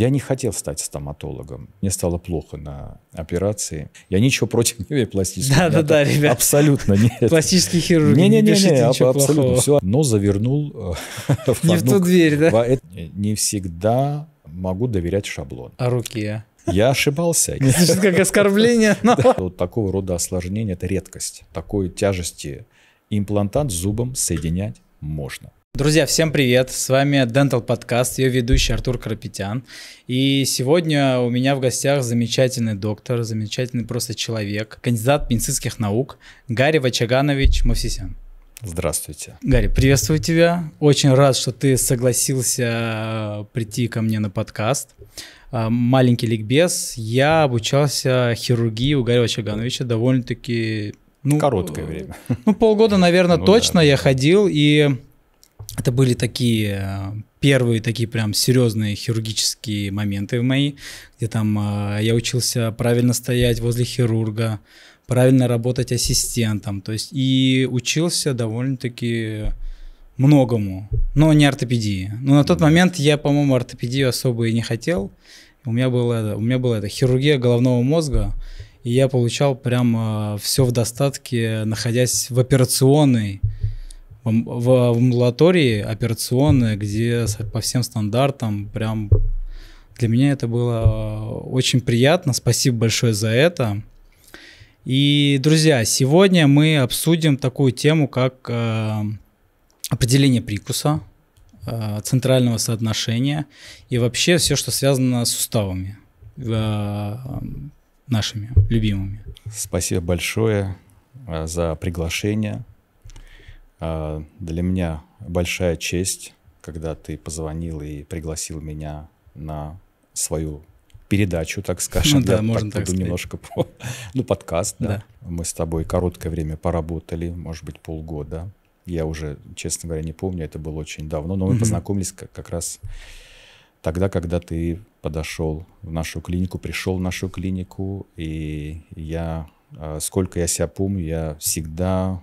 Я не хотел стать стоматологом. Мне стало плохо на операции. Я ничего против не имею пластических. Да-да-да, ребят. Абсолютно нет. Пластический хирург, не, не, не не, абсолютно все. Но завернул э, в Не в ту дверь, да? Не всегда могу доверять шаблону. А руки? Я ошибался. Слышит, как оскорбление. Вот такого рода осложнения – это редкость. Такой тяжести имплантат с зубом соединять можно. Друзья, всем привет! С вами Dental Podcast, ее ведущий Артур Карапетян. И сегодня у меня в гостях замечательный доктор, замечательный просто человек, кандидат медицинских наук Гарри Вачаганович Мовсисян. Здравствуйте. Гарри, приветствую тебя. Очень рад, что ты согласился прийти ко мне на подкаст. А, Маленький ликбез. Я обучался хирургии у Гарри Вачагановича довольно-таки... Ну, Короткое время. Ну, полгода, наверное, Ну точно да. я ходил, и это были такие э, первые такие прям серьезные хирургические моменты в мои, где там э, я учился правильно стоять возле хирурга, правильно работать ассистентом, то есть и учился довольно-таки многому, но не ортопедии. Но на тот момент я, по-моему, ортопедию особо и не хотел. У меня было, у меня была это хирургия головного мозга, и я получал прям все в достатке, находясь в операционной, в, в, в амбулатории операционной, где по всем стандартам прям для меня это было э, очень приятно. Спасибо большое за это. И, друзья, сегодня мы обсудим такую тему, как э, определение прикуса, э, центрального соотношения и вообще все, что связано с суставами э, нашими любимыми. Спасибо большое э, за приглашение. Э, Для меня большая честь, когда ты позвонил и пригласил меня на свою передачу, так скажем. Ну да, Я можно так буду сказать. немножко про... Ну, подкаст, да. Да. Мы с тобой короткое время поработали, может быть, полгода. Я уже, честно говоря, не помню, это было очень давно, но мы Мгм. познакомились как, как раз тогда, когда ты подошел в нашу клинику, пришел в нашу клинику, и я, э, сколько я себя помню, я всегда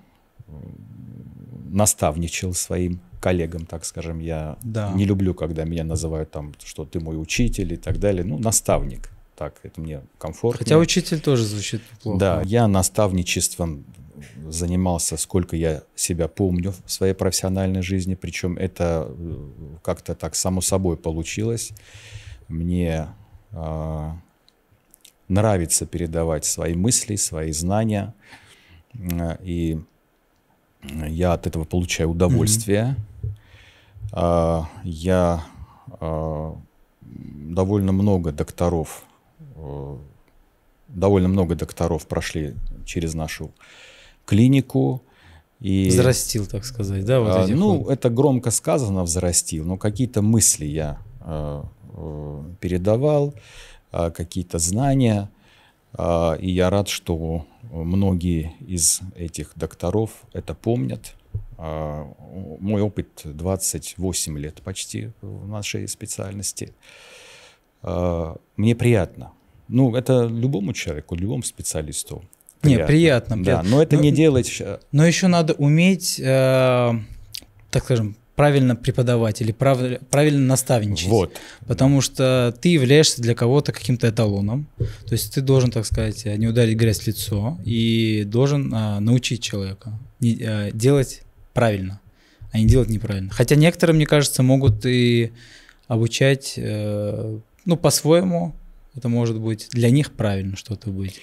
наставничал своим коллегам, так скажем. Я Да. не люблю, когда меня называют там, что ты мой учитель и так далее. Ну, наставник. Так, это мне комфортно. Хотя учитель тоже звучит неплохо. Да, я наставничеством занимался, сколько я себя помню в своей профессиональной жизни, причем это э, как-то так само собой получилось. Мне а, нравится передавать свои мысли, свои знания, М, и я от этого получаю удовольствие. А, Я а, довольно много докторов э, довольно много докторов прошли через нашу клинику. И, Взрастил, так сказать, да, вот а, этих ну, вот. это громко сказано, взрастил, но какие-то мысли я э, э, передавал, какие-то знания, и я рад, что многие из этих докторов это помнят. А, Мой опыт 28 лет почти в нашей специальности. А, Мне приятно. Ну, это любому человеку, любому специалисту. Не, приятно, Да, приятно. но это Ну, не делать... ща- Но еще надо уметь, э, так скажем, правильно преподавать или прав- правильно наставничать. Вот. Потому что ты являешься для кого-то каким-то эталоном. То есть ты должен, так сказать, не ударить грязь в лицо и должен э, научить человека не- э, делать правильно, а не делать неправильно. Хотя некоторые, мне кажется, могут и обучать, э, ну, по-своему. Это может быть для них правильно что-то быть.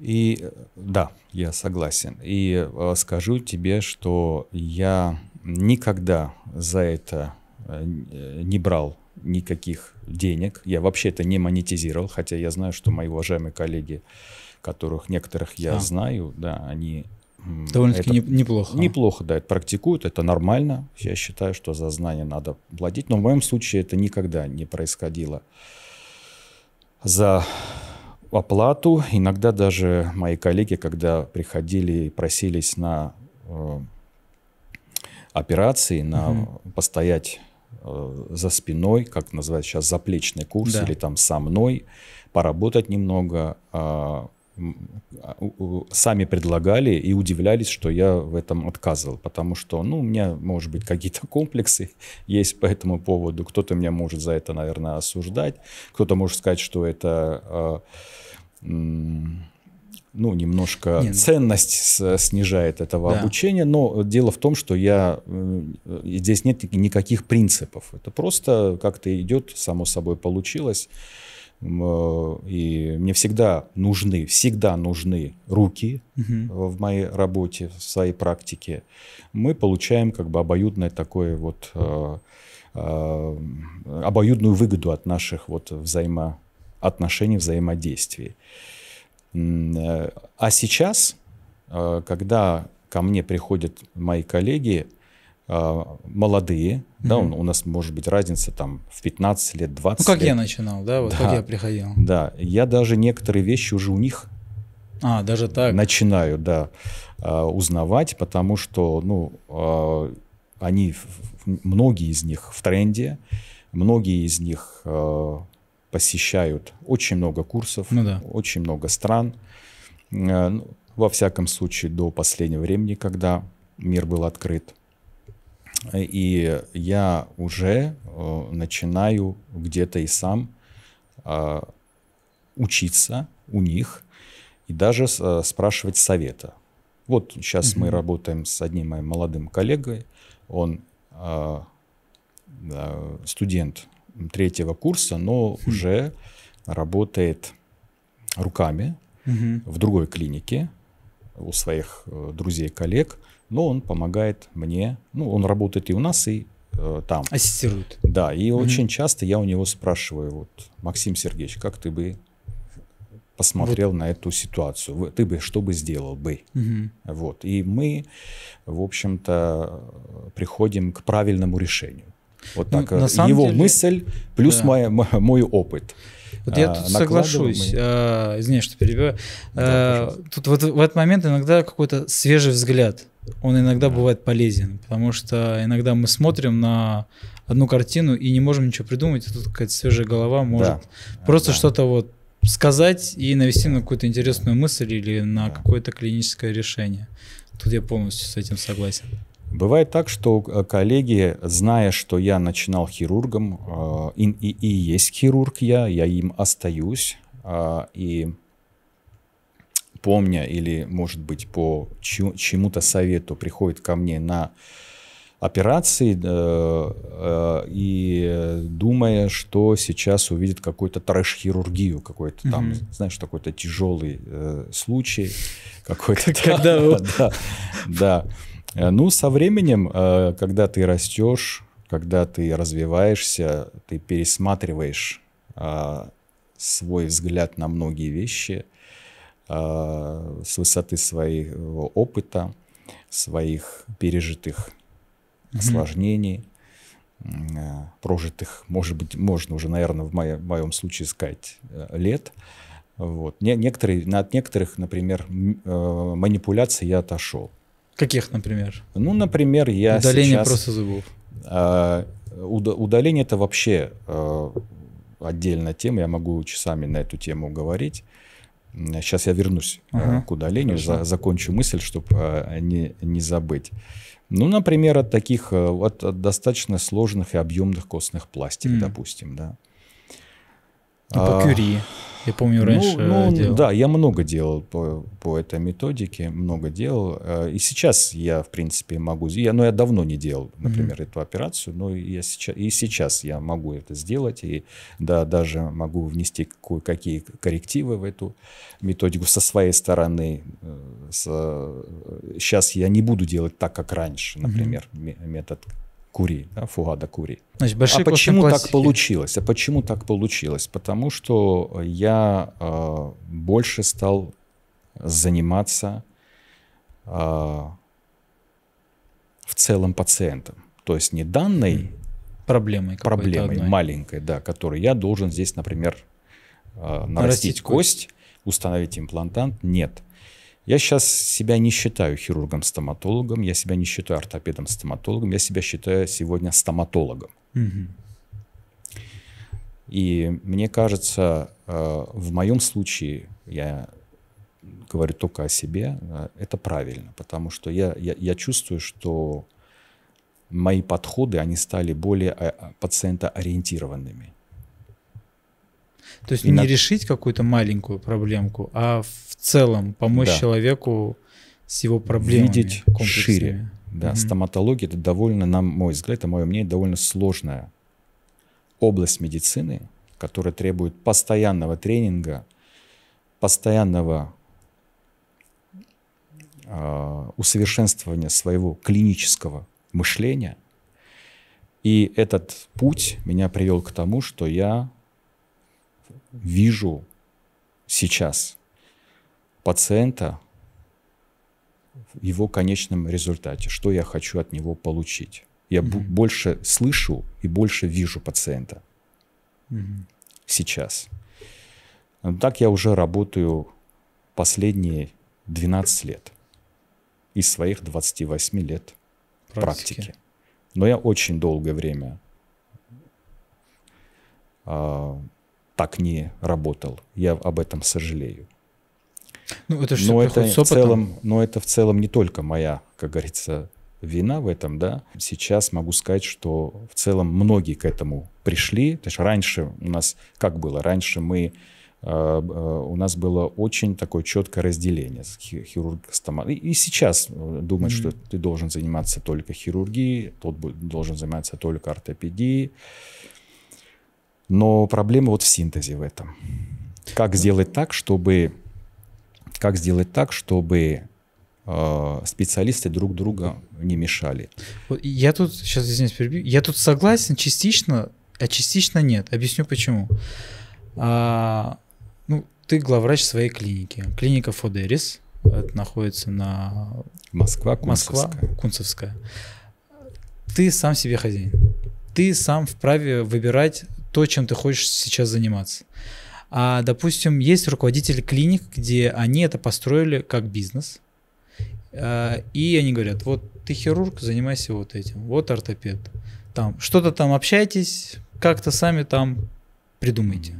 И э, да, я согласен. И э, скажу тебе, что я никогда за это э, э, не брал никаких денег. Я вообще это не монетизировал, хотя я знаю, что мои уважаемые коллеги, которых некоторых я А. знаю, да, они Довольно-таки это неплохо. Неплохо, да, это практикуют, это нормально. Я считаю, что за знания надо платить, но в моем случае это никогда не происходило за оплату. Иногда даже мои коллеги, когда приходили и просились на э, операции, на Мгм. постоять э, за спиной, как называют сейчас заплечный курс, Да. или там со мной, поработать немного, а, сами предлагали и удивлялись, что я в этом отказывал, потому что, ну, у меня, может быть, какие-то комплексы есть по этому поводу, кто-то меня может за это, наверное, осуждать, кто-то может сказать, что это, а, ну, немножко Не, ну... ценность снижает этого да. обучения, но дело в том, что я, здесь нет никаких принципов, это просто как-то идет, само собой получилось, Э, и мне всегда нужны, всегда нужны руки угу. в моей работе, в своей практике. Мы получаем как бы обоюдное такое вот э, э, обоюдную выгоду от наших вот взаимоотношений, взаимодействий. А сейчас, когда ко мне приходят мои коллеги, а, молодые, mm-hmm. да, у, нас может быть разница там в 15 лет, 20 Ну, как лет. я начинал, да, вот да, как я приходил. Да, я даже некоторые вещи уже у них а, даже так. начинаю, да, узнавать, потому что, ну, они, многие из них в тренде, многие из них посещают очень много курсов, ну, да. очень много стран. Ну, во всяком случае, до последнего времени, когда мир был открыт. И я уже э, начинаю где-то и сам э, учиться у них и даже э, спрашивать совета. Вот сейчас mm-hmm. мы работаем с одним моим молодым коллегой. Он студент третьего курса, но mm-hmm. уже работает руками mm-hmm. в другой клинике у своих друзей коллег но он помогает мне. Ну, он работает и у нас, и э, там. Ассистирует. Да, и угу. очень часто я у него спрашиваю, вот, Максим Сергеевич, как ты бы посмотрел вот. на эту ситуацию, ты бы что бы сделал бы, угу. вот. И мы, в общем-то, приходим к правильному решению. Вот ну, так. На самом Его деле... мысль плюс да. мой, мой опыт. Вот я а, тут соглашусь, мы... а, извиняюсь, что перебиваю. Да, а, тут вот в этот момент иногда какой-то свежий взгляд он иногда бывает полезен, потому что иногда мы смотрим на одну картину и не можем ничего придумать, и тут какая-то свежая голова может да. просто да. что-то вот сказать и навести на какую-то интересную мысль или на да. какое-то клиническое решение. Тут я полностью с этим согласен. Бывает так, что э, коллеги, зная, что я начинал хирургом, э, и, и, и есть хирург я, я им остаюсь, э, и помня или, может быть, по чему-то совету приходит ко мне на операции и думая, что сейчас увидит какой-то трэш-хирургию, какой-то там, mm-hmm. знаешь, какой-то тяжелый случай, какой-то... Когда да, да. Ну, со временем, э, когда ты растешь, когда ты развиваешься, ты пересматриваешь э, свой взгляд на многие вещи, с высоты своего опыта, своих пережитых mm-hmm. осложнений, прожитых, может быть, можно уже, наверное, в, моем, в моем случае сказать, э, лет. Вот. Некоторые, от некоторых, например, э, манипуляций я отошел. Каких, например? Ну, например, я Удаление сейчас... просто зубов. А, удаление это вообще э, отдельная тема, я могу часами на эту тему говорить. Сейчас я вернусь uh-huh. к удалению, за, закончу мысль, чтобы э, не, не забыть. Ну, например, от таких э, от, от достаточно сложных и объемных костных пластик, mm. допустим, да. Ну, по кюри. Я помню, ну, раньше ну, ну, делал. Да, я много делал по, по этой методике, много делал. Э, и сейчас я, в принципе, могу... Я, но я давно не делал, например, mm-hmm. эту операцию, но я сейчас, и сейчас я могу это сделать, и да, даже могу внести кое-какие коррективы в эту методику со своей стороны. Э, с, сейчас я не буду делать так, как раньше, например, mm-hmm. метод Кури, да, Фугада Кури. Значит, а почему так получилось? А почему так получилось? Потому что я э, больше стал заниматься э, в целом пациентом. То есть не данной проблемой, проблемой маленькой, да, которую я должен здесь, например, э, нарастить, нарастить кость, кость, установить имплантант. Нет. Я сейчас себя не считаю хирургом-стоматологом, я себя не считаю ортопедом-стоматологом, я себя считаю сегодня стоматологом. Угу. И мне кажется, э, в моем случае я говорю только о себе, э, это правильно, потому что я, я, я чувствую, что мои подходы, они стали более э, пациентоориентированными. То есть И не на... решить какую-то маленькую проблемку, а в целом помочь да. человеку с его проблемами. Видеть шире. Да, угу. стоматология это довольно, на мой взгляд, это мое мнение, довольно сложная область медицины, которая требует постоянного тренинга, постоянного э, усовершенствования своего клинического мышления. И этот путь меня привел к тому, что я вижу сейчас пациента в его конечном результате, что я хочу от него получить. Я mm-hmm. больше слышу и больше вижу пациента mm-hmm. сейчас. Так я уже работаю последние 12 лет из своих 28 лет практики. практики. Но я очень долгое время а, так не работал. Я об этом сожалею. Ну, это но это в целом, но это в целом не только моя, как говорится, вина в этом, да. Сейчас могу сказать, что в целом многие к этому пришли. То есть раньше у нас как было? Раньше мы э, э, у нас было очень такое четкое разделение хирург стомат. И, и сейчас э, думать, mm-hmm. что ты должен заниматься только хирургией, тот должен заниматься только ортопедией. Но проблема вот в синтезе в этом. Как сделать так, чтобы как сделать так, чтобы э, специалисты друг друга не мешали? Я тут, сейчас, извиняюсь, перебью, я тут согласен частично, а частично нет. Объясню почему. А, ну, ты главврач своей клиники. Клиника Фодерис. Это находится на... Москва, Кунцевская. Москва, Кунцевская. Ты сам себе хозяин. Ты сам вправе выбирать то, чем ты хочешь сейчас заниматься. А, допустим, есть руководители клиник, где они это построили как бизнес. А, и они говорят, вот ты хирург, занимайся вот этим, вот ортопед. Там что-то там общайтесь, как-то сами там придумайте.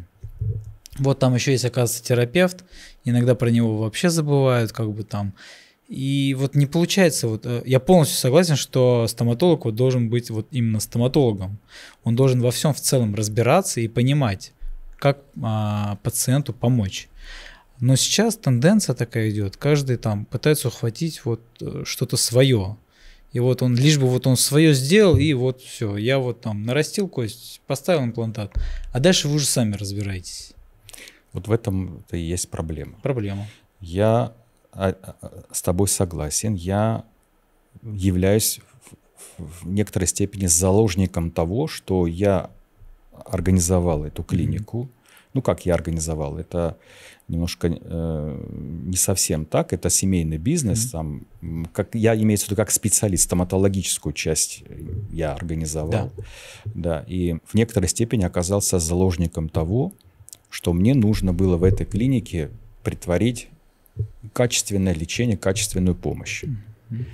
Вот там еще есть, оказывается, терапевт. Иногда про него вообще забывают, как бы там. И вот не получается, вот э, я полностью согласен, что стоматолог вот должен быть вот именно стоматологом. Он должен во всем в целом разбираться и понимать, как а, пациенту помочь. Но сейчас тенденция такая идет, каждый там пытается ухватить вот э, что-то свое. И вот он, лишь бы вот он свое сделал, и вот все, я вот там нарастил кость, поставил имплантат, а дальше вы уже сами разбираетесь. Вот в этом и есть проблема. Проблема. Я а, а, с тобой согласен, я являюсь в некоторой степени заложником того, что я организовал эту клинику. Ну, как я организовал? Это немножко э, не совсем так. Это семейный бизнес. Mm-hmm. Там, как, я имею в виду как специалист, стоматологическую часть я организовал. Да. да. И в некоторой степени оказался заложником того, что мне нужно было в этой клинике притворить качественное лечение, качественную помощь. Mm-hmm.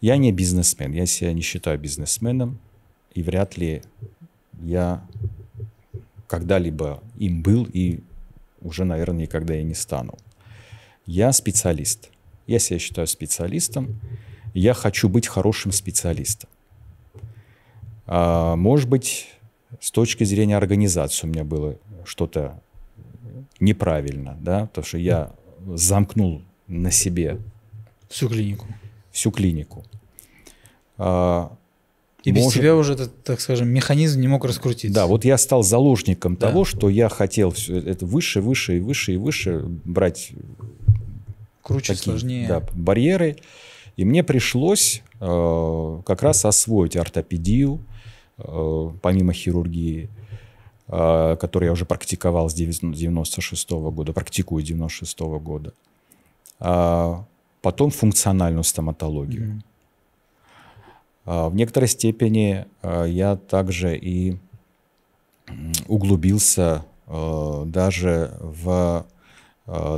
Я не бизнесмен, я себя не считаю бизнесменом, и вряд ли я когда-либо им был и уже, наверное, никогда и не стану. Я специалист. Я себя считаю специалистом. Я хочу быть хорошим специалистом. А, может быть, с точки зрения организации у меня было что-то неправильно, да, потому что я замкнул на себе всю клинику. Всю клинику. А, и без Может... тебя уже этот, так скажем, механизм не мог раскрутиться. Да, вот я стал заложником да. того, что я хотел все это выше, выше и выше и выше брать круче, такие, сложнее да, барьеры. И мне пришлось э, как раз освоить ортопедию, э, помимо хирургии, э, которую я уже практиковал с 96 -го года, практикую с 96 -го года. А потом функциональную стоматологию. Mm-hmm. А, в некоторой степени а, я также и углубился а, даже в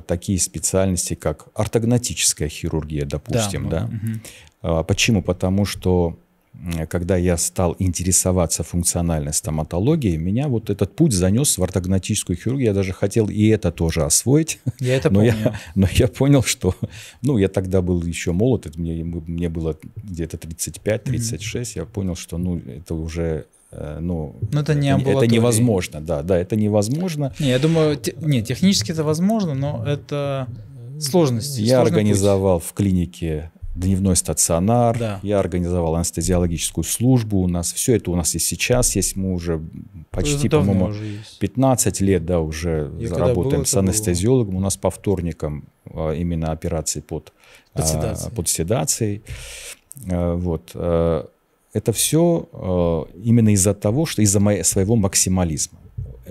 такие специальности, как ортогнатическая хирургия, допустим. Да, да? Угу. Почему? Потому что когда я стал интересоваться функциональной стоматологией, меня вот этот путь занес в ортогнатическую хирургию. Я даже хотел и это тоже освоить. Я это но помню. Я, но я понял, что... Ну, я тогда был еще молод, это мне, мне было где-то 35-36. Mm-hmm. Я понял, что ну, это уже э, ну, но это, не это невозможно, да, да, это невозможно. Не, я думаю, те, не, технически это возможно, но это сложность. Я организовал путь. в клинике дневной стационар, да. я организовал анестезиологическую службу, у нас все это у нас и сейчас есть, мы уже почти, по-моему, 15 лет, да, уже я работаем с анестезиологом, было. у нас по вторникам а, именно операции под, под, седацией. под седацией. А, вот. А, это все именно из-за того, что из-за своего максимализма.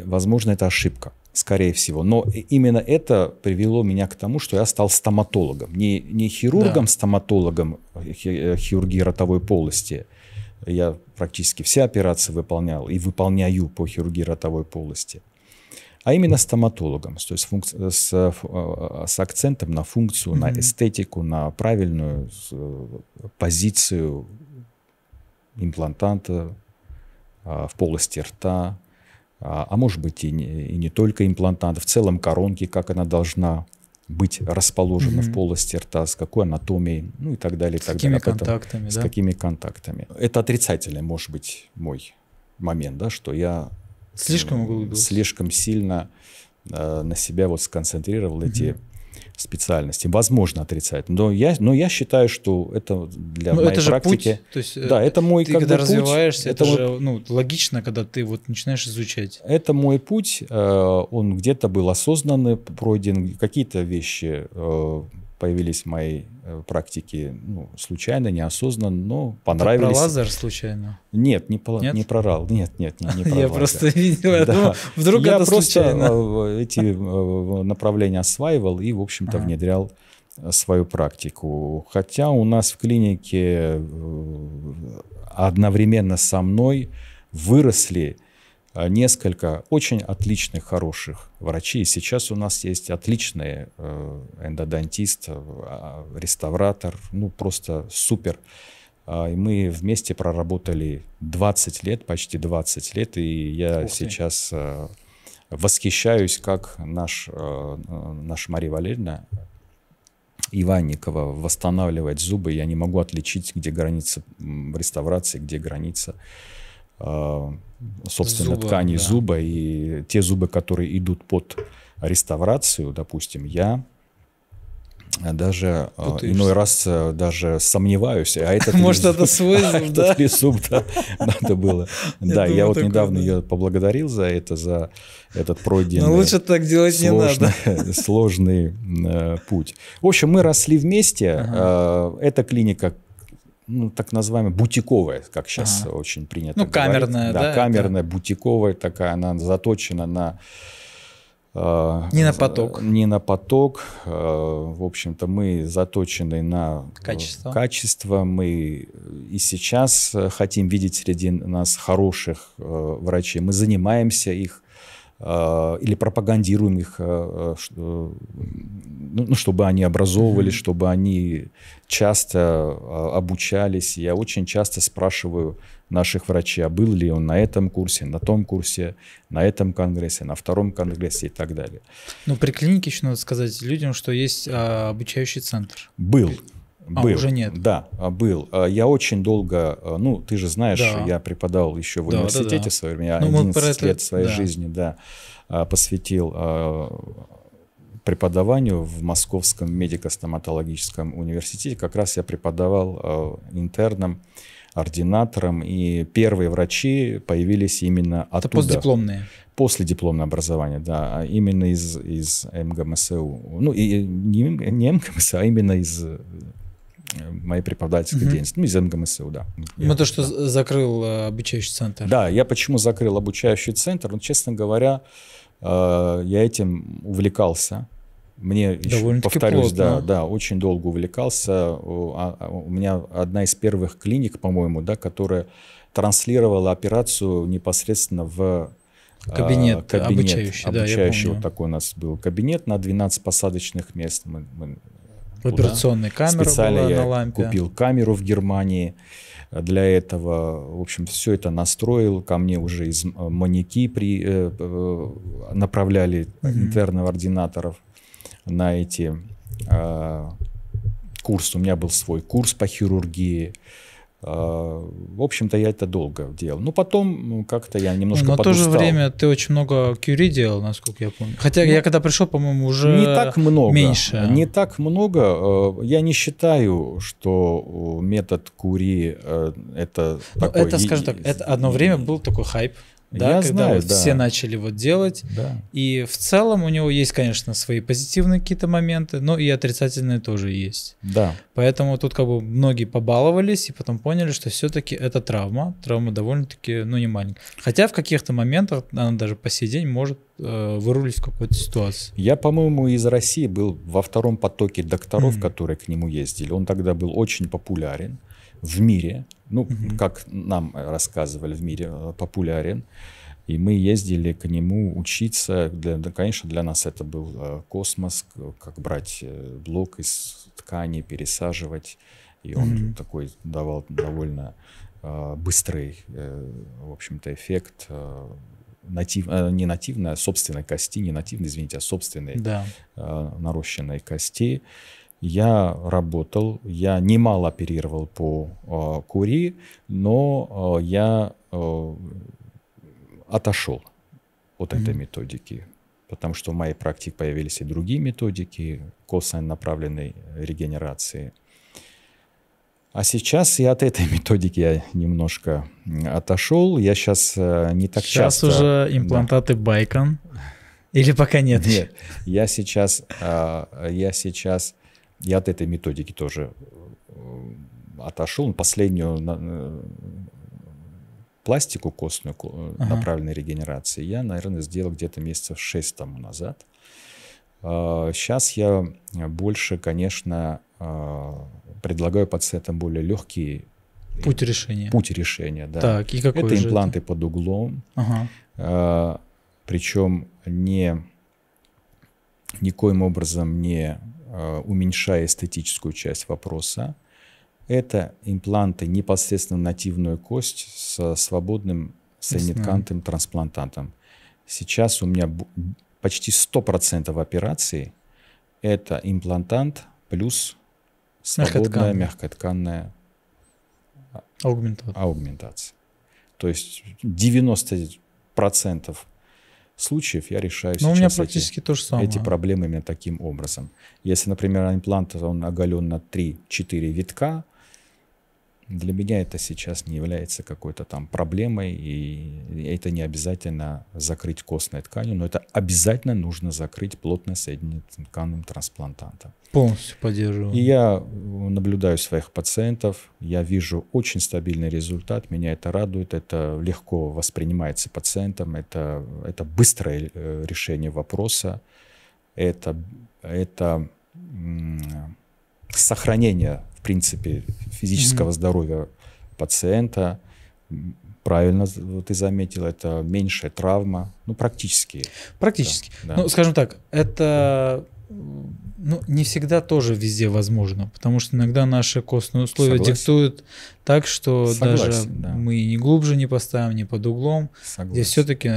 Возможно, это ошибка скорее всего. Но именно это привело меня к тому, что я стал стоматологом. Не, не хирургом-стоматологом э, хирургии ротовой полости. Я практически все операции выполнял и выполняю по хирургии ротовой полости. А именно стоматологом, то есть функ... с, э, с акцентом на функцию, mm-hmm. на эстетику, на правильную э, позицию имплантанта в полости рта, а, а может быть и не, и не только имплантант, в целом коронки, как она должна быть расположена mm-hmm. в полости рта, с какой анатомией, ну и так далее. С так какими далее. контактами, Потом, да? С какими контактами. Это отрицательный, может быть, мой момент, да, что я слишком слишком сильно э, на себя вот сконцентрировал mm-hmm. эти специальности. Возможно отрицать, но я, но я считаю, что это для ну, моей это практики. Путь, то есть, да, это мой ты как когда бы, развиваешься, путь, это, это же ну, логично, когда ты вот начинаешь изучать. Это мой путь, э, он где-то был осознанный, пройден, какие-то вещи э, появились в моей э, практике ну, случайно, неосознанно, но понравились. Ты про лазер случайно? Нет, не, по, нет? не прорал. Нет, нет, не, не про Я лазер. просто видел, я да. думал, вдруг я это просто случайно. эти направления осваивал и, в общем-то, ага. внедрял свою практику. Хотя у нас в клинике одновременно со мной выросли Э, несколько очень отличных, хороших врачей. Сейчас у нас есть отличный э, эндодонтист, э, реставратор, ну просто супер. А, и мы вместе проработали 20 лет, почти 20 лет, и я сейчас восхищаюсь, как наш, наша Мария Валерьевна Иванникова восстанавливает зубы. Я не могу отличить, где граница реставрации, где граница собственно, зуба, ткани да. зуба, и те зубы, которые идут под реставрацию, допустим, я даже Путаешься. иной раз даже сомневаюсь, а этот может это свой зуб, да? ли зуб, да, надо было. Да, я вот недавно ее поблагодарил за это, за этот пройденный. Но лучше так делать не надо. Сложный путь. В общем, мы росли вместе. Эта клиника ну, так называемая бутиковая, как сейчас ага. очень принято Ну, говорить. камерная, да? Да, камерная, это... бутиковая такая, она заточена на... Э, не на поток. Не на поток. Э, в общем-то, мы заточены на качество. качество. Мы и сейчас хотим видеть среди нас хороших э, врачей. Мы занимаемся их или пропагандируем их, ну, чтобы они образовывались, чтобы они часто обучались. Я очень часто спрашиваю наших врачей, а был ли он на этом курсе, на том курсе, на этом конгрессе, на втором конгрессе и так далее. Ну, при клинике еще надо сказать людям, что есть а, обучающий центр. Был. А, был. уже нет. Да, был. Я очень долго, ну, ты же знаешь, да. я преподавал еще в да, университете да, да. в свое время, ну, 11 лет это, своей да. жизни, да, посвятил преподаванию в Московском медико-стоматологическом университете. Как раз я преподавал интерном, ординатором, и первые врачи появились именно оттуда. Это постдипломные? После дипломное образование, да, а именно из, из МГМСУ. Ну, и не, не МГМСУ, а именно из моей преподавательской mm-hmm. деятельности, ну, из МГМСУ, да. Ну, то, что да. закрыл э, обучающий центр. Да, я почему закрыл обучающий центр? Ну, честно говоря, э, я этим увлекался. Мне, еще, повторюсь, да, да, очень долго увлекался. У, а, а, у меня одна из первых клиник, по-моему, да, которая транслировала операцию непосредственно в кабинет, кабинет обучающий. Обучающий, да, вот такой у нас был кабинет на 12 посадочных мест. Мы, мы операционной камере Специально была я на лампе. купил камеру в Германии. для этого. В общем, все это настроил. Ко мне уже из маньяки при, э, направляли mm-hmm. интернов ординаторов на эти э, курсы. У меня был свой курс по хирургии. А, в общем-то, я это долго делал. Ну, потом ну, как-то я немножко Но в то же время ты очень много QRI делал, насколько я помню. Хотя ну, я когда пришел, по-моему, уже не так много, меньше. Не так много. Э, я не считаю, что метод Кури э, это ну, такой... Это, скажем так, это одно время был такой хайп да, я когда знаю, вот да. все начали вот делать. Да. И в целом у него есть, конечно, свои позитивные какие-то моменты, но и отрицательные тоже есть. Да. Поэтому тут как бы многие побаловались и потом поняли, что все-таки это травма. Травма довольно-таки, ну, не маленькая. Хотя в каких-то моментах она даже по сей день может э, вырулить в какой-то ситуации. Я, по-моему, из России был во втором потоке докторов, mm-hmm. которые к нему ездили. Он тогда был очень популярен в мире, ну, угу. как нам рассказывали в мире, э, популярен. И мы ездили к нему учиться. Для, да, конечно, для нас это был э, космос, как брать э, блок из ткани, пересаживать. И он mm такой давал довольно э, быстрый, э, в общем-то, эффект. Э, натив, э, не нативной, а собственной кости, не нативной, извините, а собственной да. э, нарощенной кости. Я работал, я немало оперировал по э, кури, но э, я э, отошел от mm-hmm. этой методики, потому что в моей практике появились и другие методики косвенно направленной регенерации. А сейчас я от этой методики я немножко отошел. Я сейчас э, не так сейчас часто... Сейчас уже имплантаты да. Байкон? Или пока нет? Нет, я сейчас, э, я сейчас я от этой методики тоже э, отошел. Последнюю э, пластику костную ага. направленной регенерации я, наверное, сделал где-то месяцев 6 тому назад. Сейчас а, я больше, конечно, а, предлагаю пациентам более легкие Путь решения. Путь решения, да. Так, и какой это импланты это? под углом. Ага. А, причем не никоим образом не Э, уменьшая эстетическую часть вопроса. Это импланты непосредственно нативную кость с свободным среднеткантым трансплантантом. Сейчас у меня почти 100% операций это имплантант плюс свободная мягкотканная аугментация. аугментация. То есть 90% случаев я решаю Но сейчас у меня практически эти, то же самое. эти проблемы именно таким образом. Если, например, имплант он оголен на 3-4 витка, для меня это сейчас не является какой-то там проблемой, и это не обязательно закрыть костной тканью, но это обязательно нужно закрыть плотно соединительным трансплантантом. Полностью поддерживаю. И я наблюдаю своих пациентов, я вижу очень стабильный результат, меня это радует, это легко воспринимается пациентом, это, это быстрое э, решение вопроса, это, это сохранение в принципе, физического mm-hmm. здоровья пациента. Правильно ты заметил, это меньшая травма, ну, практически. Практически. Да, да. Ну, скажем так, это ну, не всегда тоже везде возможно, потому что иногда наши костные условия Согласен. диктуют так, что Согласен, даже да. мы ни глубже не поставим, ни под углом. Согласен. Здесь все-таки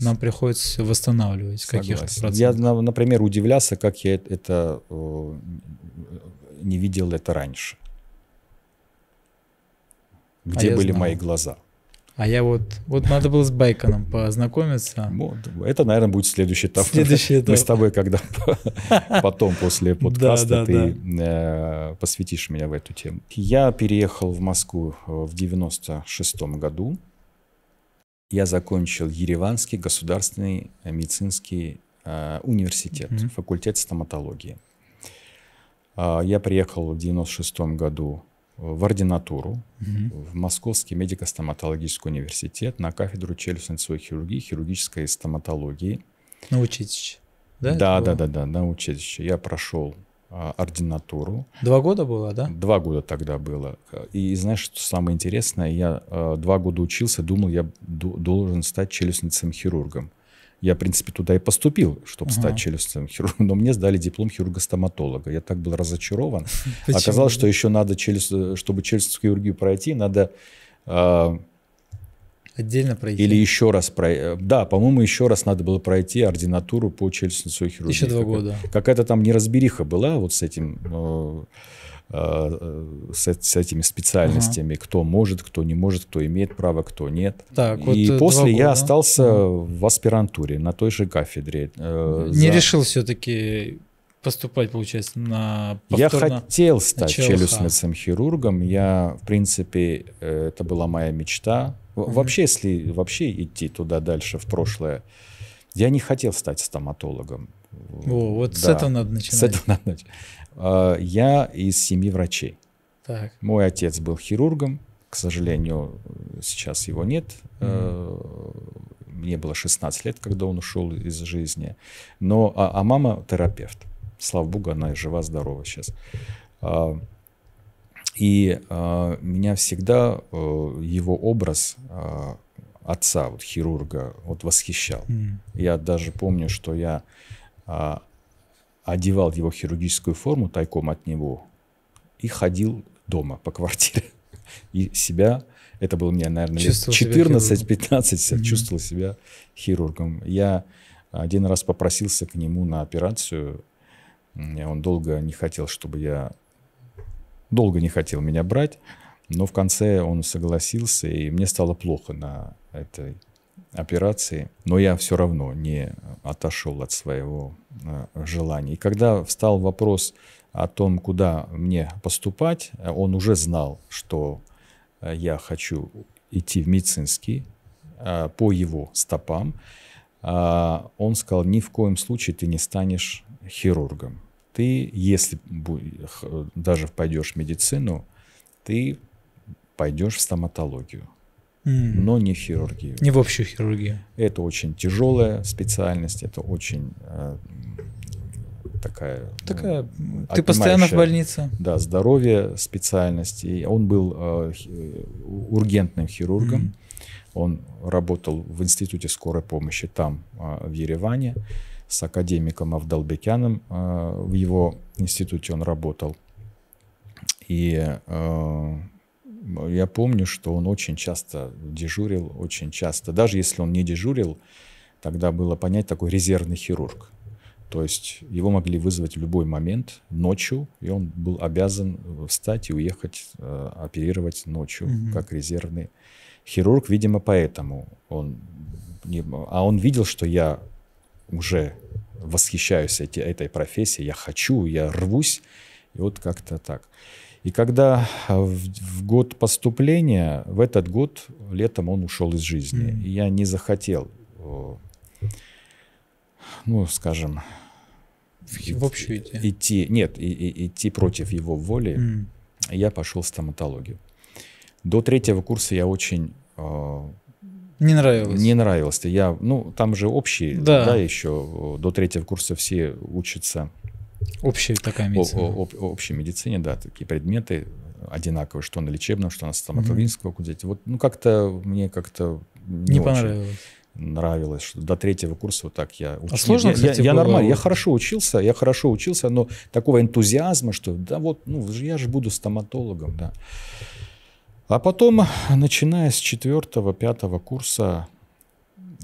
нам приходится восстанавливать каких-то процентов. Я, например, удивлялся, как я это не видел это раньше. Где а были мои глаза? А я вот, вот надо было с Байконом познакомиться. Вот, это, наверное, будет следующий этап. Следующий этап. Мы с тобой, когда потом, после подкаста, ты э, посвятишь меня в эту тему. Я переехал в Москву э, в 96 году. Я закончил Ереванский государственный медицинский э, университет, факультет стоматологии. А, я приехал в 96 году в ординатуру угу. в Московский медико-стоматологический университет на кафедру челюстно-лицевой хирургии, хирургической стоматологии. На училище, да? Да, да, да, да, на училище. Я прошел а, ординатуру. Два года было, да? Два года тогда было. И знаешь, что самое интересное? Я а, два года учился, думал, я должен стать челюстно-лицевым хирургом. Я, в принципе, туда и поступил, чтобы Ага. стать челюстным хирургом, но мне сдали диплом хирурга-стоматолога. Я так был разочарован. Почему? Оказалось, что еще надо, челюсть, чтобы челюстную хирургию пройти, надо а, Отдельно пройти. или еще раз пройти. Да, по-моему, еще раз надо было пройти ординатуру по челюстно-лицевой хирургии. Еще два года. Какая-то там неразбериха была вот с этим, э, э, с, эт- с этими специальностями, кто может, кто не может, кто имеет право, кто нет. Так, И э, после два я года. остался Ага. в аспирантуре на той же кафедре. э, Не за- решил все-таки поступать, получается, на Я хотел стать челюстным хирургом. Я, в принципе, э, это была моя мечта. Мгм. Вообще, если вообще идти туда дальше, в прошлое, я не хотел стать стоматологом. О, вот с Да, этого надо начинать. С этого надо начать. А, Я из семьи врачей. Так. Мой отец был хирургом. К сожалению, сейчас его нет. Э, Мне было 16 лет, когда он ушел из жизни. Но, а, а мама терапевт. Слава богу, она жива-здорова сейчас. А, И а, меня всегда э, его образ отца, вот хирурга, вот восхищал. М. Я даже помню, что я одевал его хирургическую форму тайком от него и ходил дома по квартире. И себя, это было мне, наверное, лет Чувствовал себя 14-15, Мгм. чувствовал себя хирургом. Я один раз попросился к нему на операцию. Он долго не хотел, чтобы я... Долго не хотел меня брать, но в конце он согласился, и мне стало плохо на этой операции, но я все равно не отошел от своего э, желания. И когда встал вопрос о том, куда мне поступать, он уже знал, что э, я хочу идти в медицинский э, по его стопам. А Он сказал, ни в коем случае ты не станешь хирургом. Ты, если даже пойдешь в медицину, ты пойдешь в стоматологию, М. но не в хирургию. Не в общую хирургию. Это очень тяжелая специальность, это очень э, такая... ну, Такая. Ты постоянно в больнице. Да, здоровье специальность. И он был э, э, ургентным хирургом. Мгм. Он работал в институте скорой помощи там, э, в Ереване, с академиком Авдалбекяном. э, В его институте он работал. И э, я помню, что он очень часто дежурил, очень часто. Даже если он не дежурил, тогда было понять такой резервный хирург. То есть его могли вызвать в любой момент ночью, и он был обязан встать и уехать э, оперировать ночью, Мгм. как резервный хирург. Видимо, поэтому он... не- а он видел, что я уже восхищаюсь эти, этой профессией, я хочу, я рвусь, и вот как-то так. И когда а, в, в год поступления, в этот год летом он ушел из жизни, Мгм. и я не захотел, ну, скажем, В, общую идти. идти, нет, и- и- идти против его воли, М. я пошел в стоматологию. До третьего курса я очень э, Не нравилось. не нравилось. Я, ну, там же общие, да, Да. еще до третьего курса все учатся Общая такая о- медицина. о- об- общей медицине, да, такие предметы одинаковые, что на лечебном, что на стоматологическом факультете. Вот, ну, как-то мне как-то не, не очень понравилось. нравилось, что до третьего курса вот так я учился. сложно, я, кстати, я, я нормально, я хорошо учился, я хорошо учился, но такого энтузиазма, что да вот, ну, я же буду стоматологом, да. А потом, начиная с четвертого, пятого курса,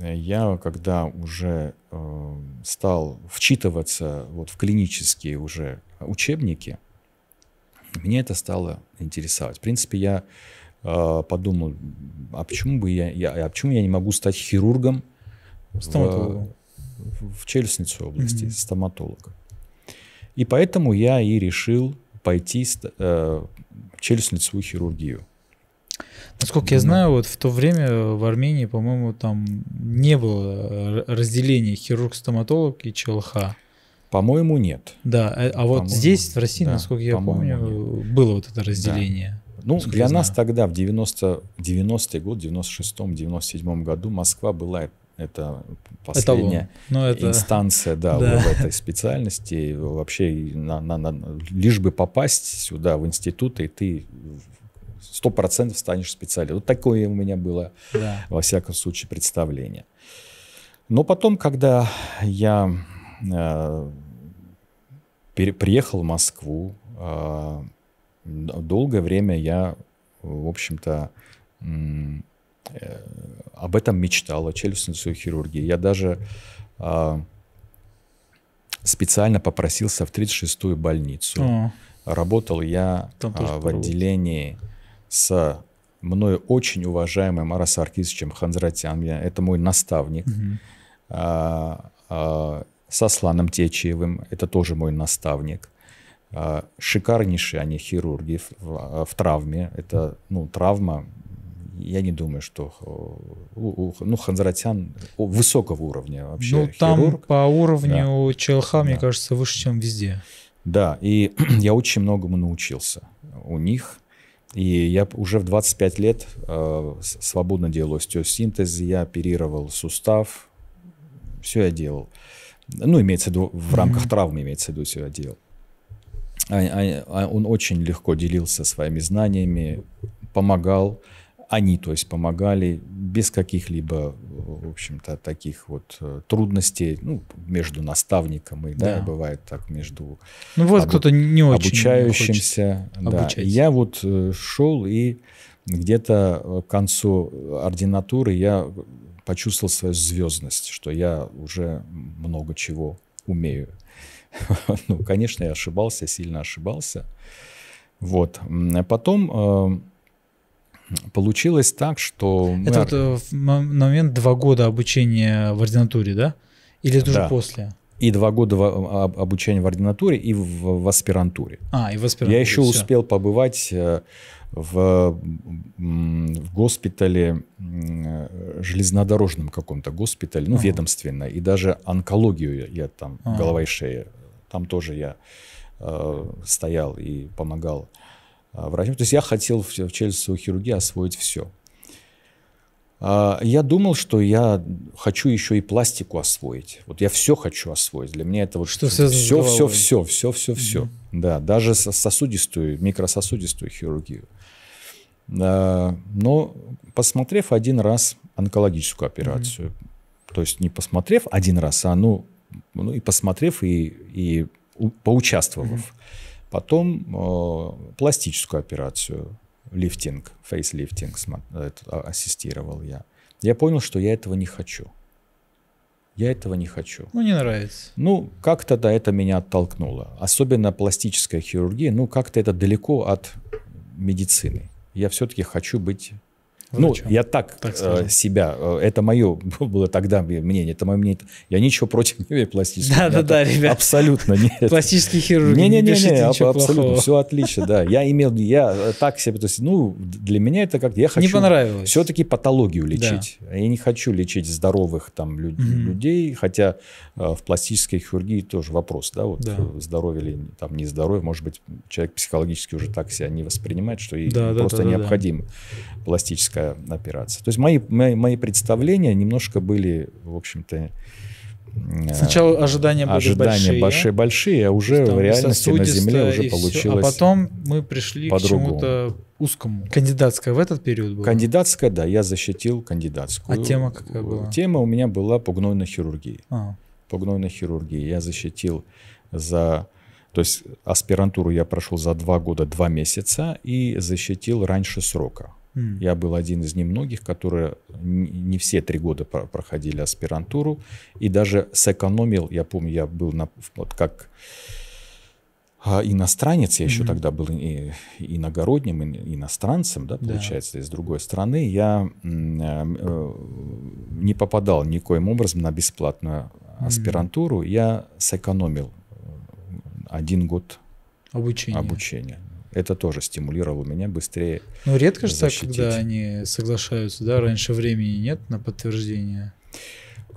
я, когда уже э, стал вчитываться вот в клинические уже учебники, мне это стало интересовать. В принципе, я э, подумал, а почему бы я, я, а почему я не могу стать хирургом в, в, челюстной области, Мгм. стоматологом. И поэтому я и решил пойти э, в челюстно-лицевую хирургию. Насколько я Ну, знаю, вот в то время в Армении, по-моему, там не было разделения хирург-стоматолог и ЧЛХ. По-моему, нет. Да, а а вот здесь, в России, да, насколько я помню, было вот это разделение. Ну, Насколько для нас тогда, в 90, 90-й год, в 96-м, 97-м году Москва была это последняя Ну, это... инстанция да, Да. в этой специальности. Вообще, на, на- на- лишь бы попасть сюда, в институт, и ты сто процентов станешь специалистом. Вот такое у меня было, Да. во всяком случае, представление. Но потом, когда я э, приехал в Москву, э, долгое время я, в общем-то, э, об этом мечтал, о челюстно-лицевой хирургии. Я даже э, специально попросился в 36-ю больницу. О. Работал я э, в отделении с мною очень уважаемым Арас Аркисовичем Ханзратян. Это мой наставник. Угу. А, а, с Асланом Течиевым, это тоже мой наставник. А, шикарнейшие они хирурги в, в травме. Это, ну, травма, я не думаю, что ну, Ханзратян высокого уровня вообще Ну, там хирург. по уровню да. ЧЛХ, мне да. кажется, выше, чем везде. Да, и я очень многому научился у них. И я уже в 25 лет э, свободно делаю остеосинтез, я оперировал сустав, все я делал. Ну, имеется в виду, в рамках mm-hmm. травмы имеется в виду, все я делал. А, а, а он очень легко делился своими знаниями, помогал, они, то есть, помогали без каких-либо, в общем-то, таких вот э, трудностей, ну, между наставником и, да, да бывает так, между ну, вот обу- кто-то не очень обучающимся. Да. Я вот э, шел и где-то к концу ординатуры я почувствовал свою звездность, что я уже много чего умею. ну, конечно, я ошибался, сильно ошибался. Вот. А потом э, получилось так, что... Это мы... вот в момент два года обучения в ординатуре, да? Или это да. уже после? И два года в, обучения в ординатуре, и в, в аспирантуре. А, и в аспирантуре. Я еще все. успел побывать э, в, в госпитале, железнодорожном каком-то госпитале, ну, ага. ведомственно, и даже онкологию я там, ага. голова и шея, там тоже я э, стоял и помогал э, врачам. То есть я хотел в, в челюстевой хирургии освоить все. А, я думал, что я хочу еще и пластику освоить. Вот я все хочу освоить. Для меня это вот что все, все, все, все, все, все, все. Да, даже сосудистую, микрососудистую хирургию. Но посмотрев один раз онкологическую операцию, mm-hmm. то есть не посмотрев один раз, а ну, ну и посмотрев и, и поучаствовав, mm-hmm. Потом э, пластическую операцию, лифтинг, фейслифтинг а, ассистировал я. Я понял, что я этого не хочу. Я этого не хочу. Ну, не нравится. Ну, как-то да, это меня оттолкнуло. Особенно пластическая хирургия, ну, как-то это далеко от медицины я все-таки хочу быть ну, я так, так э, себя, э, это мое было тогда мнение, это мое мнение. Я ничего против не имею пластических. Да, да, да, ребят. Абсолютно нет. Пластический хирург. Не, не, не, не, абсолютно, все отлично, да. Я имел, я э, так себе, то есть, ну, для меня это как, я хочу. Не понравилось. Все-таки патологию лечить. Я не хочу лечить здоровых там люд, людей, хотя в пластической хирургии тоже вопрос, да, вот здоровье или там не здоровье, может быть, человек психологически уже так себя не воспринимает, что да, просто да. пластическая хирургическая операция. То есть мои, мои, мои представления немножко были, в общем-то, э, Сначала ожидания были ожидания большие, большие, большие, а уже в реальности на Земле уже получилось. А потом мы пришли к чему-то узкому. Кандидатская в этот период была? Кандидатская, да, я защитил кандидатскую. А тема какая была? Тема у меня была по гнойной хирургии. А. По гнойной хирургии. Я защитил за... То есть аспирантуру я прошел за два года, два месяца и защитил раньше срока. Mm. Я был один из немногих, которые не все три года проходили аспирантуру и даже сэкономил. Я помню, я был на, вот как а, иностранец, я еще mm-hmm. тогда был и, иногородним, и, иностранцем, да, получается, да. из другой страны, я э, э, не попадал никоим образом на бесплатную аспирантуру, mm-hmm. я сэкономил один год обучения. обучения это тоже стимулировало меня быстрее. Ну, редко же так, когда они соглашаются, да, раньше времени нет на подтверждение.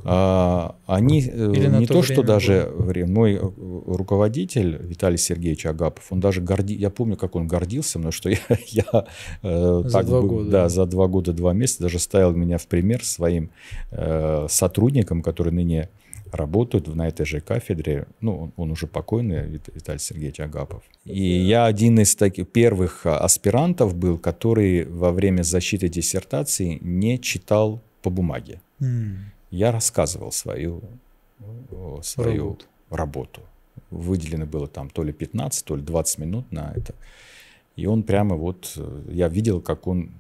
А, они э, Или не то, то что даже было? мой э, руководитель Виталий Сергеевич Агапов, он даже горди, я помню, как он гордился мной, что я, я э, за так два бы, года. да, за два года два месяца даже ставил меня в пример своим э, сотрудникам, которые ныне работают на этой же кафедре. Ну, он, уже покойный, Виталий Сергеевич Агапов. И я один из таких первых а, аспирантов был, который во время защиты диссертации не читал по бумаге. Mm. я рассказывал свою, свою работу. работу. Выделено было там то ли 15, то ли 20 минут на это. И он прямо вот, э, я видел, как он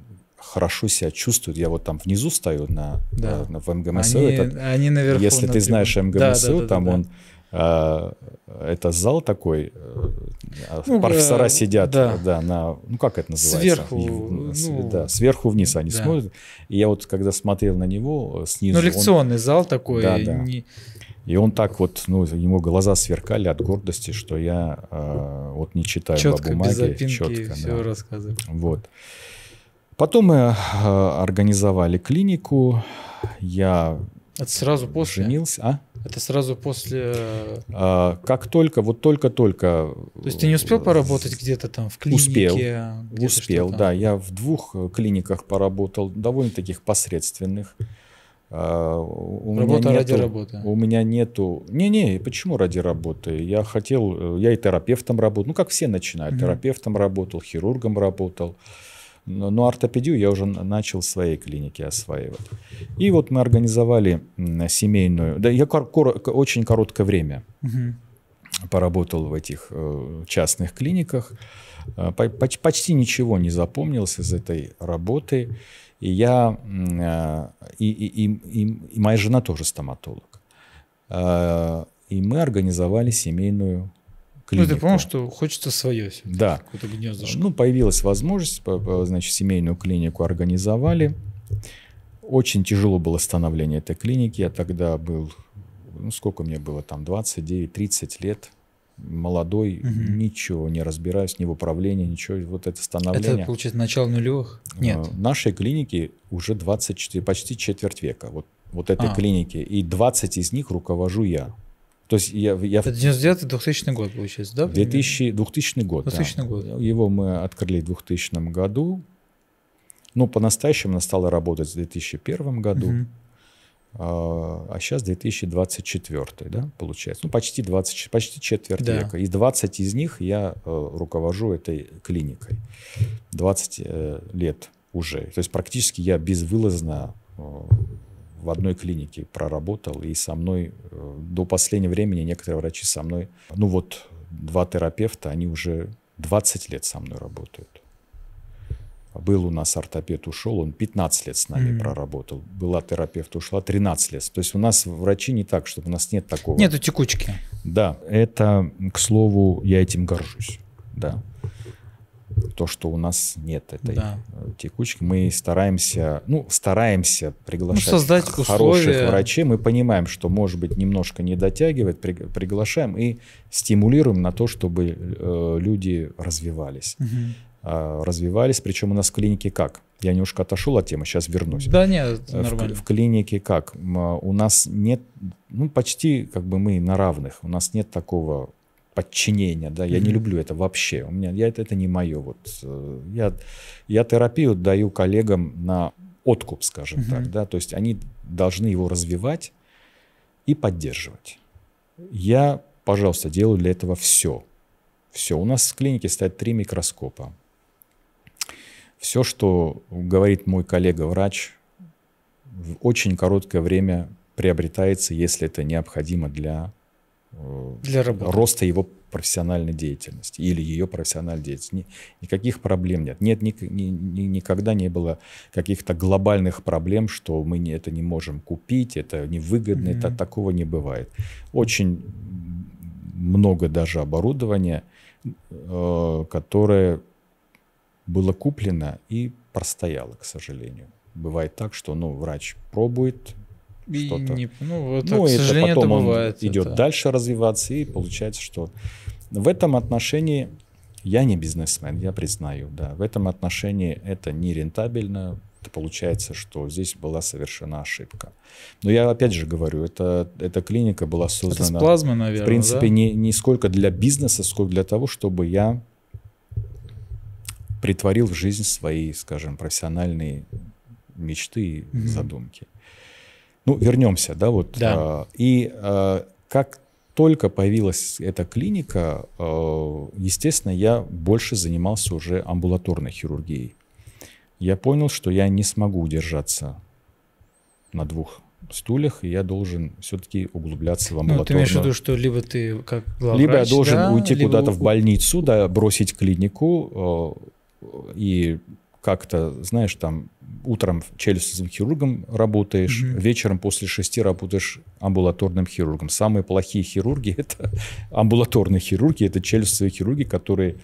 хорошо себя чувствует. Я вот там внизу стою на, да. на, в МГМСО. Они, это, они наверху. Если ты знаешь МГМСО, да, да, да, там да, он а, это зал такой, э, ну, профессора э, сидят, да. да, на, ну как это называется? Сверху, ну, да, сверху вниз они да. смотрят. И я вот когда смотрел на него э, снизу, ну лекционный он, зал такой, да, да. Не... И он так вот, ну, ему глаза сверкали от гордости, что я э, вот не читаю четко, по бумаге. Без четко, все да. рассказываю. Вот. Потом мы э, организовали клинику. Я это сразу после? Женился, а? Это сразу после... А, как только, вот только-только... То есть ты не успел поработать где-то там в клинике? Успел, успел, да. Я в двух клиниках поработал, довольно таких посредственных. А, у Работа меня нету, ради работы. У меня нету... Не-не, почему ради работы? Я хотел... Я и терапевтом работал. Ну, как все начинают. Угу. Терапевтом работал, хирургом работал. Но, но ортопедию я уже начал в своей клинике осваивать. И вот мы организовали семейную... Да, я кор- кор- очень короткое время угу. поработал в этих э, частных клиниках. Э, почти ничего не запомнилось из этой работы. И я... Э, и, и, и, и, и моя жена тоже стоматолог. Э, и мы организовали семейную клинику. Ну, ты понял, что хочется свое. Да. Ну, появилась возможность, значит, семейную клинику организовали. Очень тяжело было становление этой клиники. Я тогда был, ну, сколько мне было там, 29-30 лет. Молодой, угу. ничего не разбираюсь, ни в управлении, ничего. Вот это становление. Это, получается, начало нулевых? А, Нет. В нашей клинике уже 24, почти четверть века. Вот, вот этой а. клиники. И 20 из них руковожу я. То есть я, я... Это 99-2000 год, получается, да? 2000, 2000 год, 2000 да. год. Его мы открыли в 2000 году. Ну, по-настоящему она стала работать в 2001 году. Угу. А, а сейчас 2024, да, получается. Ну, почти 20, почти четверть да. века. И 20 из них я э, руковожу этой клиникой. 20 э, лет уже. То есть практически я безвылазно э, в одной клинике проработал, и со мной э, до последнего времени некоторые врачи со мной, ну вот два терапевта, они уже 20 лет со мной работают. Был у нас ортопед, ушел, он 15 лет с нами mm-hmm. проработал. Была терапевт, ушла 13 лет. То есть у нас врачи не так, чтобы у нас нет такого. Нету текучки. Да, это, к слову, я этим горжусь. Да то, что у нас нет этой да. Э, текучки. Мы стараемся, ну, стараемся приглашать ну, создать хороших условия. врачей. Мы понимаем, что, может быть, немножко не дотягивает, при, приглашаем и стимулируем на то, чтобы э, люди развивались. Угу. Э, развивались, причем у нас в клинике как? Я немножко отошел от темы, сейчас вернусь. Да нет, нормально. В, в клинике как? У нас нет, ну, почти как бы мы на равных. У нас нет такого подчинения, да, я mm-hmm. не люблю это вообще. У меня я это, это не мое. Вот э, я я терапию даю коллегам на откуп, скажем mm-hmm. так, да, то есть они должны его развивать и поддерживать. Я, пожалуйста, делаю для этого все, все. У нас в клинике стоят три микроскопа. Все, что говорит мой коллега-врач, в очень короткое время приобретается, если это необходимо для для работы. роста его профессиональной деятельности или ее профессиональной деятельности. Никаких проблем нет. Нет, ни, ни, ни, никогда не было каких-то глобальных проблем, что мы не, это не можем купить, это невыгодно, mm-hmm. это такого не бывает. Очень много даже оборудования, э, которое было куплено и простояло, к сожалению. Бывает так, что ну, врач пробует, что-то. Не, ну, вот, ну, к это потом это бывает, он идет это... дальше развиваться, и получается, что в этом отношении я не бизнесмен, я признаю, да. В этом отношении это не рентабельно. Это получается, что здесь была совершена ошибка. Но я опять же говорю, это, эта клиника была создана... Это с плазмой, наверное, В принципе, да? не, не сколько для бизнеса, сколько для того, чтобы я притворил в жизнь свои, скажем, профессиональные мечты и mm-hmm. задумки. Ну, вернемся, да, вот. Да. А, и а, как только появилась эта клиника, а, естественно, я больше занимался уже амбулаторной хирургией. Я понял, что я не смогу удержаться на двух стульях, и я должен все-таки углубляться в амбулаторную. Ну, ты имеешь в виду, что либо ты как главврач, Либо я должен да, уйти куда-то в больницу, да, бросить клинику э, и как-то, знаешь, там утром челюстным хирургом работаешь, mm-hmm. вечером после шести работаешь амбулаторным хирургом. Самые плохие хирурги это амбулаторные хирурги, это челюстные хирурги, которые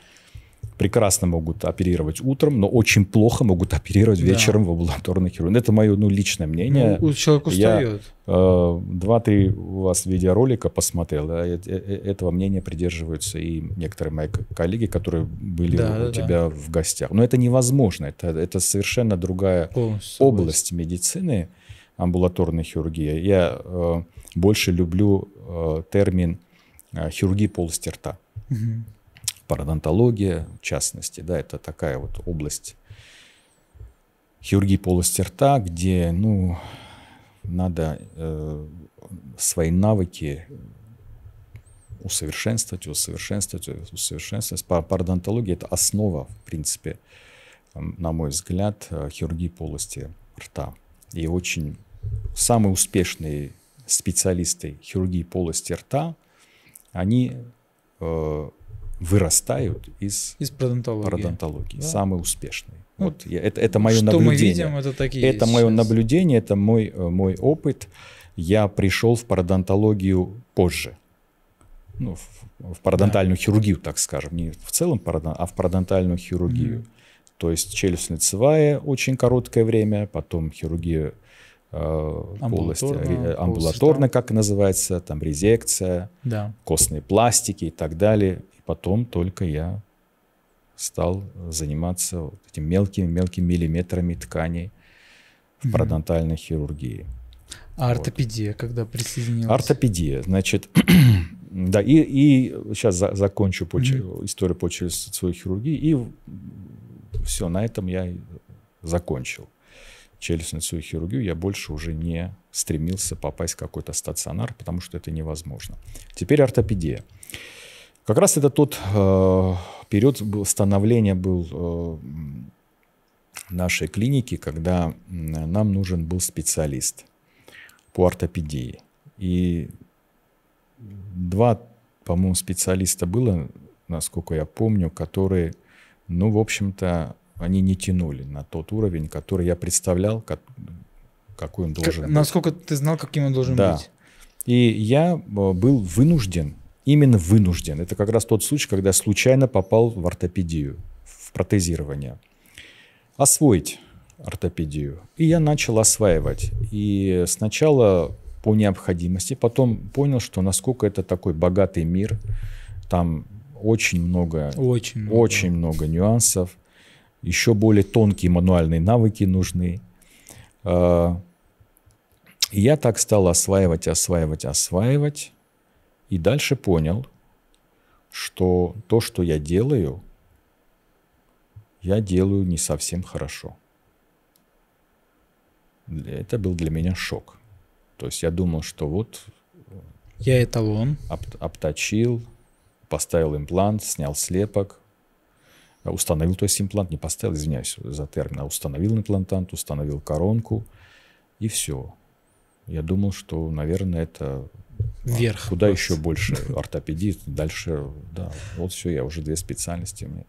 прекрасно могут оперировать утром, но очень плохо могут оперировать вечером да. в амбулаторной хирургии. Это мое ну, личное мнение. Ну, человек устает. Я э, два-три у вас видеоролика посмотрел, да, э, э, этого мнения придерживаются и некоторые мои коллеги, которые были да, у да, тебя да. в гостях. Но это невозможно, это, это совершенно другая Полностью область медицины, амбулаторной хирургии. Я э, больше люблю э, термин э, хирургии полости рта. Угу пародонтология, в частности, да, это такая вот область хирургии полости рта, где, ну, надо э, свои навыки усовершенствовать, усовершенствовать, усовершенствовать. Пародонтология – это основа, в принципе, на мой взгляд, э, хирургии полости рта. И очень самые успешные специалисты хирургии полости рта, они э, вырастают из, из пародонтологии. пародонтологии. Да. Самые успешные. Ну, вот я, это, это мое что наблюдение. мы видим, это такие Это мое сейчас. наблюдение, это мой, э, мой опыт. Я пришел в пародонтологию позже. Ну, в, в пародонтальную да. хирургию, так скажем. Не в целом, пародон, а в пародонтальную хирургию. Mm. То есть челюстно-лицевая очень короткое время, потом хирургия э, полости, амбулаторная, как называется, там резекция, да. костные пластики и так далее. Потом только я стал заниматься вот этими мелкими-мелкими миллиметрами тканей в пародонтальной хирургии. А ортопедия, вот. когда присоединилась? Ортопедия, значит, да, и, и сейчас за, закончу по, mm историю по челюстно хирургии, и все, на этом я закончил челюстно-лицевую хирургию. Я больше уже не стремился попасть в какой-то стационар, потому что это невозможно. Теперь ортопедия. Как раз это тот э, период становления был э, нашей клиники, когда нам нужен был специалист по ортопедии. И два, по-моему, специалиста было, насколько я помню, которые, ну, в общем-то, они не тянули на тот уровень, который я представлял, как, какой он должен как, быть. Насколько ты знал, каким он должен да. быть? И я э, был вынужден именно вынужден. Это как раз тот случай, когда случайно попал в ортопедию, в протезирование. Освоить ортопедию. И я начал осваивать. И сначала по необходимости, потом понял, что насколько это такой богатый мир. Там очень много, очень много, очень много нюансов. Еще более тонкие мануальные навыки нужны. А, и я так стал осваивать, осваивать, осваивать. И дальше понял, что то, что я делаю, я делаю не совсем хорошо. Это был для меня шок. То есть я думал, что вот... Я эталон. Об, обточил, поставил имплант, снял слепок, установил, то есть имплант, не поставил, извиняюсь за термин, а установил имплантант, установил коронку, и все. Я думал, что, наверное, это Вверх. Куда просто. еще больше ортопедии, дальше, да, вот все, я уже две специальности у меня.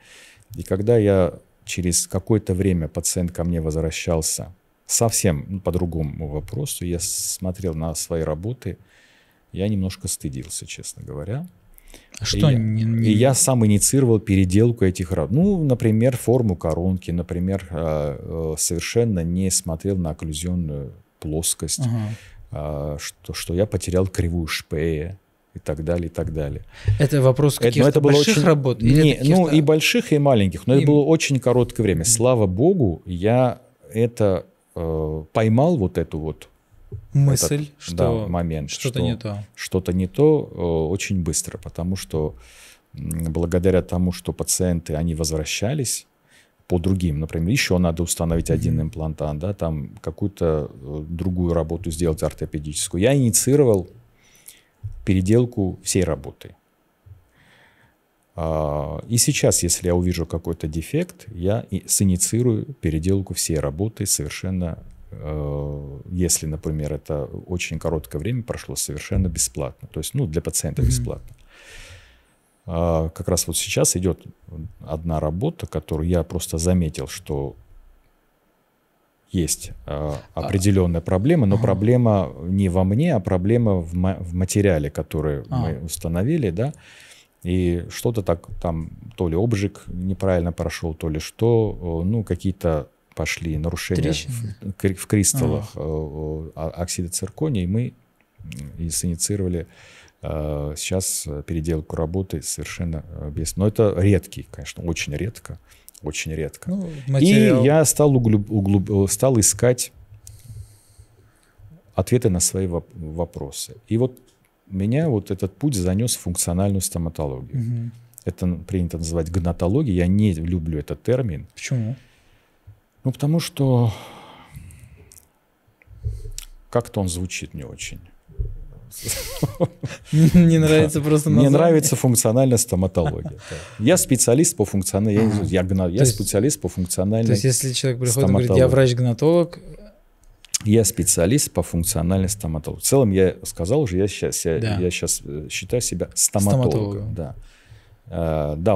И когда я через какое-то время пациент ко мне возвращался совсем ну, по другому вопросу, я смотрел на свои работы, я немножко стыдился, честно говоря. А что? И, не, не... и я сам инициировал переделку этих работ. Ну, например, форму коронки, например, э, э, совершенно не смотрел на окклюзионную плоскость. Ага а, что, что я потерял кривую Шпея и так далее, и так далее. Это вопрос каких-то это, больших очень... работ? Не, ну, и больших, и маленьких, но и... это было очень короткое время. Слава богу, я это э, поймал, вот эту вот мысль, этот, что да, момент, что-то что, не то. Что-то не то э, очень быстро, потому что благодаря тому, что пациенты, они возвращались, по другим. Например, еще надо установить один имплантант, да, там какую-то э, другую работу сделать ортопедическую. Я инициировал переделку всей работы. А, и сейчас, если я увижу какой-то дефект, я синициирую переделку всей работы совершенно э, если, например, это очень короткое время прошло, совершенно бесплатно. То есть, ну, для пациента бесплатно. А, как раз вот сейчас идет одна работа, которую я просто заметил, что есть э, определенная проблема, но ага. проблема не во мне, а проблема в, в материале, который а. мы установили, да. И что-то так там, то ли обжиг неправильно прошел, то ли что, ну, какие-то пошли нарушения в, в кристаллах ага. оксида циркония, и мы инициировали э, сейчас переделку работы совершенно без... Но это редкий, конечно, очень редко очень редко. Ну, материал... И я стал, углуб, углуб, стал искать ответы на свои вопросы. И вот меня вот этот путь занес в функциональную стоматологию. Угу. Это принято называть гнатологией. Я не люблю этот термин. Почему? Ну, потому что как-то он звучит не очень. Не нравится просто Мне нравится функциональная стоматология. Я специалист по функциональной... Я специалист по функциональной То есть если человек приходит и говорит, я врач-гнатолог, я специалист по функциональной стоматологии. В целом я сказал уже, я сейчас, я, я сейчас э, считаю себя стоматологом. стоматологом. Да. Uh, да,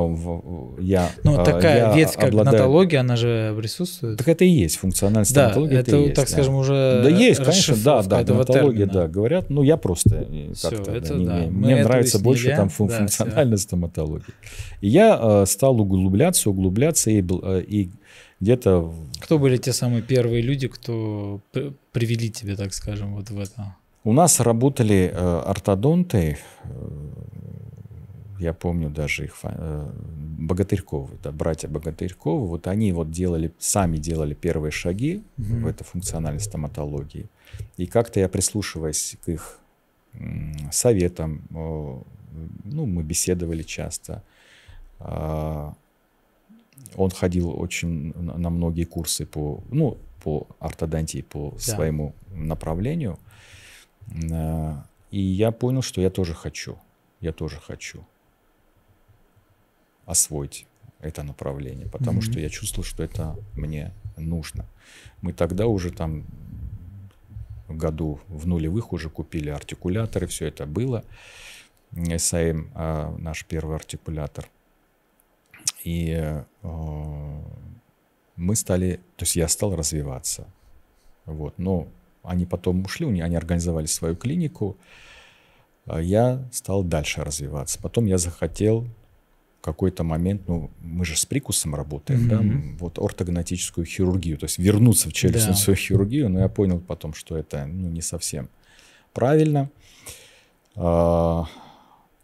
я... Ну, uh, такая я ветвь, как обладаю... гнатология, она же присутствует. Так это и есть, функциональная стоматология. Да, это, это есть, так да. скажем, уже Да есть, конечно, да, да, гнатология, да, говорят. Ну, я просто как-то... Да, не, да. Мне нравится больше там фун- да, функциональная все. стоматология. И я uh, стал углубляться, углубляться, и, и где-то... Кто были те самые первые люди, кто привели тебя, так скажем, вот в это? У нас работали э, ортодонты, я помню даже их, э, Богатырьковы, да, братья Богатырьковы, вот они вот делали, сами делали первые шаги угу. в этой функциональной стоматологии. И как-то я прислушиваясь к их советам, ну, мы беседовали часто, а, он ходил очень на многие курсы по, ну, по ортодонтии, по да. своему направлению. А, и я понял, что я тоже хочу. Я тоже хочу освоить это направление, потому mm-hmm. что я чувствовал, что это мне нужно. Мы тогда уже там в году в нулевых уже купили артикуляторы, все это было. САМ, а, наш первый артикулятор. И э, мы стали, то есть я стал развиваться. Вот, но они потом ушли, они организовали свою клинику, а я стал дальше развиваться. Потом я захотел какой-то момент, ну, мы же с прикусом работаем, mm-hmm. да, вот ортогнатическую хирургию, то есть вернуться в челюстную да. хирургию, но я понял потом, что это, ну, не совсем правильно. А,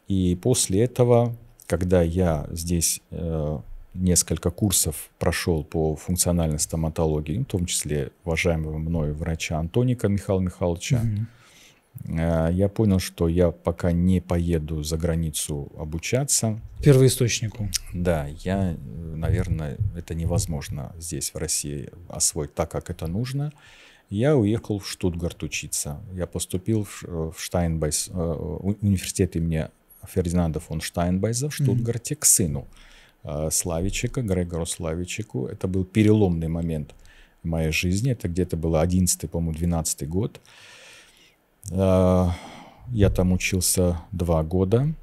и после этого, когда я здесь э, несколько курсов прошел по функциональной стоматологии, в том числе уважаемого мною врача Антоника Михаила Михайловича, mm-hmm я понял, что я пока не поеду за границу обучаться. Первоисточнику. Да, я, наверное, это невозможно здесь, в России, освоить так, как это нужно. Я уехал в Штутгарт учиться. Я поступил в Штайнбайс, э, университет имени Фердинанда фон Штайнбайза в Штутгарте mm-hmm. к сыну э, Славичика, Грегору Славичику. Это был переломный момент в моей жизни. Это где-то было 11 по-моему, 12 год. Э, я там учился два года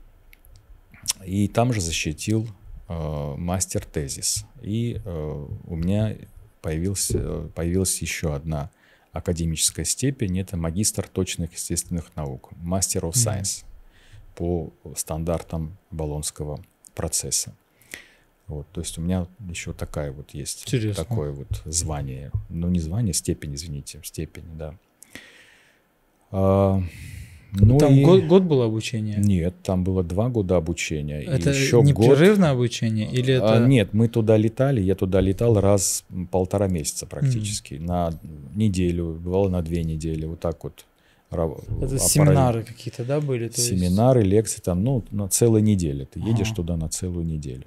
и там же защитил э, мастер-тезис. И э, у меня появился, появилась еще одна академическая степень, это магистр точных естественных наук, мастер of science mm-hmm. по стандартам Болонского процесса. Вот, то есть у меня еще такая вот есть Интересно. такое вот звание, ну не звание, степень, извините, степень, да. А, ну там и... год, год было обучение? Нет, там было два года обучения. Это еще непрерывное год... обучение или а, это? А, нет, мы туда летали, я туда летал раз полтора месяца практически, mm. на неделю, бывало на две недели, вот так вот. Это семинары какие-то, да, были? То семинары, есть... лекции там, ну, на целую неделю. Ты едешь ага. туда на целую неделю.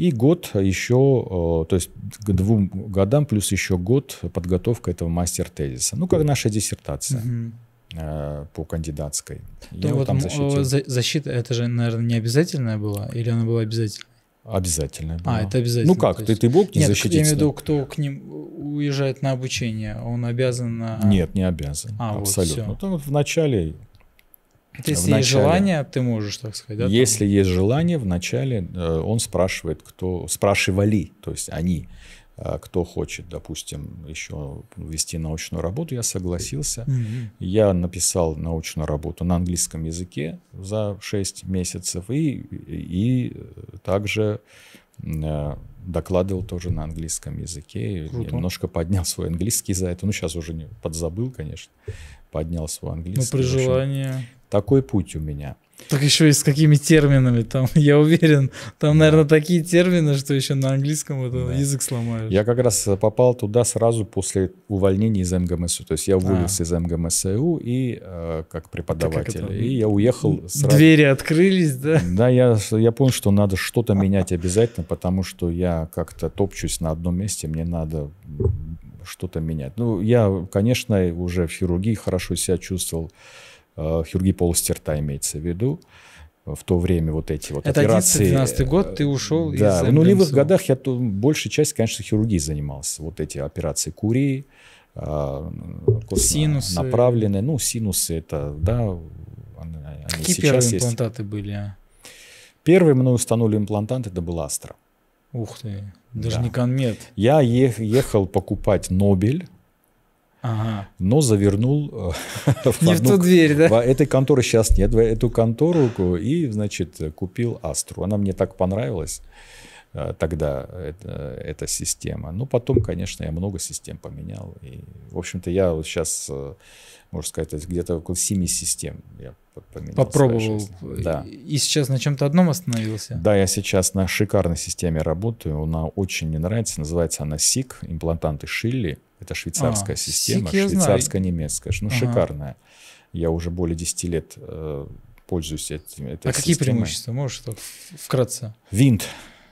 И год еще, то есть к двум годам плюс еще год подготовка этого мастер-тезиса. Ну, как наша диссертация угу. по кандидатской. То Я вот там защитил. защита, это же, наверное, не обязательная была? Или она была обязательной? Обязательно. А, это обязательно. Ну как, то ты, есть- ты мог не Нет, защититься? я имею в виду, кто к ним уезжает на обучение, он обязан... на- Нет, не обязан. А, вот Абсолютно. всё. Ну, там вот в начале, Если есть начале. желание, ты можешь, так сказать, да? там? если есть желание, в начале э, он спрашивает, кто спрашивали, то есть они, э, кто хочет, допустим, еще вести научную работу, я согласился. Мгм. Я написал научную работу на английском языке за 6 месяцев и, и также э, докладывал тоже на английском языке. Круто. Немножко поднял свой английский за это. Ну, сейчас уже не подзабыл, конечно. Поднял свой Ну, английский. при В общем, желании. Такой путь у меня. Так еще и с какими терминами там, я уверен, там, наверное, такие термины, что еще на английском это Да. язык сломаешь. Я как раз попал туда сразу после увольнения из МГМСУ. То есть я уволился из МГМСУ и э, как преподаватель. это? И я уехал сразу. Двери открылись, да? Да, я, я понял, что надо что-то менять обязательно, потому что я как-то топчусь на одном месте, мне надо что-то менять. Ну, я, конечно, уже в хирургии хорошо себя чувствовал, хирургии полости рта имеется в виду. В то время вот эти вот Это операции... 11-12 год, ты ушел Да, из в нулевых годах я то, большей частью, конечно, хирургией занимался. Вот эти операции курии, костно- Синусы. направленные. Ну, синусы это, да, они, Какие сейчас первые есть. имплантаты были? а? Первый мной установили имплантант, это был Астра. Ух ты, даже Да. не конмет. Я ехал покупать Нобель, Ага. но завернул э, в Не в ту дверь, да? В этой конторы сейчас нет, в эту контору и, значит, купил Астру. Она мне так понравилась э, тогда, это- эта система. Ну, потом, конечно, я много систем поменял. И, в общем-то, я вот сейчас, э, можно сказать, где-то около семи систем я по- поменял. Попробовал. Да. И сейчас на чем-то одном остановился? Да, я сейчас на шикарной системе работаю. Она очень мне нравится. Называется она СИК, имплантанты Шилли. Это швейцарская А, система, швейцарско-немецкая. Ну, Ага. шикарная. Я уже более 10 лет э, пользуюсь этим, этой А какие системой. преимущества? Можешь так вкратце? Винт.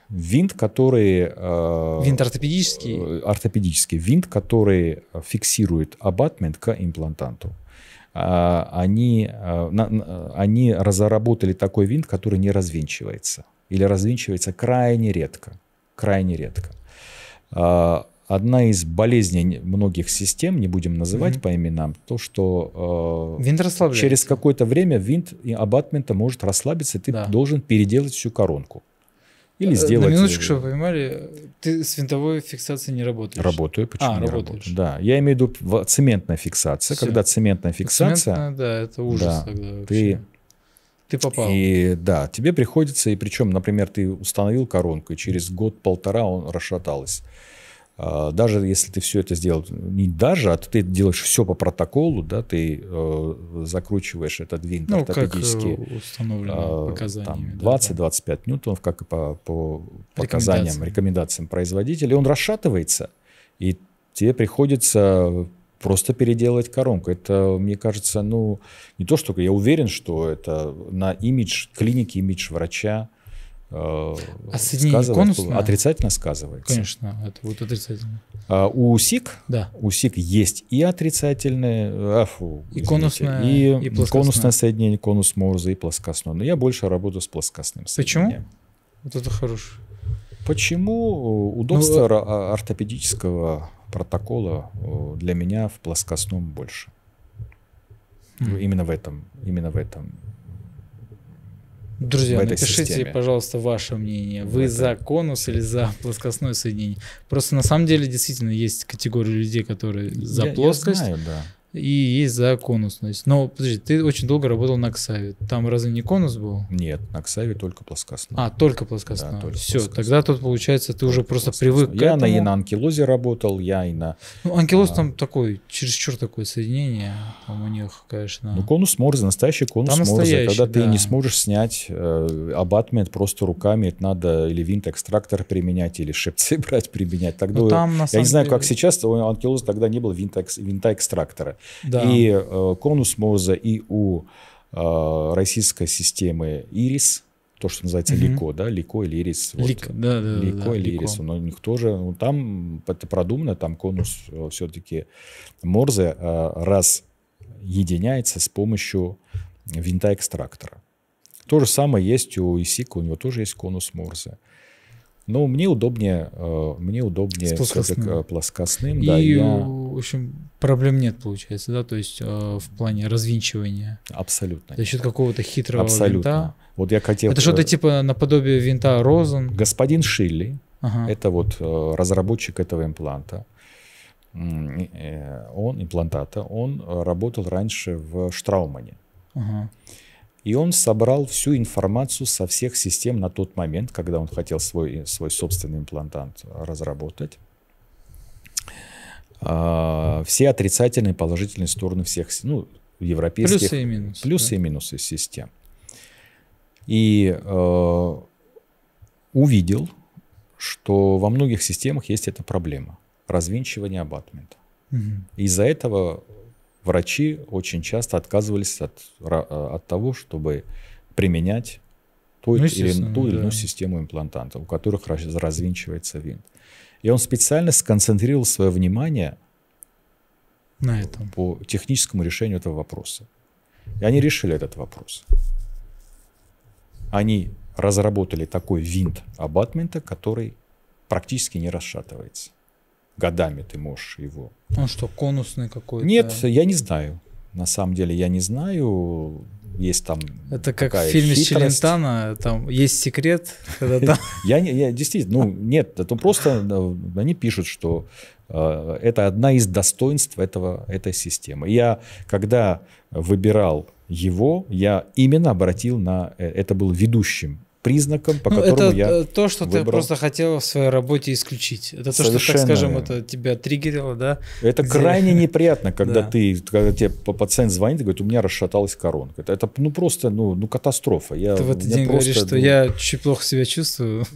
Винт, который... э, Винт ортопедический? э, ортопедический винт, который фиксирует абатмент к имплантанту. А, Они, э, они разработали такой винт, который не развинчивается. Или развинчивается крайне редко. Крайне редко. А, Одна из болезней не- многих систем, не будем называть Мгм. по именам, то, что э, Винт через какое-то время винт и абатмента может расслабиться, и ты Да. должен переделать всю коронку. Или Э, сделать... На минуточку, э, чтобы вы понимали, ты с винтовой фиксацией не работаешь. Работаю, почему А, не работаешь. работаю? Да, я имею в виду цементная фиксация. Всё. Когда цементная фиксация, Цементная, да, это ужас Да. тогда вообще. ты Ты попал. и да, тебе приходится, и причем, например, ты установил коронку, и через год-полтора он расшаталась. А, Даже если ты все это сделал, не даже, а ты делаешь все по протоколу, да, ты э, закручиваешь этот винт ну, как ортопедический. э, установлено а, показаниями. там да, 20-25 ньютонов, как и по, по показаниям, Рекомендациям. рекомендациям производителя, и он расшатывается, и тебе приходится просто переделать коронку. Это, мне кажется, ну, не то, что я уверен, что это на имидж клиники, имидж врача А сказывается, конусное? отрицательно сказывается. Конечно, это будет отрицательно. А у СИК Да. у СИК есть и отрицательные, а, фу, И извините, конусное, и, и конусное соединение, конус Морзе и плоскостное. Но я больше работаю с плоскостным Почему? Вот это хорошо. Почему удобство Ну, ро- а- ортопедического протокола э, для меня в плоскостном больше? М. Именно в этом, именно в этом. Друзья, в этой напишите, системе. пожалуйста, ваше мнение. Вы В за конус или за плоскостное соединение? Просто на самом деле действительно есть категория людей, которые за Я- я плоскость, знаю, да. И есть за конусность. Но подожди, ты очень долго работал на Ксаве. Там разве не конус был? Нет, на Ксаве только плоскостное. А, только плоскостное. Да, только Все, плоскостное. тогда тут получается, ты уже Только просто плоскостное. привык к Я этому. на, и на анкилозе работал, я и на... Ну, анкилоз А. там такой, чересчур такое соединение. Там у них, конечно. Ну, конус Морзе, настоящий конус Там Морзе, настоящий, когда ты да. не сможешь снять э, абатмент просто руками, это надо или винт-экстрактор применять, или шипцы брать применять. Тогда, Ну, там, я не знаю, как сейчас, у анкилоза тогда не было винта- винта-экстрактора. Да. И э, конус Морзе, и у э, российской системы Ирис, то, что называется Мгм. Лико, да, Лико или Ирис. вот. Лик, да, да, да, Лико да, или Лико. Ирис, но у них тоже, ну, там это продумано, там конус все-таки Морзе э, раз единяется с помощью винта экстрактора. То же самое есть у Исика, у него тоже есть конус Морзе. Но мне удобнее, э, мне удобнее С плоскостным. э, плоскостным. И, да, я в общем, проблем нет, получается, да, то есть э, в плане развинчивания абсолютно. за счет какого-то хитрого Абсолютно. винта. Вот я хотел... Это что-то типа наподобие винта Розен. Господин Шилли, Ага. это вот разработчик этого импланта, он, имплантата, он работал раньше в Штраумане. ага. И он собрал всю информацию со всех систем на тот момент, когда он хотел свой, свой собственный имплантант разработать. А, все отрицательные и положительные стороны всех ну, европейских Плюсы и минусы. плюсы да. и минусы систем. И э, увидел, что во многих системах есть эта проблема развинчивания абатмента. Мгм. Из-за этого врачи очень часто отказывались от, э, от того, чтобы применять ту, Ну, или, ту или иную да. систему имплантанта, у которых раз- развинчивается винт. И он специально сконцентрировал свое внимание На этом. по техническому решению этого вопроса. И они решили этот вопрос. Они разработали такой винт абатмента, который практически не расшатывается. Годами ты можешь его Он что, конусный какой-то? Нет, я не знаю. На самом деле я не знаю. Есть там Это как в фильме хитрость. Челентано, там есть секрет. Я, действительно, ну нет, это просто они пишут, что э, это одна из достоинств этого, этой системы. Я, когда выбирал его, я именно обратил на... э, Это был ведущим признаком, по Ну, которому это я... э, то, что ты выбрал. просто хотел в своей работе исключить. Это то, что, так Совершенно скажем, это тебя триггерило, да? Это где- крайне неприятно, когда Да. ты, когда тебе пациент звонит и говорит, у меня расшаталась коронка. Это, это, ну просто, ну, ну катастрофа. Я, Ты в этот день просто, говоришь, что ну, я чуть плохо себя чувствую,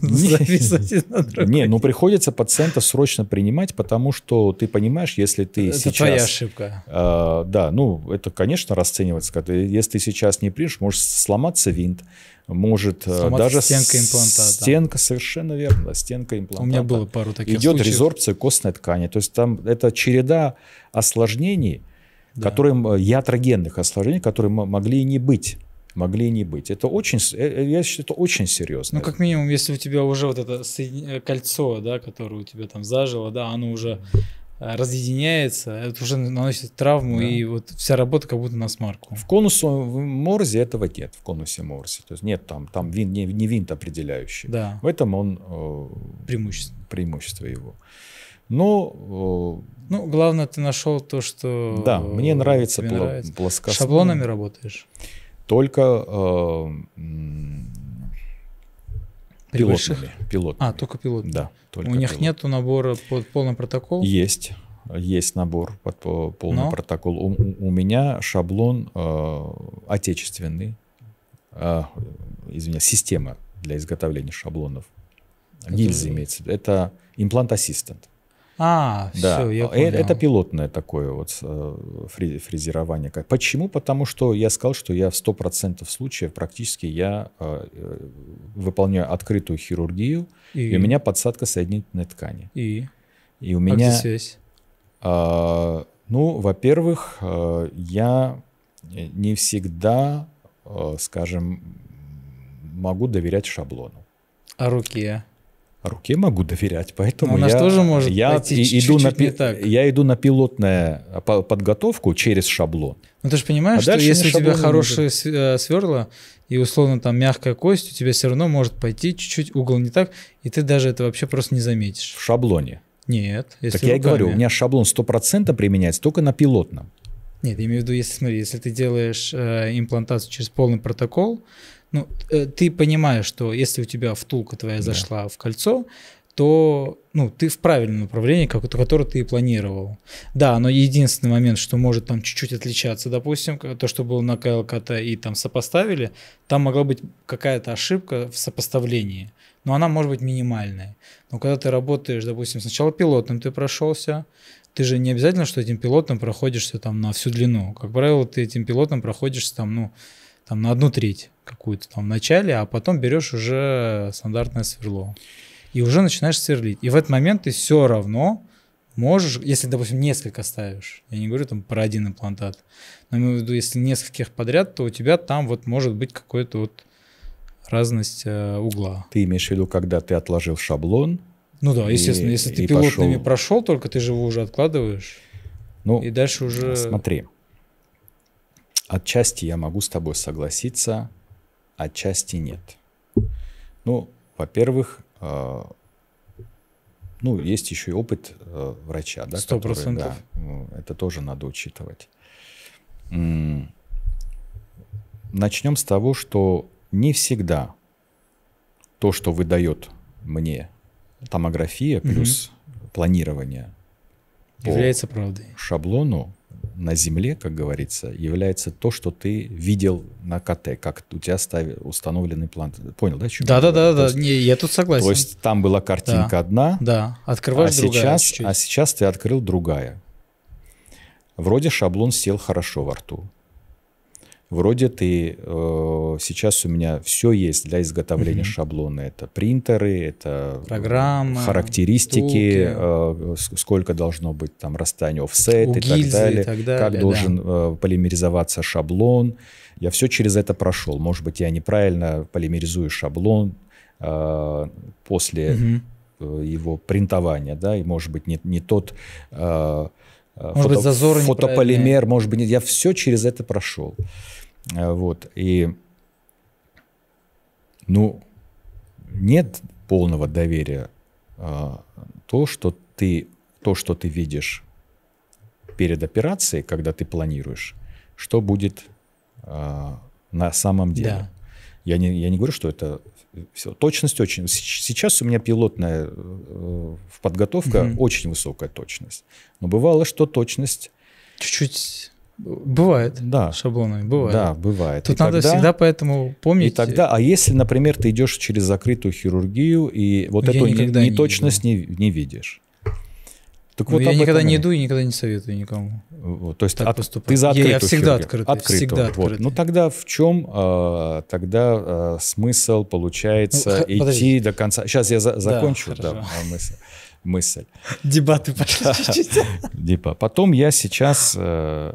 Не. ну приходится пациента срочно принимать, потому что ты понимаешь, если ты Это сейчас... твоя ошибка. А, да, ну, это, конечно, расценивается. Если ты сейчас не примешь, может сломаться винт, может э, Сломаться даже стенка имплантата. Стенка, совершенно верно, да, стенка имплантата. У меня было пару таких Идет случаев. резорбция костной ткани. То есть там это череда осложнений, Да. которые, м, ятрогенных осложнений, которые могли и не быть. Могли и не быть. Это очень, э, э, я считаю, это очень серьезно. Ну, как минимум, если у тебя уже вот это э, кольцо, да, которое у тебя там зажило, да, оно уже э, разъединяется, это уже наносит травму, Да. и вот вся работа как будто на смарку. В конусе Морзе этого нет, в конусе Морзе. То есть нет там, там вин, не, не винт определяющий. Да, В этом он э, преимущество. преимущество его. Но Ну, главное, ты нашел то, что э, да, мне нравится, пло- нравится. плоскостное. Шаблонами работаешь? Только э, При высших? пилотными. пилотными. А, только пилот. Да, только У них пилот. нету набора под полный протокол? Есть. Есть набор под по- полный Но? протокол. У, у- меня шаблон э, отечественный, э, извиняюсь, система для изготовления шаблонов. Это- Гильзы имеется. Это имплант ассистент. А, Да, все, я Э, понял. это пилотное такое вот э, фрезерование. Почему? Потому что я сказал, что я в 100% случаев практически я э, э, выполняю открытую хирургию, И, и у меня подсадка соединительной ткани. И? И у А где меня, связь? а, ну, во-первых, э, я не всегда, э, скажем, могу доверять шаблону. А руке? Руке могу доверять, поэтому Но у нас я, тоже может я пойти и- иду чуть-чуть на, пи- не так. я иду на пилотную по- подготовку через шаблон. Ну ты же понимаешь, А что если у тебя хорошие с- э, сверла и условно там мягкая кость, у тебя все равно может пойти чуть-чуть угол не так, и ты даже это вообще просто не заметишь. В шаблоне. Нет, если так я и говорю, у меня шаблон 100% применяется только на пилотном. Нет, я имею в виду, если смотри, если ты делаешь э, имплантацию через полный протокол, ну э, ты понимаешь, что если у тебя втулка твоя Да. зашла в кольцо, то ну, ты в правильном направлении, как, которое ты и планировал. Да, но единственный момент, что может там чуть-чуть отличаться, допустим, то, что было на КЛКТ и там сопоставили, там могла быть какая-то ошибка в сопоставлении, но она может быть минимальная. Но когда ты работаешь, допустим, сначала пилотным ты прошелся, ты же не обязательно, что этим пилотом проходишься там на всю длину. Как правило, ты этим пилотом проходишься там, ну, там на одну треть какую-то там в начале, а потом берешь уже стандартное сверло. И уже начинаешь сверлить. И в этот момент ты все равно можешь, если, допустим, несколько ставишь, я не говорю там про один имплантат, но имею в виду, если нескольких подряд, то у тебя там вот может быть какой-то вот разность э, угла. Ты имеешь в виду, когда ты отложил шаблон? Ну да, естественно, если ты пилотными пошел... прошел, только ты же его уже откладываешь. Ну, и дальше уже... Смотри, отчасти я могу с тобой согласиться, отчасти нет. Ну, во-первых, э, ну, есть еще и опыт э, врача, да, Сто процентов. Да, это тоже надо учитывать. Начнем с того, что не всегда то, что выдает мне томография плюс угу. планирование является правдой. Шаблону на Земле, как говорится, является то, что ты видел на КТ, как у тебя стави, установленный план. Понял, да? Да, да, да, да. Не, я тут согласен. То есть там была картинка да. одна, да. Открываешь а другая сейчас, чуть-чуть. а сейчас ты открыл другая. Вроде шаблон сел хорошо во рту вроде ты э, сейчас у меня все есть для изготовления угу. шаблона. Это принтеры, это программы, характеристики, э, сколько должно быть там расстояние офсет и, так далее, и так далее, как да. должен э, полимеризоваться шаблон. Я все через это прошел. Может быть, я неправильно полимеризую шаблон э, после угу. его принтования, да, и может быть не, не тот э, может фото, быть, зазор фотополимер, может быть, я все через это прошел. Э, вот. И, ну, нет полного доверия а, то, что ты, то, что ты видишь перед операцией, когда ты планируешь, что будет а, на самом деле. Да. Я, не, я не говорю, что это все. Точность очень. Сейчас у меня пилотная э, подготовка угу. очень высокая точность. Но бывало, что точность чуть-чуть Бывает. Да. Шаблонами. Бывает. Да, бывает. Тут и надо тогда, всегда поэтому помнить. И тогда, а если, например, ты идешь через закрытую хирургию и вот я эту неточность не, не, не видишь? Так вот я никогда не иду и никогда не советую никому. Вот, то есть от, ты за открытую Я, я всегда открытый. открытую. Всегда открытый. Вот. Ну тогда в чем э, тогда э, смысл получается ну, идти подожди. до конца? Сейчас я за, закончу да, да, мысль. мысль. Дебаты пошли чуть-чуть. Потом я сейчас Э,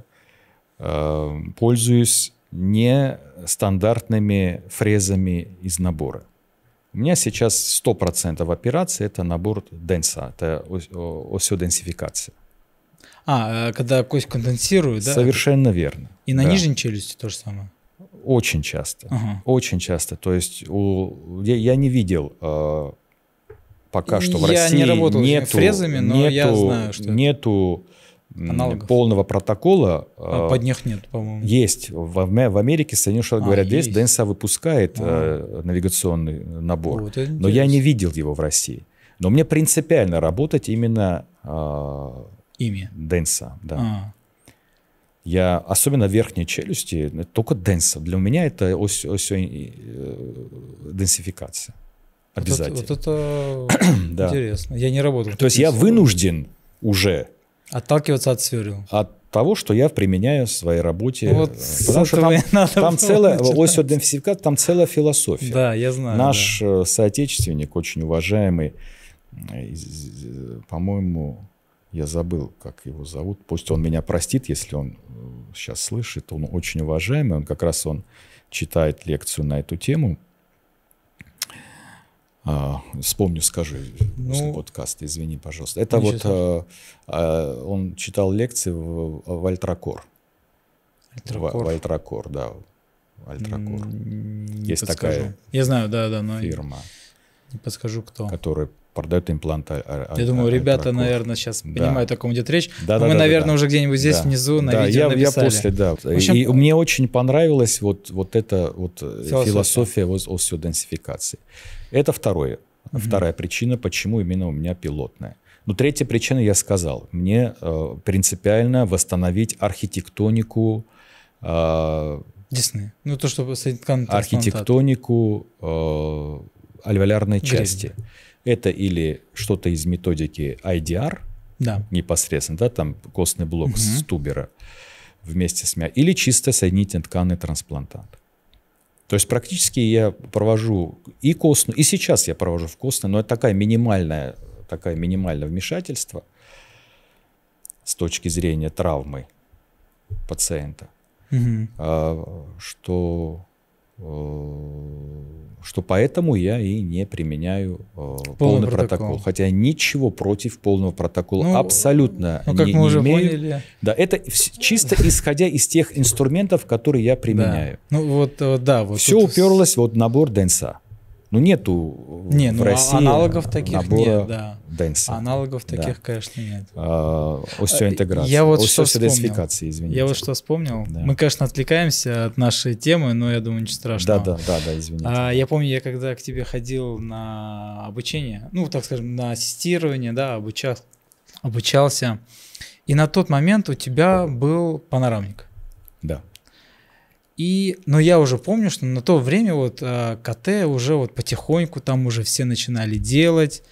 пользуюсь не стандартными фрезами из набора. У меня сейчас 100% операций это набор денса, это осиоденсификация. А, э, когда кость конденсирует, да? Совершенно верно. И на да. нижней челюсти то же самое? Очень часто. Ага. Очень часто. То есть у, я, я не видел э, пока что в я России не работал нету, фрезами, но нету, я знаю, что нету Аналогов. полного протокола. А, под них нет, по-моему. Есть. В, в Америке, Соединенные Штаты а, говорят, есть. ДНСА выпускает а. э, навигационный набор. Вот, но я не видел его в России. Но мне принципиально работать именно э, Ими. ДНСА. Да. А. Я, особенно в верхней челюсти, только денса. Для меня это ось, ось э, денсификация. Обязательно. Вот это, вот это интересно. Я не работал. То есть я вынужден уже Отталкиваться от сверл. От того, что я применяю в своей работе. Вот Потому что там, там целая, ось идентификат, там целая философия. Да, я знаю. Наш да. Э, соотечественник, очень уважаемый, по-моему, я забыл, как его зовут. Пусть он меня простит, если он сейчас э, слышит. Он очень уважаемый. Он как раз он читает лекцию на эту тему. А, вспомню, скажи ну, после подкаста, извини, пожалуйста. Это вот а, а, он читал лекции в, в Альтракор. Альтракор. В, в Альтракор, да. Альтракор. Не Есть подскажу. такая Я знаю, да, да, но фирма. Не подскажу, кто. Которая продает импланты. Я думаю, ребята, наверное, сейчас да. понимают, о ком идет речь. Да, да, мы, да, наверное, да. уже где-нибудь здесь да. внизу на да, видео я, написали. Я после, да. общем, и мне очень понравилась вот, вот эта вот философия, философия осиоденсификации. Это второе. Угу. Вторая причина, почему именно у меня пилотная. Ну, третья причина, я сказал, мне э, принципиально восстановить архитектонику. Э, Десны. Ну, то, что Архитектонику э, альвеолярной части. Это или что-то из методики IDR, да. непосредственно, да, там костный блок угу. с тубера вместе с мя, или чисто соединительный тканный трансплантант. То есть практически я провожу и костную, и сейчас я провожу в костную, но это такая минимальная, такая минимальное вмешательство с точки зрения травмы пациента, угу. что, что поэтому я и не применяю э, полный, Полный протокол. протокол. Хотя ничего против полного протокола Ну, абсолютно Ну, как не, мы не уже имею. поняли. Да, это чисто исходя из тех инструментов, которые я применяю. Да. Ну вот, э, да, вот Все тут уперлось вот набор Денса. Ну, нету Не, в ну, а- России аналогов таких нет, да. Денса. Аналогов Да. таких, конечно, нет. А, остеоинтеграции. Я вот что Остеосодификации, извините. Я вот что вспомнил. Да. Мы, конечно, отвлекаемся от нашей темы, но я думаю, ничего Да, страшного. да, да, да, извините. А, я помню, я когда к тебе ходил на обучение, ну, так скажем, на тестирование, да, обучал, обучался, и на тот момент у тебя был панорамник. Да. И, но я уже помню, что на то время вот а, КТ уже вот потихоньку там уже все начинали делать,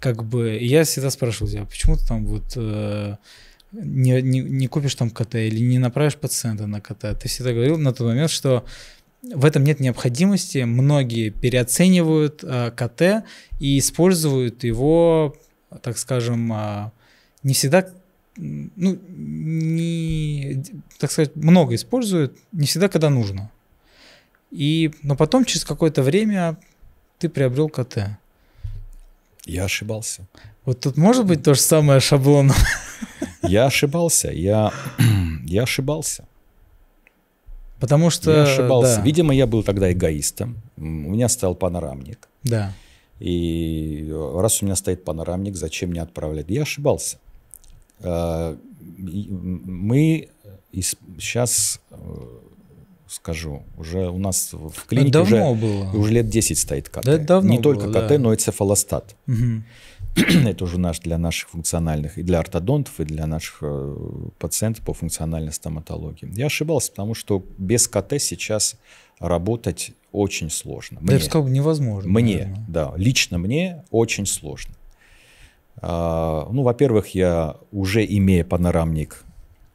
как бы, и я всегда спрашивал тебя, почему ты там вот э, не, не, не купишь там КТ или не направишь пациента на КТ? Ты всегда говорил на тот момент, что в этом нет необходимости, многие переоценивают а, КТ и используют его, так скажем, а, не всегда ну, не, так сказать, много используют, не всегда, когда нужно. И, но потом, через какое-то время, ты приобрел КТ. Я ошибался. Вот тут может быть то же самое шаблон. Я ошибался. Я, я ошибался. Потому что... я ошибался. да, Видимо, я был тогда эгоистом. У меня стоял панорамник. да. И раз у меня стоит панорамник, зачем мне отправлять? Я ошибался. А, и сейчас, скажу, уже у нас в клинике давно уже, было. уже лет 10 стоит КТ. Да, давно Не только было, КТ, да. но и цефалостат. Мгм. Это уже наш для наших функциональных, и для ортодонтов, и для наших э, пациентов по функциональной стоматологии. Я ошибался, потому что без КТ сейчас работать очень сложно. Да я бы сказал, невозможно. Мне, наверное. да, лично мне очень сложно. А, ну, во-первых, я уже имея панорамник, э,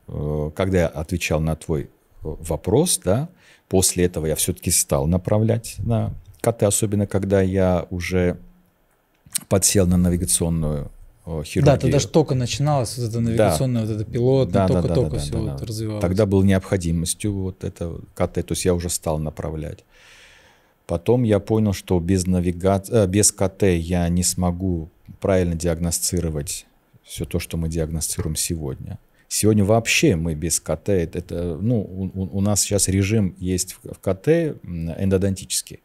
когда я отвечал на твой э, вопрос, да, после этого я все-таки стал направлять на КТ, особенно когда я уже подсел на навигационную э, хирургию. Да, тогда же только начиналось вот это навигационное, вот это пилотное, Да, да, да, только-только да, да, все да, вот да. развивалось. Тогда был необходимостью вот это КТ, то есть я уже стал направлять. Потом я понял, что без, навига... э, без КТ я не смогу правильно диагностировать все то, что мы диагностируем сегодня. Сегодня вообще мы без КТ, это, ну, у, у- нас сейчас режим есть в, в КТ эндодонтический.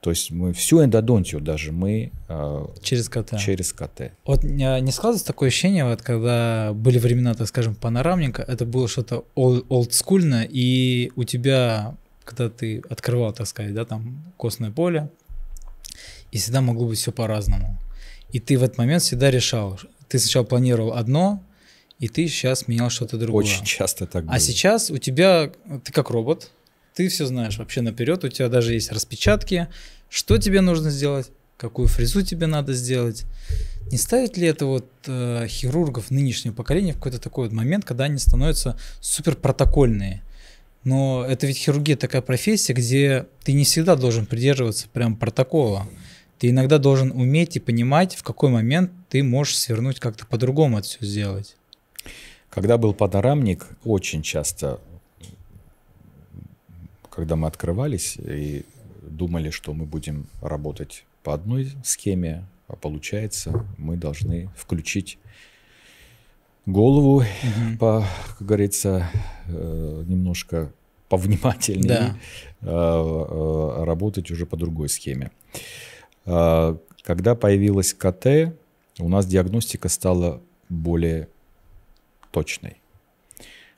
То есть мы всю эндодонтию даже мы э, Через КТ. через КТ. Вот не, не складывается такое ощущение, вот когда были времена, так скажем, панорамника, это было что-то ол- олдскульное, и у тебя, когда ты открывал, так сказать, да, там костное поле, и всегда могло быть все по-разному. И ты в этот момент всегда решал, ты сначала планировал одно, и ты сейчас менял что-то другое. Очень часто так было. А сейчас у тебя, ты как робот, ты все знаешь вообще наперед, у тебя даже есть распечатки, что тебе нужно сделать, какую фрезу тебе надо сделать. Не ставит ли это вот э, хирургов нынешнего поколения в какой-то такой вот момент, когда они становятся супер протокольные? Но это ведь хирургия такая профессия, где ты не всегда должен придерживаться прям протокола. Ты иногда должен уметь и понимать, в какой момент ты можешь свернуть как-то по-другому это все сделать. Когда был панорамник, очень часто, когда мы открывались и думали, что мы будем работать по одной схеме, а получается, мы должны включить голову, Мгм. по, как говорится, э, немножко повнимательнее, Да. э, э, работать уже по другой схеме. А, Когда появилась КТ, у нас диагностика стала более точной.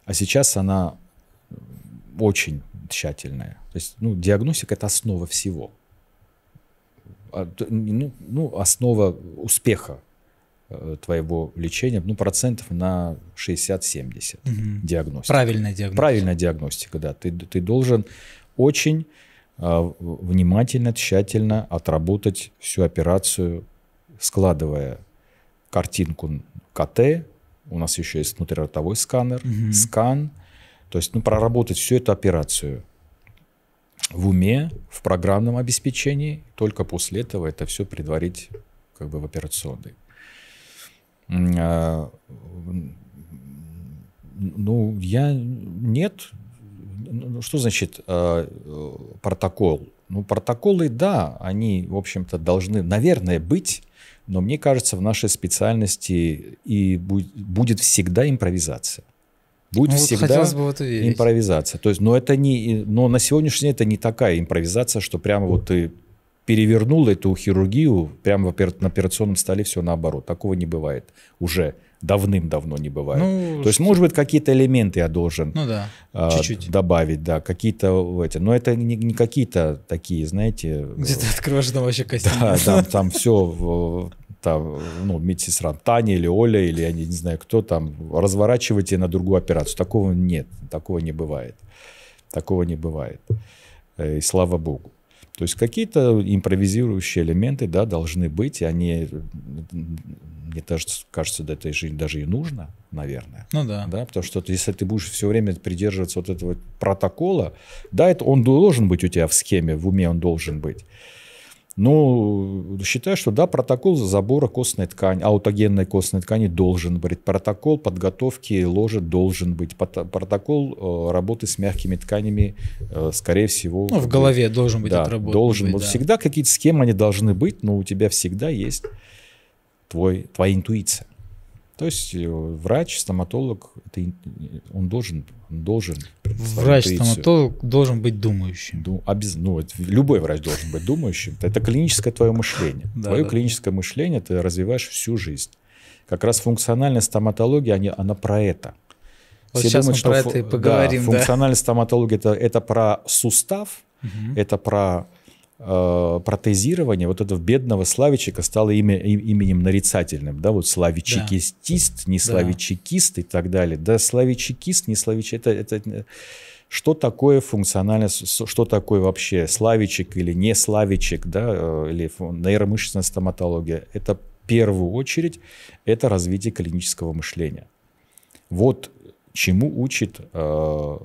А сейчас она очень тщательная. То есть, ну, диагностика это основа всего. А, Ну, ну, основа успеха э, твоего лечения, ну, процентов на 60-70 Мгм. диагностика. Правильная диагностика. Правильная диагностика, да. Ты, ты должен очень в- внимательно, тщательно отработать всю операцию, складывая картинку КТ, у нас еще есть внутриротовой сканер, Мгм. скан, то есть ну, проработать всю эту операцию в уме, в программном обеспечении, только после этого это все предварить как бы в операционной. А, Ну, я нет. Ну, Что значит э, э, протокол? Ну, протоколы, да, они, в общем-то, должны, наверное, быть, но мне кажется, в нашей специальности и будет всегда импровизация. Будет ну, всегда вот бы вот импровизация. То есть, но это не, но на сегодняшний день это не такая импровизация, что прямо вот ты перевернул эту хирургию прямо на операционном столе все наоборот. Такого не бывает уже давным-давно не бывает. Ну, То есть, может быть, какие-то элементы я должен ну, да. а, чуть-чуть. добавить, да, какие-то эти, но это не, не какие-то такие, знаете. Где ты откроешь там вообще костюм. Да, там, там все, там, ну, медсестра Таня или Оля, или я не, не знаю кто там, разворачивайте на другую операцию. Такого нет, такого не бывает. Такого не бывает. Э, и слава богу. То есть какие-то импровизирующие элементы, да, должны быть, и они мне даже кажется, до этой жизни даже и нужно, наверное. Ну да. да потому что если ты будешь все время придерживаться вот этого протокола, да, это он должен быть у тебя в схеме, в уме он должен быть. Ну, считаю, что да, протокол забора костной ткани, аутогенной костной ткани должен быть. Протокол подготовки ложи должен быть. Протокол э, работы с мягкими тканями, э, скорее всего... Ну, в голове должен быть да, отработан. Должен быть. Да. Всегда какие-то схемы они должны быть, но у тебя всегда есть твой, твоя интуиция. То есть э, врач, стоматолог, это, он должен, он должен. Врач, стоматолог должен быть думающим. Ду, обез, ну, любой врач должен быть думающим. Это клиническое твое мышление. твое клиническое мышление ты развиваешь всю жизнь. Как раз функциональная стоматология, они, она про это. Вот Все сейчас думают, мы про это и поговорим. Да, функциональная стоматология это, это про сустав, угу. это про протезирование вот этого бедного Славичика стало имя, именем нарицательным, да, вот славичекистист, да. не славичекист да. и так далее. Да, славичекист, не славичек, это, это что такое функционально, что такое вообще славичек или не славичек, да, э, или нейромышечная стоматология. Это в первую очередь это развитие клинического мышления. Вот чему учит э,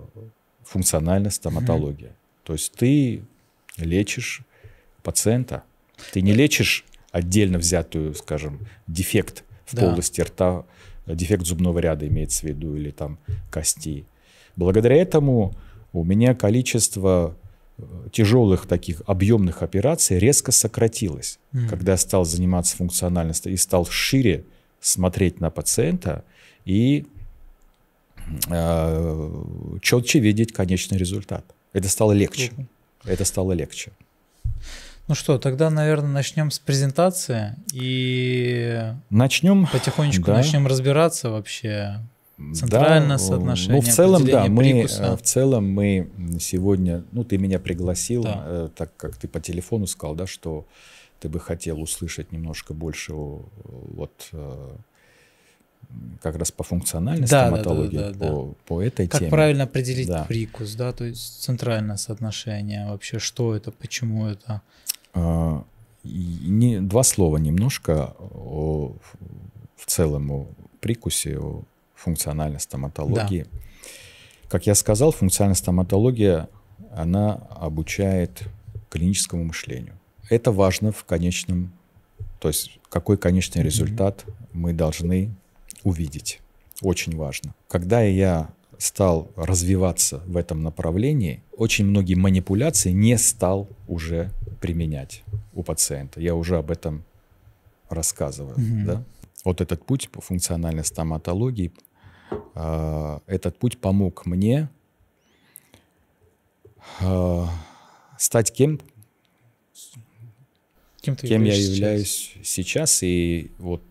функциональная стоматология. Mm-hmm. То есть ты лечишь пациента. Ты не лечишь отдельно взятую, скажем, дефект в да. полости рта, дефект зубного ряда имеется в виду, или там костей. Благодаря этому у меня количество э, тяжелых таких объемных операций резко сократилось. Mm. Когда я стал заниматься функциональностью и стал шире смотреть на пациента и э, четче видеть конечный результат. Это стало легче. Mm это стало легче. Ну что, тогда, наверное, начнем с презентации и начнем, потихонечку да. начнем разбираться вообще центральное да, соотношение. Ну, в целом, да, мы, в целом мы сегодня, ну, ты меня пригласил, да. э, так как ты по телефону сказал, да, что ты бы хотел услышать немножко больше вот э, как раз по функциональной да, стоматологии, да, да, да, по, да. по этой как теме. Как правильно определить да. прикус, да, то есть центральное соотношение, вообще что это, почему это? А, не, два слова немножко о, в целом о прикусе, о функциональной стоматологии. Да. Как я сказал, функциональная стоматология, она обучает клиническому мышлению. Это важно в конечном, то есть какой конечный mm-hmm. результат мы должны увидеть. Очень важно. Когда я стал развиваться в этом направлении, очень многие манипуляции не стал уже применять у пациента. Я уже об этом рассказываю. Mm-hmm. Да? Вот этот путь по функциональной стоматологии, э, этот путь помог мне э, стать кем, кем, кем я являюсь сейчас. сейчас. И вот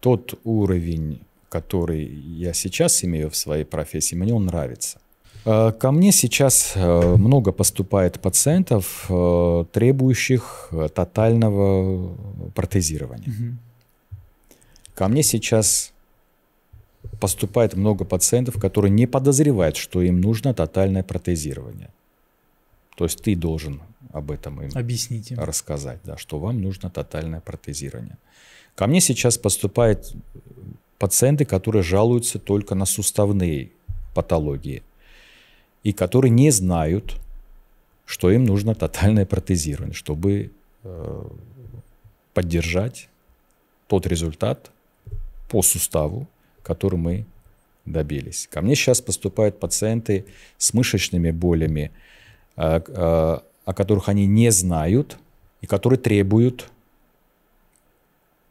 тот уровень который я сейчас имею в своей профессии, мне он нравится. Э, ко мне сейчас э, много поступает пациентов, э, требующих тотального протезирования. Угу. Ко мне сейчас поступает много пациентов, которые не подозревают, что им нужно тотальное протезирование. То есть ты должен об этом им Объяснить им. рассказать, да, что вам нужно тотальное протезирование. Ко мне сейчас поступает пациенты, которые жалуются только на суставные патологии и которые не знают, что им нужно тотальное протезирование, чтобы э, поддержать тот результат по суставу, который мы добились. Ко мне сейчас поступают пациенты с мышечными болями, э, э, о которых они не знают и которые требуют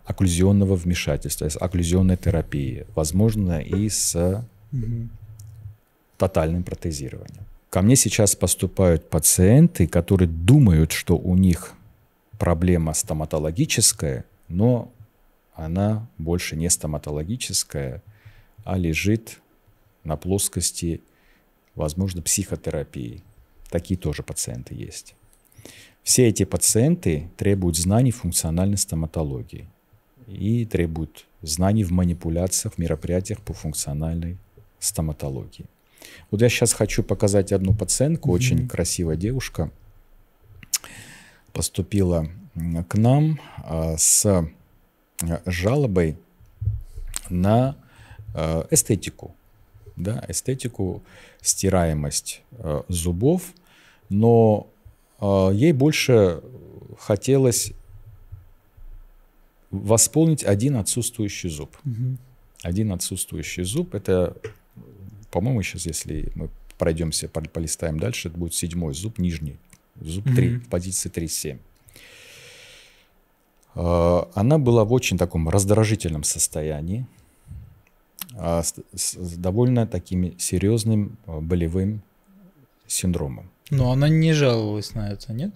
окклюзионного вмешательства, окклюзионной терапии, возможно, и с угу. тотальным протезированием. Ко мне сейчас поступают пациенты, которые думают, что у них проблема стоматологическая, но она больше не стоматологическая, а лежит на плоскости, возможно, психотерапии. Такие тоже пациенты есть. Все эти пациенты требуют знаний функциональной стоматологии и требуют знаний в манипуляциях, в мероприятиях по функциональной стоматологии. Вот я сейчас хочу показать одну пациентку, mm-hmm. очень красивая девушка, поступила к нам а, с а, жалобой на а, эстетику, да, эстетику, стираемость зубов, но ей больше хотелось восполнить один отсутствующий зуб. Угу. Один отсутствующий зуб это, по-моему, сейчас, если мы пройдемся, полистаем дальше, это будет седьмой зуб, нижний, зуб 3, угу. позиции 3-7. А, она была в очень таком раздражительном состоянии, а, с довольно таким серьезным а, болевым синдромом. Но она не жаловалась на это, нет?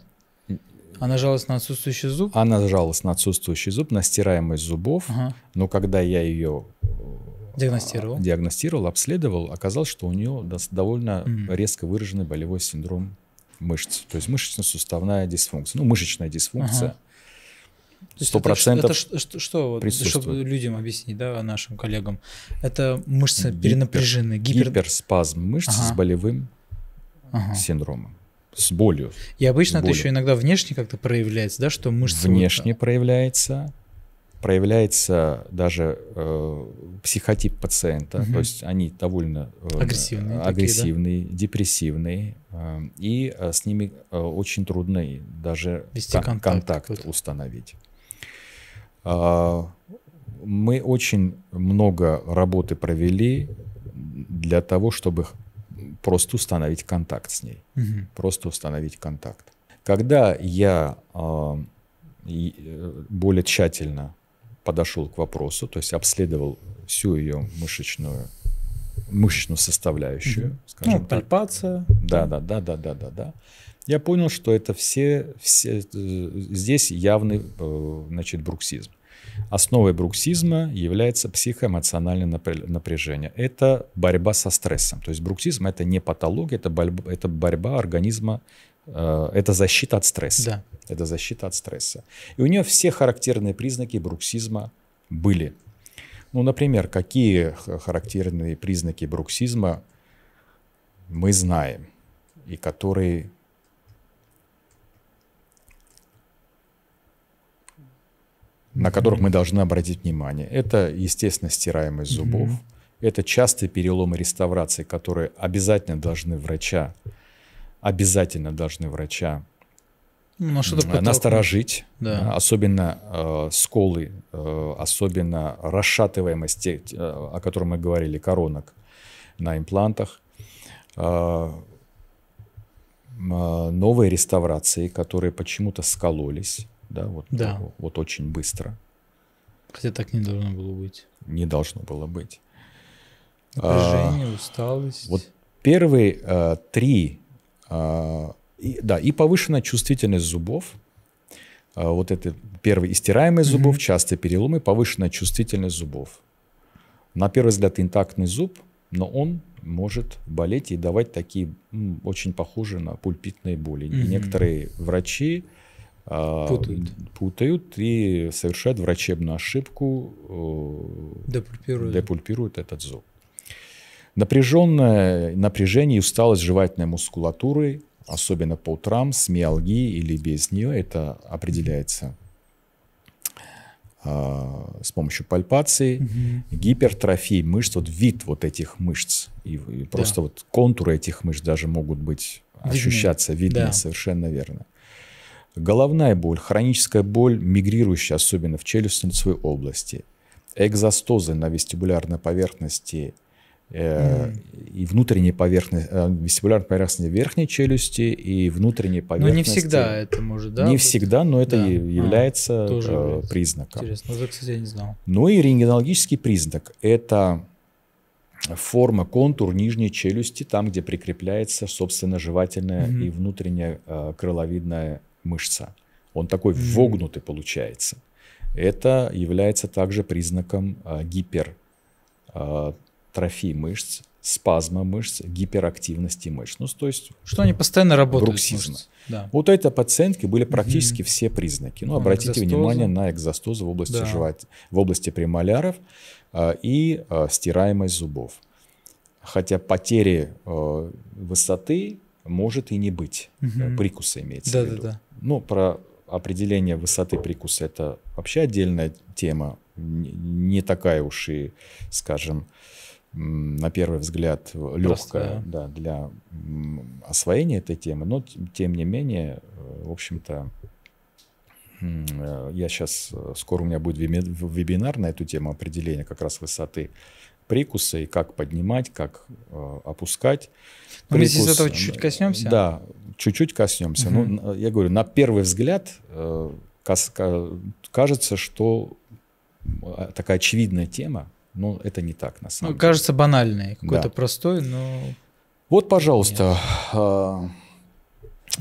Она жаловалась на отсутствующий зуб? Она жаловалась на отсутствующий зуб, на стираемость зубов. Ага. Но когда я ее э, диагностировал, диагностировал обследовал, оказалось, что у нее довольно mm. резко выраженный болевой синдром мышц. То есть мышечно-суставная дисфункция. Ну, мышечная дисфункция. Сто процентов это, это что, что чтобы людям объяснить, да, нашим коллегам, это мышцы Гипер, перенапряжены, гипер... гиперспазм мышц ага. с болевым ага. синдромом с болью. И обычно это еще иногда внешне как-то проявляется, да, что мышцы... Внешне вот... проявляется, проявляется даже э, психотип пациента, угу. то есть они довольно э, агрессивные, агрессивные такие, да? депрессивные, э, и э, с ними э, очень трудно даже Вести кон- контакт, контакт установить. Э, мы очень много работы провели для того, чтобы просто установить контакт с ней. Угу. Просто установить контакт. Когда я э, более тщательно подошел к вопросу, то есть обследовал всю ее мышечную мышечную составляющую, угу. скажем ну, так. пальпация. Да, да, да, да, да, да, да. Я понял, что это все, все э, здесь явный, э, значит, бруксизм. Основой бруксизма является психоэмоциональное напряжение. Это борьба со стрессом. То есть бруксизм это не патология, это борьба, это борьба организма, э, это защита от стресса. Да. Это защита от стресса. И у нее все характерные признаки бруксизма были. Ну, например, какие характерные признаки бруксизма мы знаем, и которые на которых мы должны обратить внимание. Это, естественно, стираемость зубов. Это частые переломы реставрации, которые обязательно должны врача, обязательно должны врача ну, что насторожить, да. особенно э, сколы, э, особенно расшатываемость, э, о котором мы говорили, коронок на имплантах, э, э, новые реставрации, которые почему-то скололись, да, вот, да. вот очень быстро. Хотя так не должно было быть. Не должно было быть. Напряжение, а, усталость. Вот первые а, три, а, и, да, и повышенная чувствительность зубов. А, вот это первый истираемость зубов, mm-hmm. частые переломы, повышенная чувствительность зубов. На первый взгляд интактный зуб, но он может болеть и давать такие очень похожие на пульпитные боли. И некоторые врачи путают. путают и совершают врачебную ошибку, э, депульпируют, депульпируют этот зуб. Напряженное напряжение и усталость жевательной мускулатуры, особенно по утрам, с миалгией или без нее, это определяется а, с помощью пальпации, угу. гипертрофии мышц, вот вид вот этих мышц и, и просто да. вот контуры этих мышц даже могут быть ощущаться, видны, да. совершенно верно. Головная боль, хроническая боль, мигрирующая особенно в челюстно-лицевой области, экзостозы на вестибулярной поверхности э, и внутренней поверхности, э, вестибулярной поверхности верхней челюсти и внутренней поверхности. Но не всегда это может, да? Не быть? всегда, но это Да. и А, является тоже э, является. признаком. Интересно, вот это, кстати, я не знал. Ну и рентгенологический признак – это форма, контур нижней челюсти, там, где прикрепляется, собственно, жевательная Мгм. и внутренняя э, крыловидная мышца. Он такой вогнутый получается. Это является также признаком э, гипертрофии мышц, спазма мышц, гиперактивности мышц. Ну, то есть Что они постоянно работают. Бруксизма. Да. вот у этой пациентки были практически все признаки. Ну, А, обратите экзостоза. внимание на экзостозы в области Да. жевать, в области премоляров а, и а, стираемость зубов. Хотя потери а, высоты может и не быть. Мгм. Э, Прикуса имеется в Да, виду. да, да. Ну, про определение высоты прикуса это вообще отдельная тема, не такая уж и, скажем, на первый взгляд легкая Простая. да, для освоения этой темы, но тем не менее, э, в общем-то, э, я сейчас, скоро у меня будет веби- в- вебинар на эту тему определения как раз высоты прикуса и как поднимать, как опускать. Ну, мы здесь этого э, чуть-чуть коснемся. Да, чуть-чуть коснемся. Мгм. Ну, я говорю, на первый взгляд э, кажется, что э, такая очевидная тема, но это не так на Ну, самом деле. кажется банальный, какой-то Да. простой, но Вот, пожалуйста, э,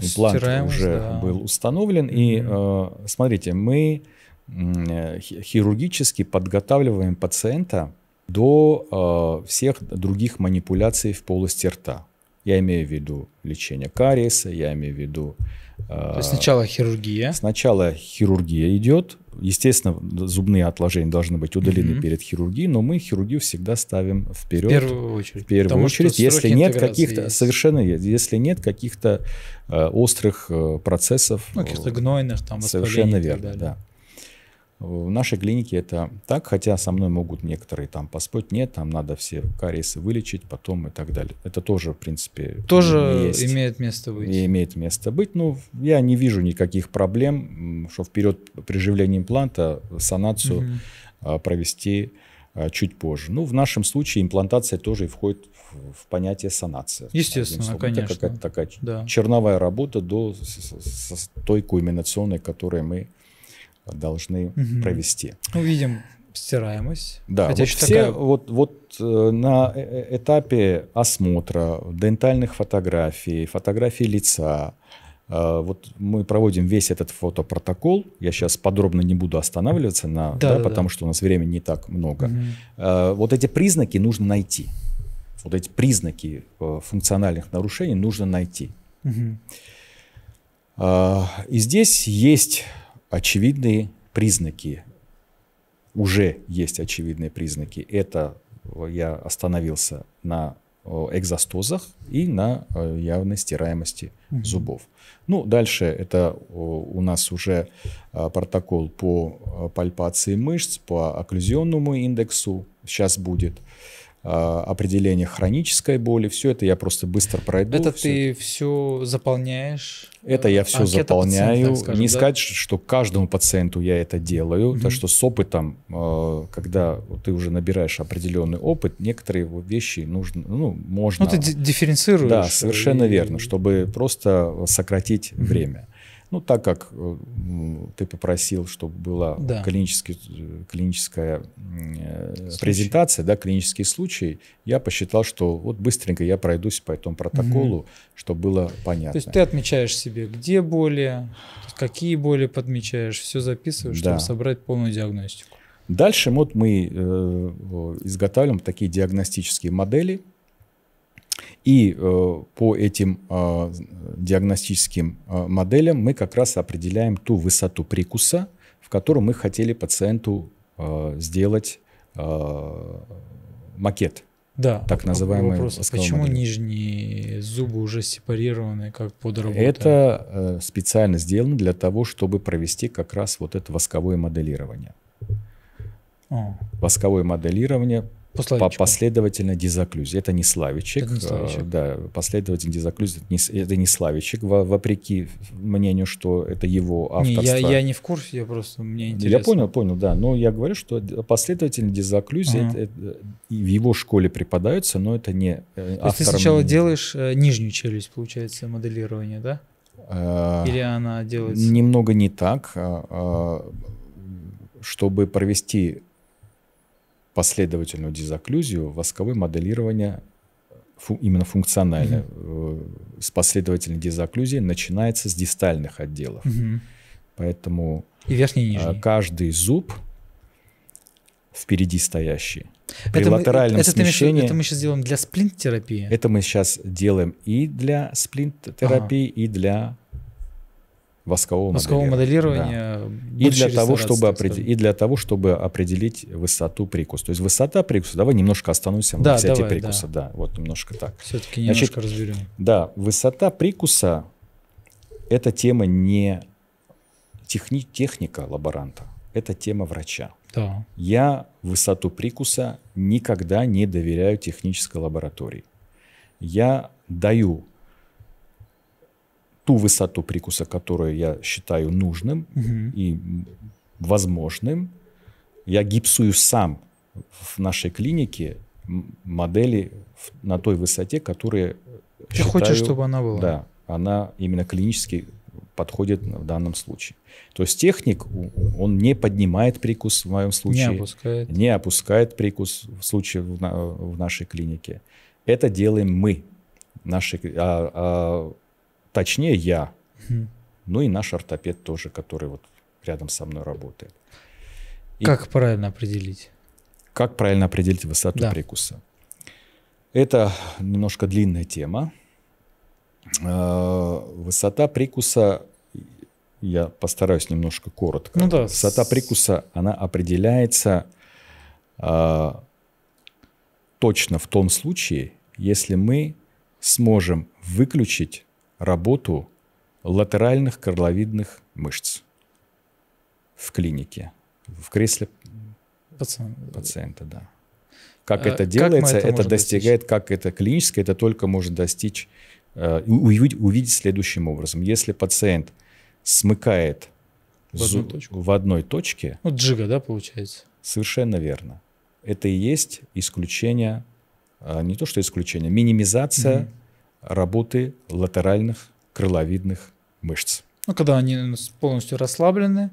имплант Стираемость, уже да. был установлен. И Мгм. э, смотрите, мы э, хирургически подготавливаем пациента до э, всех других манипуляций в полости рта. Я имею в виду лечение кариеса, я имею в виду... э, то есть сначала хирургия. Сначала хирургия идет. Естественно, зубные отложения должны быть удалены Мгм. перед хирургией, но мы хирургию всегда ставим В вперед. первую очередь. В первую Потому очередь, если нет каких-то есть. совершенно если нет каких-то э, острых э, процессов, Ну, каких-то э, гнойных там совершенно верно, да. В нашей клинике это так, хотя со мной могут некоторые там поспорить, нет, там надо все кариесы вылечить, потом и так далее. Это тоже, в принципе, Тоже есть имеет место быть. и имеет место быть. Ну, я не вижу никаких проблем, что вперед приживление импланта, санацию а, провести а, чуть позже. Ну, в нашем случае имплантация тоже и входит в, в понятие санация. Естественно, конечно. Это какая-то такая Да. черновая работа до с- с- с той кульминационной, которую мы должны Мгм. провести. Увидим стираемость. Да, Хотя вот все такая- вот, вот э, на э- э- этапе осмотра, дентальных фотографий, фотографий лица, вот мы проводим весь этот фотопротокол. Я сейчас подробно не буду останавливаться на, Да, да, да, потому да. что у нас времени не так много. Э, Вот эти признаки нужно найти. Вот эти признаки функциональных нарушений нужно найти. А, И здесь есть очевидные признаки. Уже есть очевидные признаки. Это э, я остановился на э, экзостозах и на э, явной стираемости Мгм. зубов. Ну, дальше это у нас уже а, протокол по пальпации мышц, по окклюзионному индексу сейчас будет. А, Определение хронической боли. Все это я просто быстро пройду. Это всё ты все заполняешь? это я э, все анкета заполняю. пациента, скажем, не да? сказать, что каждому пациенту я это делаю. Мгм. Так что с опытом, э, когда ты уже набираешь определенный опыт, некоторые вот вещи нужно, ну, можно. Ну, ты ди- дифференцируешь. Да, совершенно и- верно, чтобы просто сократить Мгм. время. Ну, так как э, ты попросил, чтобы была Да. клинический, э, клиническая э, Случай. презентация, да, клинический случай, я посчитал, что вот быстренько я пройдусь по этому протоколу, чтобы было понятно. То есть ты отмечаешь себе, где боли, какие боли подмечаешь, все записываешь, Да. чтобы собрать полную диагностику. Дальше вот мы э, изготавливаем такие диагностические модели, и э, по этим э, диагностическим э, моделям мы как раз определяем ту высоту прикуса, в которую мы хотели пациенту сделать макет. Да. Так называемые вопрос, а почему модели. нижние зубы уже сепарированы, как под работой? Это э, специально сделано для того, чтобы провести как раз вот это восковое моделирование. О, Восковое моделирование По славичку. последовательной дезоклюзии. Это не славичек. Это не славичек. э, Да, последовательная дезоклюзия это не, это не славичек, во- вопреки мнению, что это его Не, авторство. я, я не в курсе, я просто мне интересно. Я понял, понял, да. Но я говорю, что д- последовательная дезоклюзия Ага. это- это в его школе преподается, но это не э, То есть ты сначала не- делаешь э, нижнюю челюсть, получается, моделирование, да? э, Или она делается... Немного не так. а, а, Чтобы провести последовательную дезоклюзию, восковое моделирование фу- именно функциональное э, с последовательной дезоклюзией начинается с дистальных отделов. Мгм. Поэтому И верхний и а, нижний. каждый зуб впереди стоящий при Это мы- латеральном это в виду- смещении Это мы сейчас делаем для сплинт-терапии? Это мы сейчас делаем и для сплинт-терапии, и для воскового, Мозгового моделирования. Да. моделирования. И бывшей для, того, чтобы определ- и для того, чтобы определить высоту прикуса. То есть высота прикуса, давай немножко остановимся на Да, высоте давай, прикуса. Да. вот немножко так. Все-таки Значит, немножко разберем. Да, высота прикуса – это тема не техни- техника лаборанта, это тема врача. Да. Я высоту прикуса никогда не доверяю технической лаборатории. Я даю ту высоту прикуса, которую я считаю нужным Мгм. и возможным. Я гипсую сам в нашей клинике модели на той высоте, которые Ты считаю, хочешь, чтобы она была? да, она именно клинически подходит в данном случае. То есть техник, он не поднимает прикус в моем Не случае, опускает. не опускает прикус в случае в, на- в нашей клинике. Это делаем мы, наши, а- а точнее я, ну и наш ортопед тоже, который вот рядом со мной работает. И Как правильно определить? как правильно определить высоту Да. прикуса? Это немножко длинная тема. Э, Высота прикуса, я постараюсь немножко коротко. Ну да, Высота прикуса, она определяется э, точно в том случае, если мы сможем выключить работу латеральных карловидных мышц в клинике, в кресле Пацан. пациента, да. Как А это как делается, это это, можем достигает, как это клиническое, это только можно достичь, э, увидеть, увидеть следующим образом. Если пациент смыкает В точку. в одной точке, Ну, джига, да, получается? совершенно верно. Это и есть исключение, а, не то что исключение, минимизация Мгм. Работы латеральных крыловидных мышц. Ну, когда они полностью расслаблены,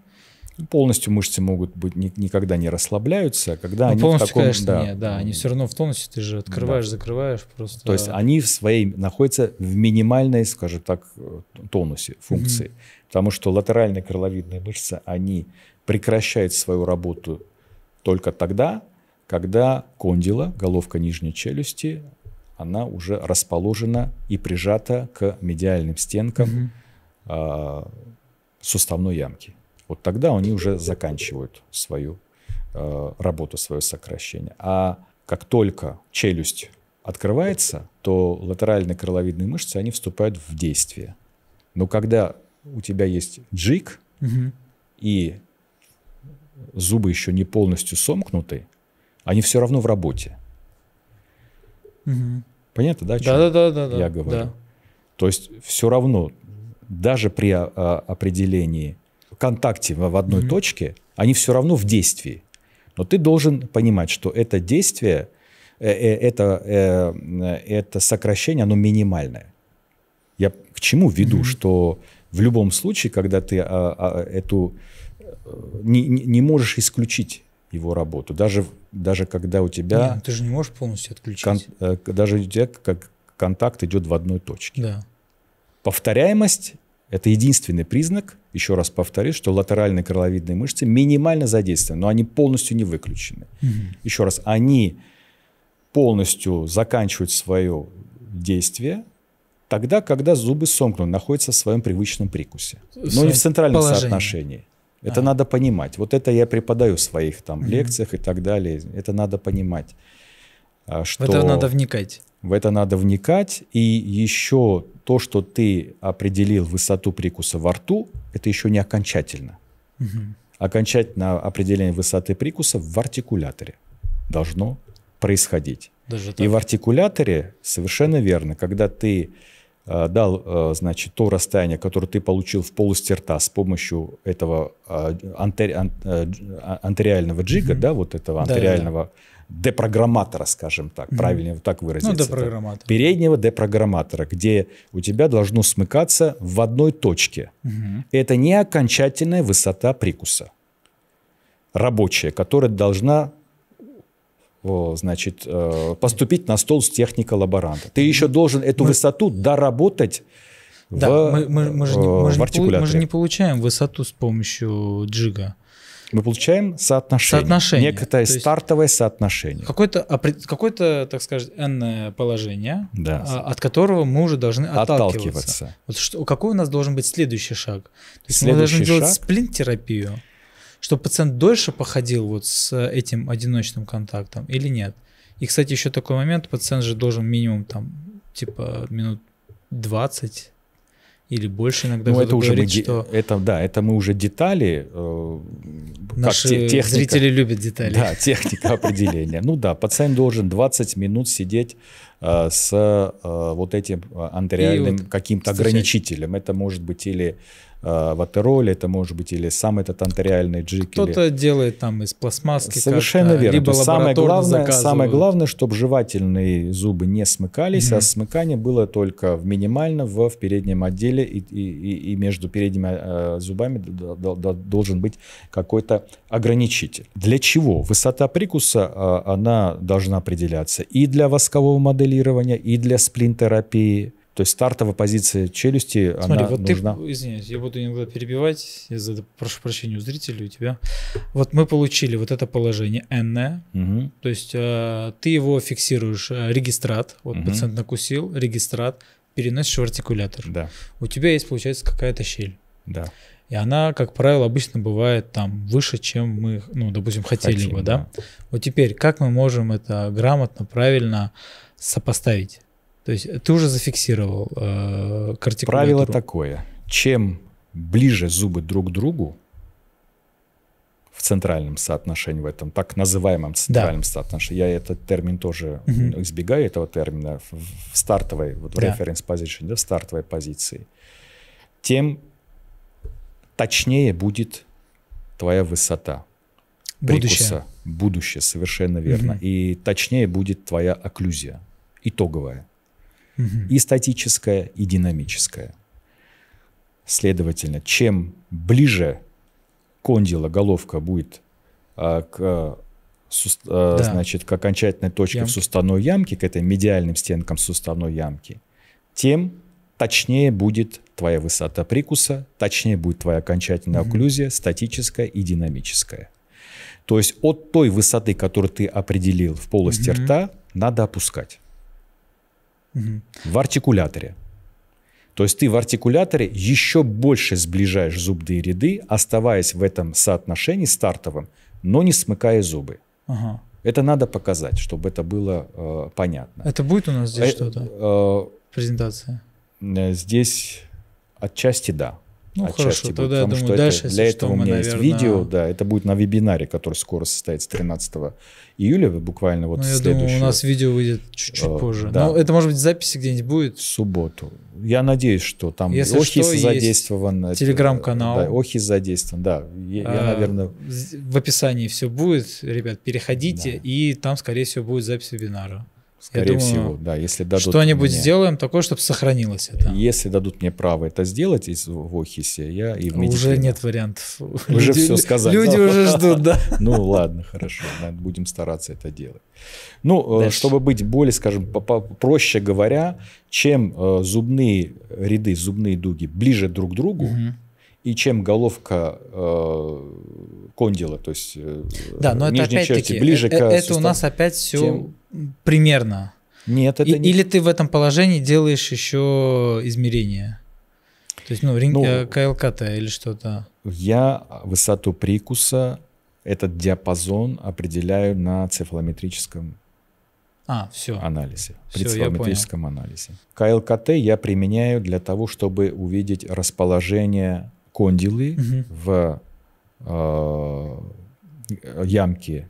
Полностью мышцы могут быть ни- никогда не расслабляются, а когда ну, они полностью, в таком, конечно, нет, да, они все равно в тонусе, ты же открываешь, закрываешь просто. То есть они в своей находятся в минимальной, скажем так, тонусе функции. Потому что латеральные крыловидные мышцы, они прекращают свою работу только тогда, когда кондила, головка нижней челюсти, она уже расположена и прижата к медиальным стенкам Мгм. а, суставной ямки. Вот тогда они уже заканчивают свою э, работу, свое сокращение. А как только челюсть открывается, то латеральные крыловидные мышцы, они вступают в действие. Но когда у тебя есть джик, Мгм. и зубы еще не полностью сомкнуты, они все равно в работе. Мгм. Понятно, да? о чём Да, да, да, да, да. я говорю? да. То есть все равно, даже при а, а, определении контакте в одной Мгм. точке, они все равно в действии. Но ты должен понимать, что это действие, э, э, это, э, это сокращение, оно минимальное. Я к чему веду, Мгм. что в любом случае, когда ты а, а, эту не, не- не можешь исключить его работу, даже, в- даже когда у тебя Не, ты же не можешь полностью отключить. кон- э, даже у тебя как контакт идет в одной точке. Да. Повторяемость – это единственный признак, еще раз повторюсь, что латеральные крыловидные мышцы минимально задействованы, но они полностью не выключены. Мгм. Еще раз, они полностью заканчивают свое действие тогда, когда зубы сомкнуты, находятся в своем привычном прикусе, но не в центральном положении. соотношении. Это А. надо понимать. Вот это я преподаю в своих там Мгм. лекциях и так далее. Это надо понимать. а, В Что это надо вникать. в это надо вникать. И еще то, что ты определил высоту прикуса во рту, это еще не окончательно. Мгм. Окончательное определение высоты прикуса в артикуляторе должно происходить. Даже И так. в артикуляторе совершенно верно, когда ты дал, э, значит, то расстояние, которое ты получил в полости рта с помощью этого э, антери- э, а- антериального джига, Мгм. да, вот этого антериального депрограмматора, скажем так, Мгм. правильнее вот так выразиться. Ну, депрограмматор. Переднего депрограмматора, где у тебя должно смыкаться в одной точке. Мгм. Это не окончательная высота прикуса. Рабочая, которая должна значит, э, поступить на стол с техника лаборанта. Ты еще должен эту Мы- высоту доработать Да, в, мы, мы- мы же не, э, мы, же не мы же не получаем высоту с помощью джига. Мы получаем соотношение. Соотношение. Некоторое То стартовое соотношение. Какое-то, какое-то, так сказать, n положение, Да. а, от которого мы уже должны отталкиваться. Отталкиваться. Вот что, какой у нас должен быть следующий шаг? То есть мы Следующий должны делать шаг? сплинт-терапию, чтобы пациент дольше походил вот с этим одиночным контактом или нет? И, кстати, еще такой момент, пациент же должен минимум там, типа, минут 20 или больше иногда Ну, это уже мы, говорит, де- что это, да, это мы уже детали, э, наши те- техника. зрители любят детали. Да, техника определения. Ну да, пациент должен 20 минут сидеть э, с э, вот этим э, антериальным вот каким-то ограничителем. Это может быть или э, ватероль, это может быть или сам этот антериальный джик. или- Кто-то делает там из пластмасски Совершенно верно. либо самое, главное, заказывают. самое главное, чтобы жевательные зубы не смыкались, а Мгм. смыкание было только в минимально в, в переднем отделе, и, и- и- между передними э, зубами должен быть какой-то ограничитель. Для чего? Высота прикуса, э, она должна определяться и для воскового моделирования, и для сплин-терапии. То есть стартовая позиция челюсти, Смотри, она вот нужна... ты, извиняюсь, я буду иногда перебивать, я зада- прошу прощения у зрителей, у тебя. Вот мы получили вот это положение n, Мгм. то есть э, ты его фиксируешь, э, регистрат, вот Мгм. пациент накусил, регистрат, переносишь в артикулятор. Да, У тебя есть, получается, какая-то щель. да. И она, как правило, обычно бывает там выше, чем мы, ну, допустим, хотели Хотим, бы, да? Вот теперь, как мы можем это грамотно, правильно сопоставить? То есть ты уже зафиксировал э, к артикулятору. Правило такое. Чем ближе зубы друг к другу в центральном соотношении, в этом так называемом центральном соотношении, я этот термин тоже Мгм. избегаю этого термина в, стартовой, вот в Да. reference position, да, в стартовой позиции, тем точнее будет твоя высота Будущее. прикуса. Будущее, совершенно верно. Мгм. И точнее будет твоя окклюзия, итоговая И статическое, и динамическое. Следовательно, чем ближе кондила головка будет а, к, сус- а, Да. значит, к окончательной точке Ямки. в суставной ямке, к этой медиальным стенкам суставной ямки, тем точнее будет твоя высота прикуса, точнее будет твоя окончательная Мгм. окклюзия, статическая и динамическая. То есть от той высоты, которую ты определил в полости Мгм. рта, надо опускать Мгм. в артикуляторе. То есть ты в артикуляторе еще больше сближаешь зубные ряды, оставаясь в этом соотношении стартовом, но не смыкая зубы. Ага. Это надо показать, чтобы это было э, понятно. Это будет у нас здесь Э, что-то? э, Презентация. э, здесь отчасти да. Ну Отчасти хорошо, будет, тогда я потому думаю, что это- дальше, для если этого что, у мы, меня есть наверное... видео, да, это будет на вебинаре, который скоро состоится 13 июля, буквально вот ну, в я думаю, у нас видео выйдет чуть-чуть Э, позже. да. Но это, может быть, в записи где-нибудь будет. субботу. Я надеюсь, что там Если Охис что, есть задействован. это, телеграм-канал. Да, Охис задействован, да. Я, я, А, наверное, з- В описании все будет, ребят, переходите, Да. и там, скорее всего, будет запись вебинара. Скорее думаю, всего, да, если дадут Что-нибудь мне- сделаем такое, чтобы сохранилось это. Если дадут мне право это сделать из, в Охисе, я и в Уже Медиклине. нет вариантов. Уже Люди- всё сказали. Люди уже ждут, да. Ну ладно, хорошо, будем стараться это делать. Ну, э, Дальше. чтобы быть более, скажем, проще говоря, чем э, зубные ряды, зубные дуги ближе друг к другу. И чем головка э, кондила, то есть э, Да, но это нижней опять-таки, ближе э- к это у нас опять все тем- примерно. Нет, это И- не... Или ты в этом положении делаешь еще измерения? То есть, ну, ринг, Ну, э, КЛК-то или что-то. Я высоту прикуса, этот диапазон определяю на цефалометрическом А, все. анализе, Всё, при я цефалометрическом анализе. КЛКТ я применяю для того, чтобы увидеть расположение кондилы Мгм. в э, ямке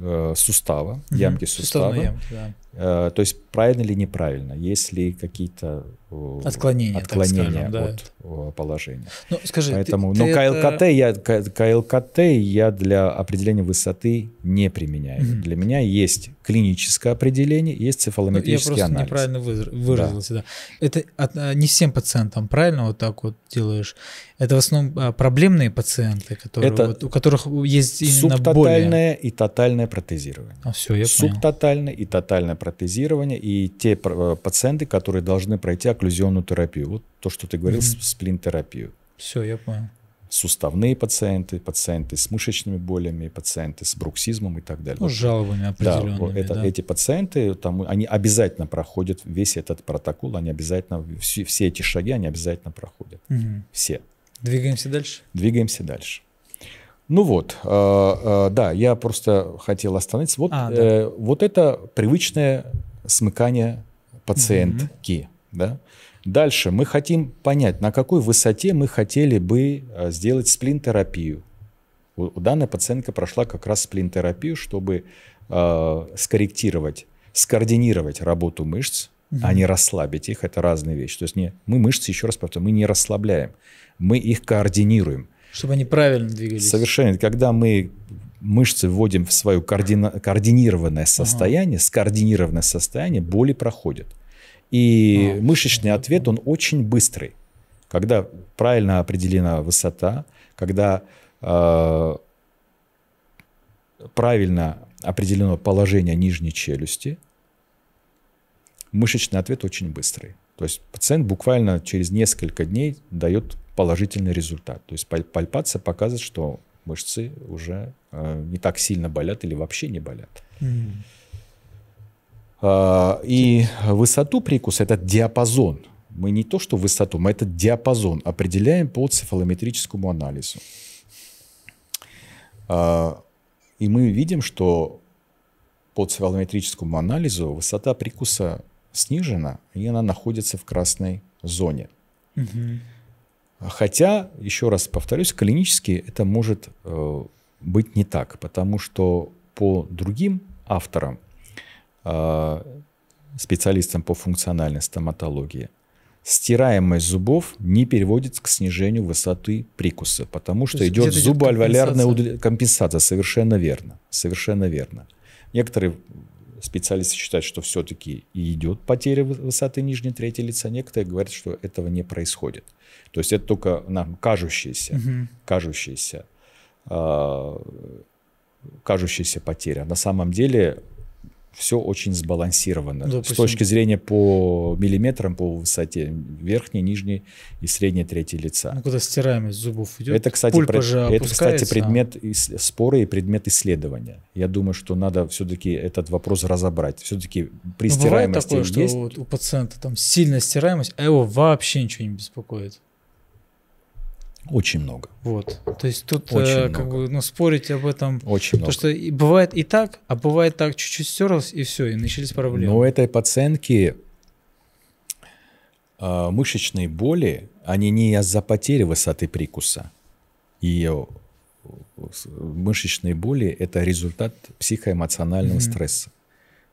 э, сустава, ямки сустава. Ямки, да. Э, то есть правильно или неправильно, есть ли какие-то э, отклонения, отклонения скажем, да, от это. положения. Ну, скажи, Поэтому, ты, но ты КЛКТ, это... я, КЛКТ я для определения высоты не применяю. Угу. Для меня есть клиническое определение, есть цефалометрический ну, я просто неправильно выразился. Да. Да. Это от, а, не всем пациентам правильно вот так вот делаешь. Это в основном а, проблемные пациенты, которые, это вот, у которых есть именно субтотальное боли. и тотальное протезирование. А, все, я Субтотальное и тотальное протезирование и те э, пациенты, которые должны пройти окклюзионную терапию. Вот то, что ты говорил, mm-hmm. сплин-терапию. Все, я понял. Суставные пациенты, пациенты с мышечными болями, пациенты с бруксизмом и так далее. Ну, с жалобами определенными. Да, это, да. эти пациенты, там, они обязательно проходят весь этот протокол, они обязательно, все, все эти шаги они обязательно проходят. Угу. Все. Двигаемся дальше? Двигаемся дальше. Ну вот, э, э, да, я просто хотел остановиться. Вот, а, да. э, вот это привычное смыкание пациентки. Mm-hmm. Да? Дальше мы хотим понять, на какой высоте мы хотели бы э, сделать сплин-терапию. У, данной пациентка прошла как раз сплин-терапию, чтобы э, скорректировать, скоординировать работу мышц, mm-hmm. а не расслабить их. Это разные вещи. То есть не, мы мышцы, еще раз повторю, мы не расслабляем, мы их координируем. Чтобы они правильно двигались. Совершенно. Когда мы мышцы вводим в свое координа- координированное состояние, ага. скоординированное состояние, боли проходят. И а, мышечный да, ответ, он очень быстрый. Когда правильно определена высота, когда э, правильно определено положение нижней челюсти, мышечный ответ очень быстрый. То есть пациент буквально через несколько дней дает положительный результат. То есть пальпация показывает, что мышцы уже э, не так сильно болят или вообще не болят. Mm. Э, и высоту прикуса, этот диапазон, мы не то что высоту, мы этот диапазон определяем по цефалометрическому анализу. Э, и мы видим, что по цефалометрическому анализу высота прикуса снижена, и она находится в красной зоне. Угу. Хотя, еще раз повторюсь, клинически это может э, быть не так, потому что по другим авторам, э, специалистам по функциональной стоматологии, стираемость зубов не переводится к снижению высоты прикуса, потому что идет зубоальвеолярная компенсация. компенсация. Совершенно верно. Совершенно верно. Некоторые специалисты считают, что все-таки идет потеря высоты нижней трети лица, некоторые говорят, что этого не происходит. То есть это только нам кажущаяся, угу. кажущаяся, э, кажущаяся потеря. На самом деле все очень сбалансировано. Допустим. С точки зрения по миллиметрам, по высоте верхней, нижней и средней трети лица. Ну, когда стираемость зубов идет, это, кстати, пульпа пред, же это, кстати, предмет спора и предмет исследования. Я думаю, что надо все-таки этот вопрос разобрать. Все-таки при Но стираемости бывает такое, есть... что вот у пациента там сильная стираемость, а его вообще ничего не беспокоит. Очень много. Вот. То есть тут Очень э, как много. бы ну, спорить об этом. Очень много. Потому что бывает и так, а бывает так, чуть-чуть стерлось, и все, и начались проблемы. Но у этой пациентки э, мышечные боли, они не из-за потери высоты прикуса. Ее мышечные боли – это результат психоэмоционального mm-hmm. стресса,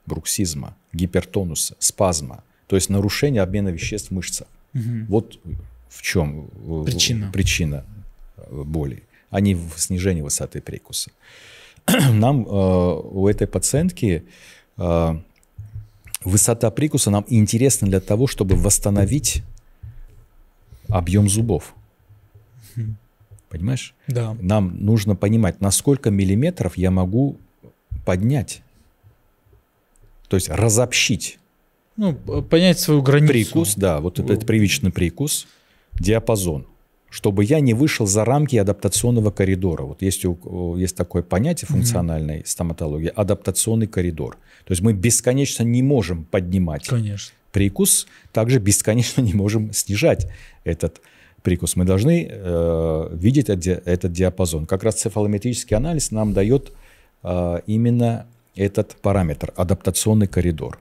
бруксизма, гипертонуса, спазма, то есть нарушение обмена веществ в мышцах. Mm-hmm. Вот в чем причина, причина э, боли, а не в снижении высоты прикуса. Нам э, у этой пациентки э, высота прикуса нам интересна для того, чтобы восстановить объем зубов. Понимаешь? Да. Нам нужно понимать, на сколько миллиметров я могу поднять. То есть разобщить. Ну, понять свою границу. Прикус, да, вот этот привычный прикус – диапазон, чтобы я не вышел за рамки адаптационного коридора. Вот есть, есть такое понятие функциональной mm-hmm. стоматологии – адаптационный коридор. То есть мы бесконечно не можем поднимать Конечно. прикус, также бесконечно не можем снижать этот прикус. Мы должны э, видеть этот диапазон. Как раз цефалометрический анализ нам дает э, именно этот параметр – адаптационный коридор.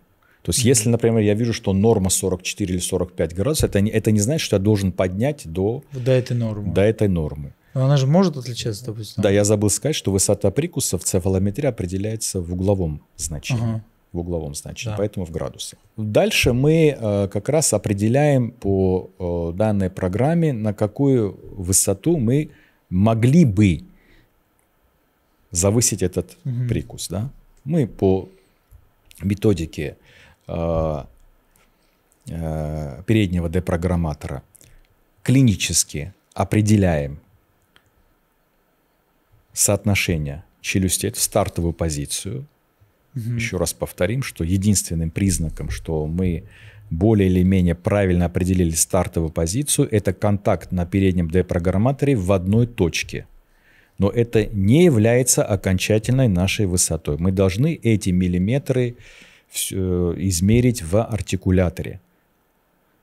То есть, если, например, я вижу, что норма 44 или 45 градусов, это не, это не значит, что я должен поднять до, до этой нормы. До этой нормы. Но она же может отличаться, допустим. Да, я забыл сказать, что высота прикуса в цефалометрии определяется в угловом значении. Ага. В угловом значении, да. поэтому в градусах. Дальше мы э, как раз определяем по э, данной программе, на какую высоту мы могли бы завысить этот угу. прикус. Да? Мы по методике переднего депрограмматора клинически определяем соотношение челюстей в стартовую позицию. Угу. Еще раз повторим, что единственным признаком, что мы более или менее правильно определили стартовую позицию, это контакт на переднем депрограмматоре в одной точке. Но это не является окончательной нашей высотой. Мы должны эти миллиметры измерить в артикуляторе,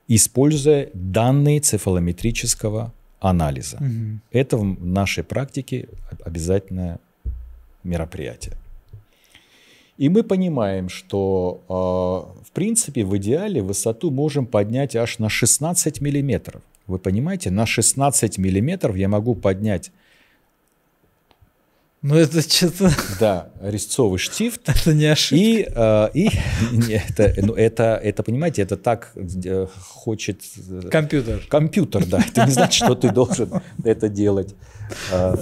используя данные цефалометрического анализа. Угу. Это в нашей практике обязательное мероприятие. И мы понимаем, что э, в принципе в идеале высоту можем поднять аж на 16 миллиметров. Вы понимаете, на 16 миллиметров я могу поднять ну, это что-то... Да, резцовый штифт. Это не ошибка. И, э, и это, ну, это, это, понимаете, это так э, хочет... Э, компьютер. Компьютер, да. Это не значит, что ты должен это делать. А,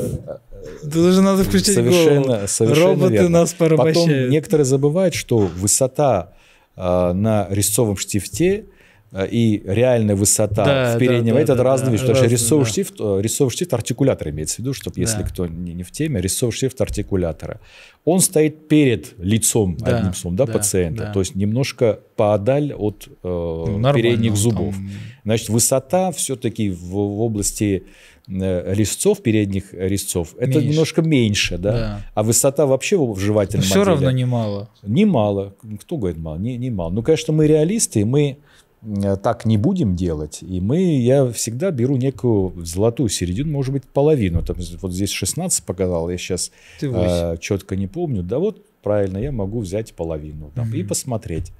Тут уже надо включить совершенно, голову. Совершенно Роботы верно. нас порабощают. Потом некоторые забывают, что высота э, на резцовом штифте Э, и реальная высота да, в переднем, да, это да, разные да, вещи. Потому что рисовый, да. штифт, э, рисовый штифт артикулятора имеется в виду, чтобы, если да. кто не, не в теме, рисовый штифт артикулятора. Он стоит перед лицом, да, одним словом, да, да, пациента, да. то есть немножко поодаль от э, ну, передних зубов. Там... Значит, высота все-таки в, в области э, резцов, передних резцов, это меньше. немножко меньше, да? да. А высота вообще в жевательном Все отделе... равно немало. Немало. Кто говорит мало? Не, не мало. Ну, конечно, мы реалисты, мы Э, так не будем делать. И мы, я всегда беру некую золотую середину, может быть, половину. Там, вот здесь 16 показал, я сейчас э, четко не помню. Да вот, правильно, я могу взять половину там, угу. и посмотреть.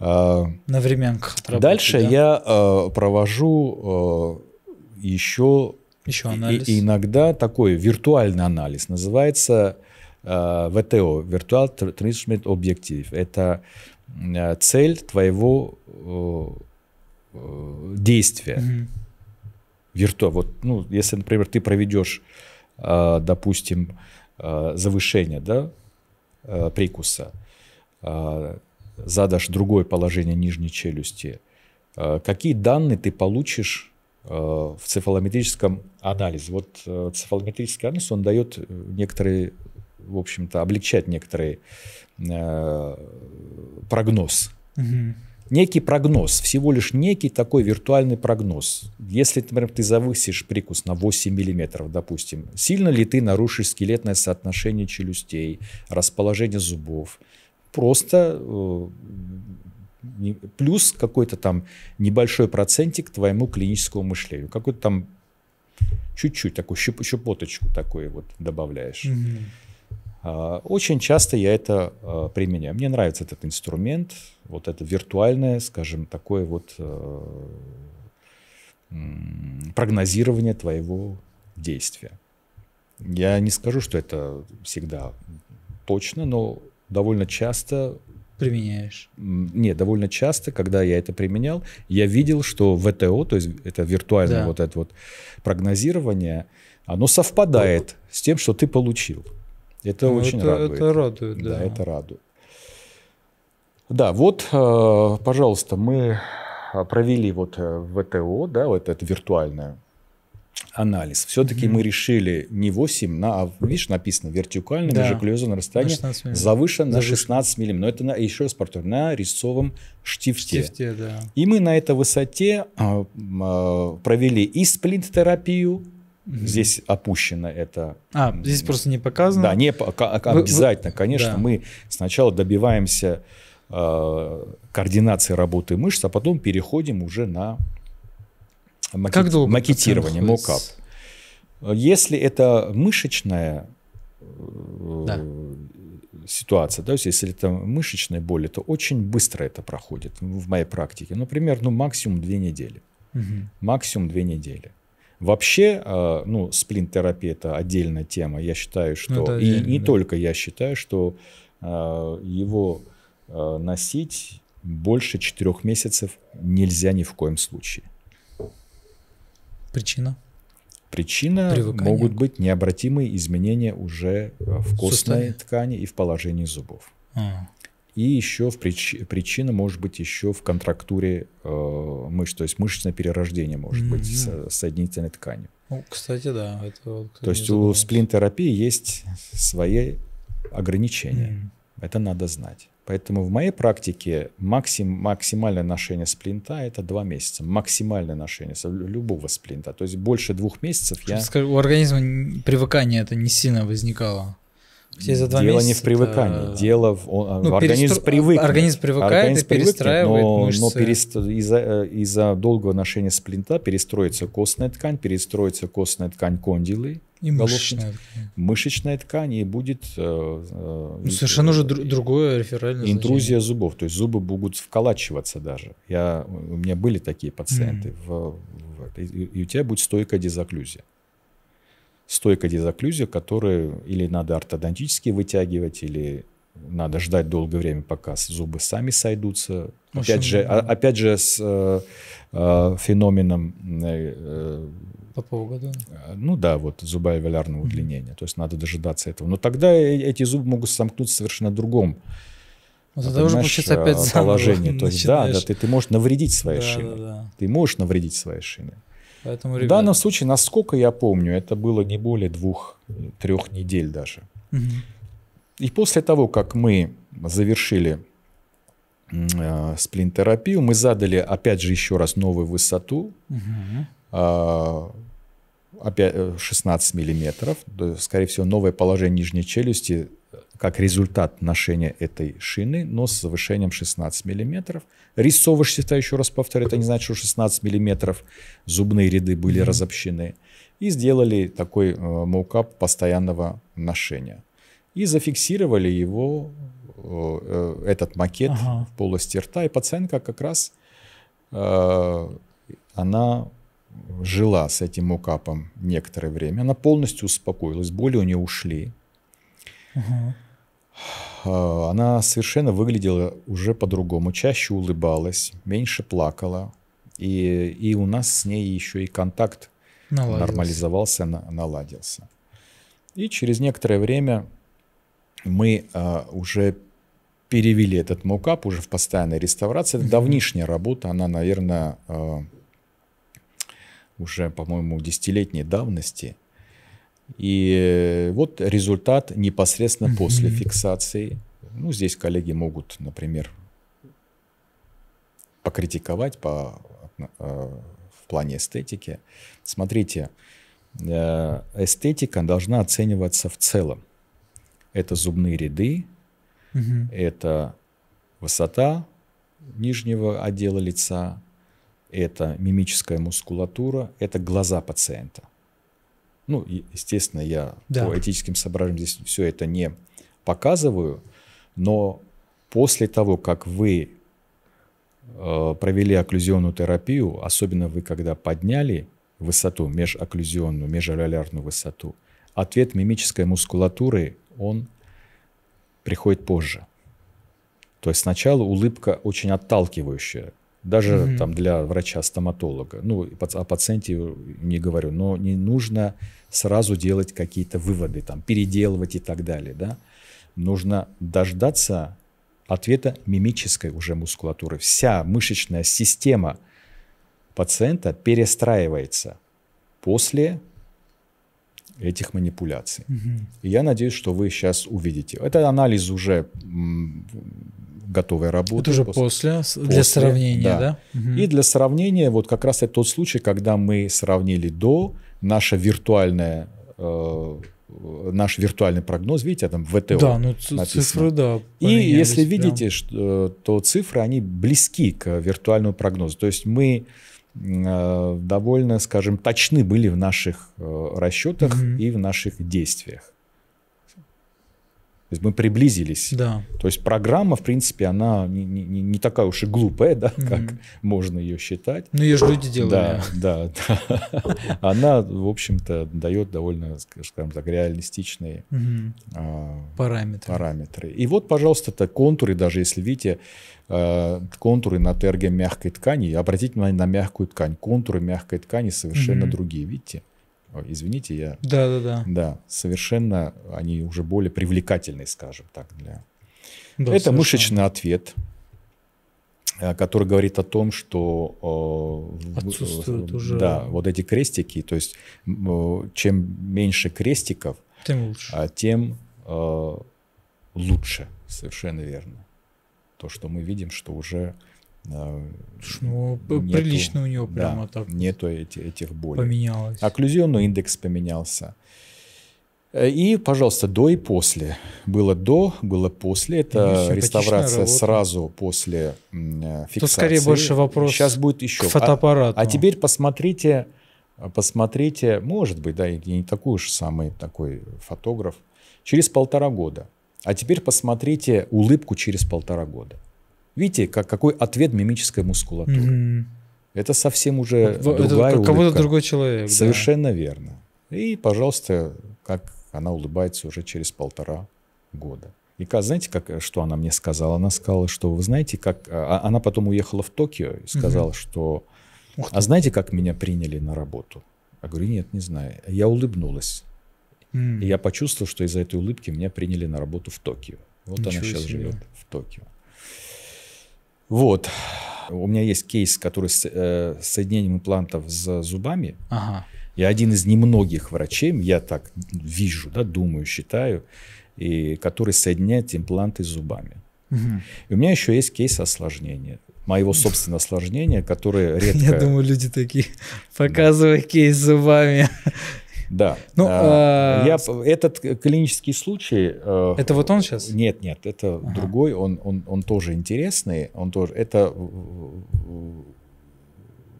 Э, На временках. Дальше да? я э, провожу э, еще, еще анализ. И, иногда такой виртуальный анализ. Называется э, ВТО, Virtual Transmit Objective. Это Э, цель твоего э, э, действия. Mm-hmm. Вирту... Вот, ну, если, например, ты проведешь, допустим, завышение да, прикуса, задашь другое положение нижней челюсти, какие данные ты получишь в цефалометрическом анализе? Вот цефалометрический анализ, он дает некоторые, в общем-то, облегчать некоторые Э, прогноз. Угу. Некий прогноз, всего лишь некий такой виртуальный прогноз. Если, например, ты завысишь прикус на 8 мм, допустим, сильно ли ты нарушишь скелетное соотношение челюстей, расположение зубов? Просто э, плюс какой-то там небольшой процентик твоему клиническому мышлению. Какой-то там чуть-чуть, такую щепоточку такой вот добавляешь. Угу. А, очень часто я это а, применяю. Мне нравится этот инструмент, вот это виртуальное, скажем, такое вот а, прогнозирование твоего действия. Я не скажу, что это всегда точно, но довольно часто применяешь? Нет, довольно часто, когда я это применял, я видел, что ВТО, то есть это виртуальное да. вот это вот прогнозирование, оно совпадает с тем, что ты получил. Это ну, очень это, радует. Это радует, да. Да, это радует. Да, вот, э, пожалуйста, мы провели вот э, ВТО, да, вот это виртуальное анализ. Все-таки mm-hmm. мы решили не 8, на, а, видишь, написано вертикальное да. межоклюзионное расстояние завышено на 16 мм. Но это, на, еще раз повторю, на рисовом штифте. штифте да. И мы на этой высоте а, а, провели и сплинт-терапию, Угу. Здесь опущено это. А, здесь просто не показано? Да, не, обязательно, конечно. Да. Мы сначала добиваемся э, координации работы мышц, а потом переходим уже на макет, макетирование, мокап. Если это мышечная э, да. ситуация, да, если это мышечная боль, то очень быстро это проходит в моей практике. Например, ну, максимум две недели. Угу. Максимум две недели. Вообще, э, ну, сплин-терапия это отдельная тема. Я считаю, Ну, что это и не да. только я считаю, что э, его э, носить больше четырех месяцев нельзя ни в коем случае. Причина? Причина Привыкание. могут быть необратимые изменения уже в костной суставе. ткани и в положении зубов. А, И еще в прич- причина может быть еще в контрактуре э, мышц, то есть мышечное перерождение может быть Мгм. с соединительной тканью. ну, кстати, да. Это вот, То есть у сплин-терапии есть свои ограничения. М. Это надо знать. Поэтому в моей практике максим, максимальное ношение сплинта – это два месяца. Максимальное ношение любого сплинта. То есть больше двух месяцев я... Скажи, У организма привыкание это не сильно возникало. Хотя за два Дело не месяца в привыкании, это- дело в он- Ну, организм перестро- привыкнет. организм привыкает и Организм привыкнет, перестраивает но, мышцы. но перест- из-за, э, из-за долгого ношения сплинта перестроится костная ткань, перестроится костная ткань кондилы, И мышечная ткань. мышечная ткань, и будет э, э, Ну, совершенно уже дру- другое реферальное интрузия зубов, то есть зубы будут вколачиваться даже. Я, у меня были такие пациенты, в, в этой- и, и у тебя будет стойкая дезоклюзия. Стойкая дезоклюзия, которую или надо ортодонтически вытягивать, или надо ждать долгое время, пока зубы сами сойдутся. Опять же, да. а- опять же с э, э, феноменом, э, э, Попова года. ну да, вот зубоалвеолярного удлинения. То есть надо дожидаться этого. Но тогда э- эти зубы могут сомкнуться совершенно другом Вот это уже понимаешь, получается опять э, положение. То есть, да, да, ты, ты можешь навредить своей Да, шине. да, да. Ты можешь навредить своей шине. Поэтому, В ребят, данном случае, насколько я помню, это было не более двух-трех недель даже. И после того, как мы завершили э, сплин-терапию, мы задали, опять же, еще раз новую высоту, а, опять э, 16 миллиметров. То есть, Скорее всего, новое положение нижней челюсти э, как результат ношения этой шины, но с завышением 16 миллиметров. Рисовочность, еще раз повторю, это не значит, что 16 миллиметров зубные ряды были Мгм. разобщены. И сделали такой э, моукап постоянного ношения. И зафиксировали его, э, э, этот макет Ага. в полости рта. И пациентка как раз э, она жила с этим мукапом некоторое время. Она полностью успокоилась, боли у нее ушли. Ага. А, Она совершенно выглядела уже по-другому, чаще улыбалась, меньше плакала. И, и у нас с ней еще и контакт Наладилось. нормализовался, на- наладился. И через некоторое время мы а, уже перевели этот мокап уже в постоянной реставрации. Это давнишняя работа, она, наверное, а, уже, по-моему, десятилетней давности. И вот результат непосредственно после фиксации. Ну, здесь коллеги могут, например, покритиковать по, э, в плане эстетики. Смотрите, э, эстетика должна оцениваться в целом. Это зубные ряды, Мгм. это высота нижнего отдела лица, это мимическая мускулатура, это глаза пациента. Ну, естественно, я Да. по этическим соображениям здесь все это не показываю, но после того, как вы э, провели окклюзионную терапию, особенно вы когда подняли высоту, межокклюзионную, межалвеолярную высоту, ответ мимической мускулатуры, он приходит позже. То есть сначала улыбка очень отталкивающая, даже Мгм. там для врача-стоматолога. Ну, о пациенте не говорю, но не нужно сразу делать какие-то выводы, там, переделывать и так далее, да. Нужно дождаться ответа мимической уже мускулатуры. Вся мышечная система пациента перестраивается после этих манипуляций. Мгм. И я надеюсь, что вы сейчас увидите. Это анализ уже готовой работы. Это уже После- после, для сравнения, да. да? Мгм. И для сравнения, вот как раз это тот случай, когда мы сравнили до наша виртуальная, э, наш виртуальный прогноз, видите, там ВТО. Да, ну написано. цифры, да. И если прям. видите, что, то цифры, они близки к виртуальному прогнозу. То есть мы э, довольно, скажем, точны были в наших э, расчетах Мгм. и в наших действиях. То есть мы приблизились. Да. То есть программа, в принципе, она не, не, не такая уж и глупая, да, Мгм. как можно ее считать. Ну, ее же люди делали. Да, да, да. Она, в общем-то, дает довольно, скажем так, реалистичные Мгм. а, Параметры. параметры. И вот, пожалуйста, это контуры, даже если видите, э, контуры на терге мягкой ткани, обратите внимание на мягкую ткань. Контуры мягкой ткани совершенно Мгм. другие, видите? Ой, извините, я... Да, да, да. Да, совершенно они уже более привлекательные, скажем так, для... Да, это совершенно. мышечный ответ, э, который говорит о том, что э, э, уже- да, вот эти крестики, то есть э, чем меньше крестиков, Тем лучше. а тем лучше, совершенно верно. То, что мы видим, что уже Ну, п- нету- прилично у него да, прямо так нету эти- этих болей. поменялось. Окклюзионный индекс поменялся. Э, И, пожалуйста, до и после. Было до, было после. Ну, Это реставрация работа. сразу после э, фиксации. Тут скорее больше вопрос Сейчас будет еще. К фотоаппарату. А, а теперь посмотрите, посмотрите, может быть, да, я не такой уж самый такой фотограф, через полтора года. А теперь посмотрите улыбку через полтора года. Видите, как, какой ответ мимической мускулатуры. Мгм. Это совсем уже В- это другая как, как будто улыбка. другой человек. да. Совершенно верно. И, пожалуйста, как она улыбается уже через полтора года. И ка- знаете, как, что она мне сказала? Она сказала, что вы знаете, как... а- Она потом уехала в Токио и сказала, что... Ух ты. А знаете, как меня приняли на работу? Я говорю, нет, не знаю. Я улыбнулась. М. И я почувствовал, что из-за этой улыбки меня приняли на работу в Токио. Вот она Ничего сейчас себе. живет в Токио. Вот. У меня есть кейс, который с э, соединением имплантов с зубами. Ага. Я один из немногих врачей, я так вижу, да, думаю, считаю, и который соединяет импланты с зубами. Мгм. И у меня еще есть кейс осложнения. Моего собственного осложнения, которое редко... Я думаю, люди такие, показывай кейс зубами. Да. Ну, А, а, я, этот клинический случай... э, Это вот он сейчас? Нет, нет, это Ага. другой, он, он, он тоже интересный, он тоже... Это... э,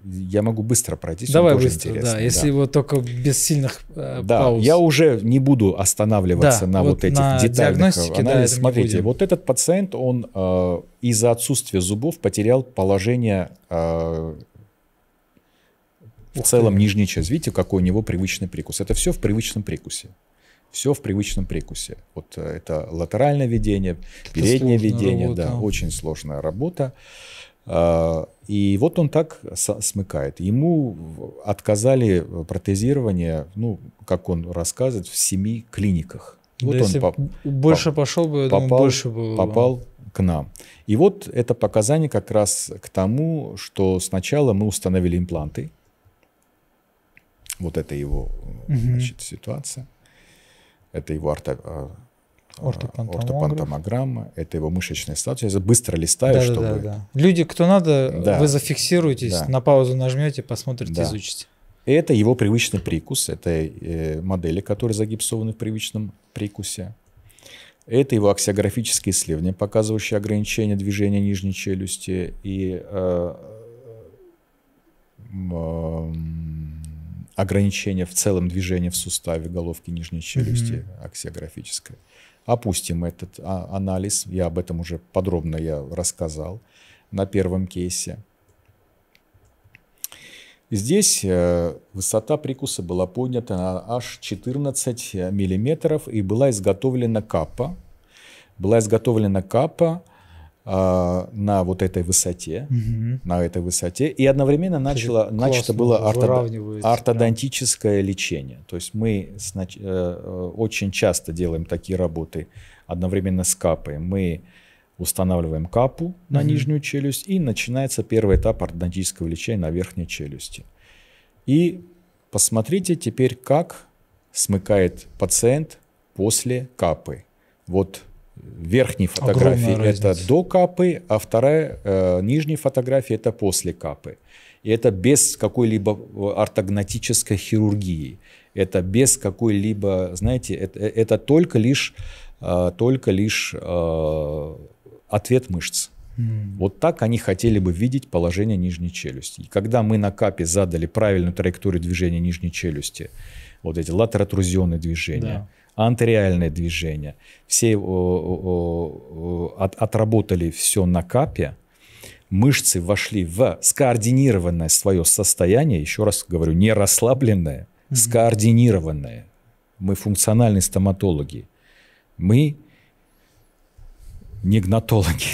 Я могу быстро пройтись, Давай быстро, да, если вот только без сильных э, Да, пауз. я уже не буду останавливаться Да, на вот вот, этих на детальных да, анализах. не Смотрите, вот этот пациент, он э, из-за отсутствия зубов потерял положение э, в целом ты. нижней части. Видите, какой у него привычный прикус? Это все в привычном прикусе. Все в привычном прикусе. Вот э, это латеральное ведение, переднее ведение, работа. да, очень сложная работа. А, И вот он так смыкает. Ему отказали протезирование, ну, как он рассказывает, в семи клиниках. Да Вот если он поп- больше пошел бы, я думаю, попал, больше было бы. попал к нам. И вот это показание как раз к тому, что сначала мы установили импланты. Вот это его Мгм. значит, ситуация. Это его орто- а, Ортопантомограф. ортопантомограмма, это его мышечная статуя. Я быстро листаю, Да, чтобы... да, да. Люди, кто надо, Да. вы зафиксируетесь, Да. на паузу нажмете, посмотрите, Да. изучите. Это его привычный прикус, это э, модели, которые загипсованы в привычном прикусе. Это его аксиографические исследования, показывающие ограничение движения нижней челюсти и э, м, ограничение в целом движения в суставе головки нижней челюсти аксиографической. Опустим этот а, анализ, я об этом уже подробно я рассказал на первом кейсе. Здесь э, высота прикуса была поднята на аж 14 миллиметров и была изготовлена капа. Была изготовлена капа на вот этой высоте, Мгм. на этой высоте, и одновременно начало, Классно начато было ортодо- ортодонтическое лечение. То есть мы снач- э, э, очень часто делаем такие работы одновременно с капой. Мы устанавливаем капу на Мгм. нижнюю челюсть, и начинается первый этап ортодонтического лечения на верхней челюсти. И посмотрите теперь, как смыкает пациент после капы. Вот верхней фотографии Огромная это разница. до капы, а вторая э, нижняя фотография это после капы. И это без какой-либо э, ортогнатической хирургии. Это без какой-либо, знаете, это, э, это только лишь, э, только лишь э, ответ мышц. Вот так они хотели бы видеть положение нижней челюсти. И когда мы на капе задали правильную траекторию движения нижней челюсти, вот эти латеротрузионные движения, Да. Антиреальное движение. Все от, отработали все на капе, мышцы вошли в скоординированное свое состояние, еще раз говорю, не расслабленное, mm-hmm. скоординированное. Мы функциональные стоматологи. Мы не гнатологи.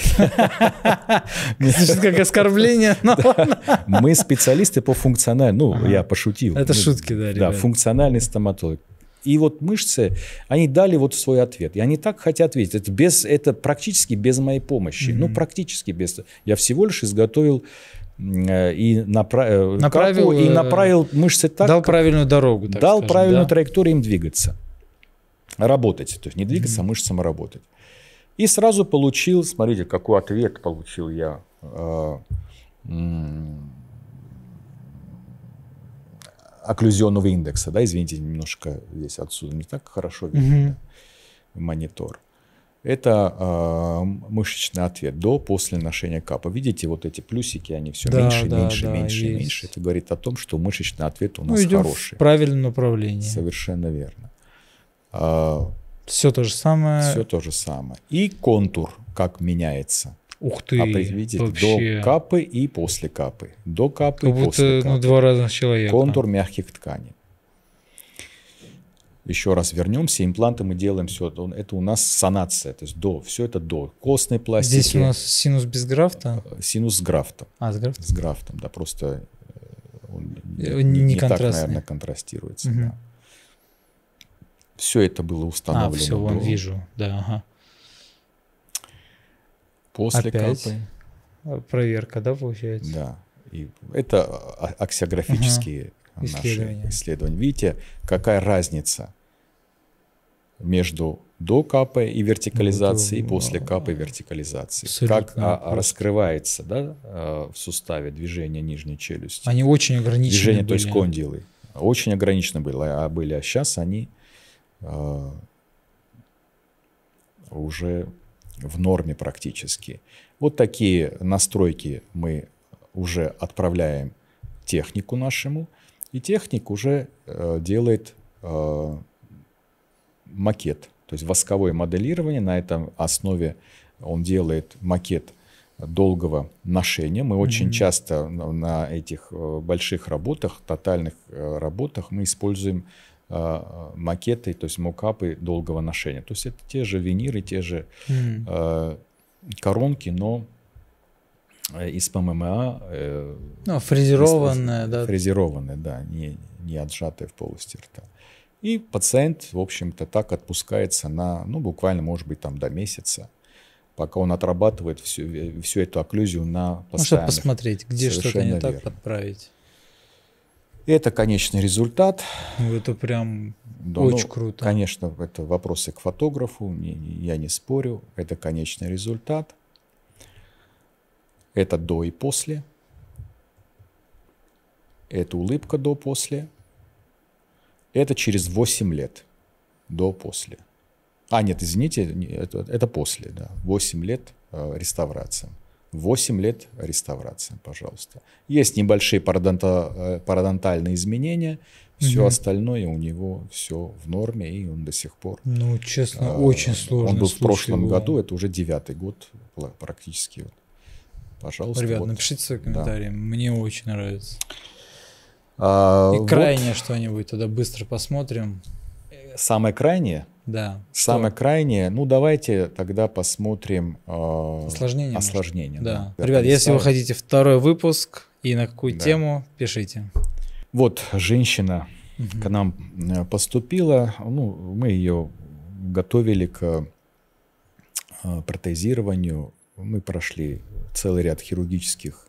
Звучит как оскорбление, но Мы специалисты по функциональному, ну, я пошутил. Это шутки, да, Да, функциональный стоматолог. И вот мышцы, они дали вот свой ответ. И они так хотят видеть. Это, без, это практически без моей помощи. Mm-hmm. Ну, практически без. Я всего лишь изготовил э, и направил, э, направил, и направил мышцы так. Дал правильную дорогу. дал скажем, правильную да? траекторию им двигаться. Работать. То есть не двигаться, mm-hmm. а мышцам работать. И сразу получил, смотрите, какой ответ получил я. Э, окклюзионного индекса, да, извините, немножко здесь отсюда не так хорошо видно угу. монитор. Это э, мышечный ответ до, после ношения капа. Видите, вот эти плюсики, они все да, меньше, да, меньше, да, меньше, есть. меньше. Это говорит о том, что мышечный ответ у ну, нас ну, хороший. в правильном направлении. Совершенно верно. А, все то же самое. Все то же самое. И контур, как меняется. Ух ты, Определите вообще. до капы и после капы. До капы как и после будто, ну, два разных человека. Контур мягких тканей. Еще раз вернемся. Импланты мы делаем все. Это у нас санация. То есть до. Все это до. Костной пластики. Здесь у нас синус без графта? Э, синус с графтом. А, с графтом? С графтом, да. Просто э, он не, не, не так, наверное, контрастируется. Угу. Да. Все это было установлено. А, все, вон вижу. Да, ага. После Опять капы. проверка, да, получается? Да. И это аксиографические ага. исследования. наши исследования. Видите, какая разница между до капы и вертикализации и после капы и вертикализации. Абсолютно. Как а, раскрывается да, а, в суставе движение нижней челюсти. Они очень ограничены Движение, были. то есть кондилы. Очень ограничено было, а были. А сейчас они а, уже в норме практически. Вот такие настройки мы уже отправляем технику нашему, и техник уже э, делает э, макет, то есть восковое моделирование. На этом основе он делает макет долгого ношения. Мы mm-hmm. очень часто на этих э, больших работах, тотальных э, работах мы используем э, макеты, то есть мокапы долгого ношения. То есть это те же виниры, те же mm. коронки, но из ПММА. Ну, фрезерованная, да. Фрезерованная, да, не, не отжатая в полости рта. И пациент, в общем-то, так отпускается на, ну, буквально, может быть, там до месяца, пока он отрабатывает всю, всю эту окклюзию на постоянных. Ну, чтобы посмотреть, где что-то не верно. так подправить. Это конечный результат. Ну, это прям да, очень ну, круто. Конечно, это вопросы к фотографу, не, я не спорю. Это конечный результат. Это до и после. Это улыбка до-после. Это через 8 лет до-после. А, нет, извините, это, это после, да. 8 лет э, реставрация. 8 лет реставрации, пожалуйста. Есть небольшие парадонта, э, изменения, все угу. остальное у него все в норме, и он до сих пор. Ну, честно, э, очень сложно. Он был в прошлом его. году, это уже девятый год практически. Пожалуйста. Ребят, вот. напишите свои комментарии. Да. Мне очень нравится. А, и крайнее вот. что-нибудь тогда быстро посмотрим. Самое крайнее? Да. Самое что? крайнее, ну давайте тогда посмотрим э, осложнение. осложнение да. Да. Ребят, если вы хотите второй выпуск и на какую да. тему, пишите. Вот женщина угу. к нам э, поступила, ну мы ее готовили к э, протезированию, мы прошли целый ряд хирургических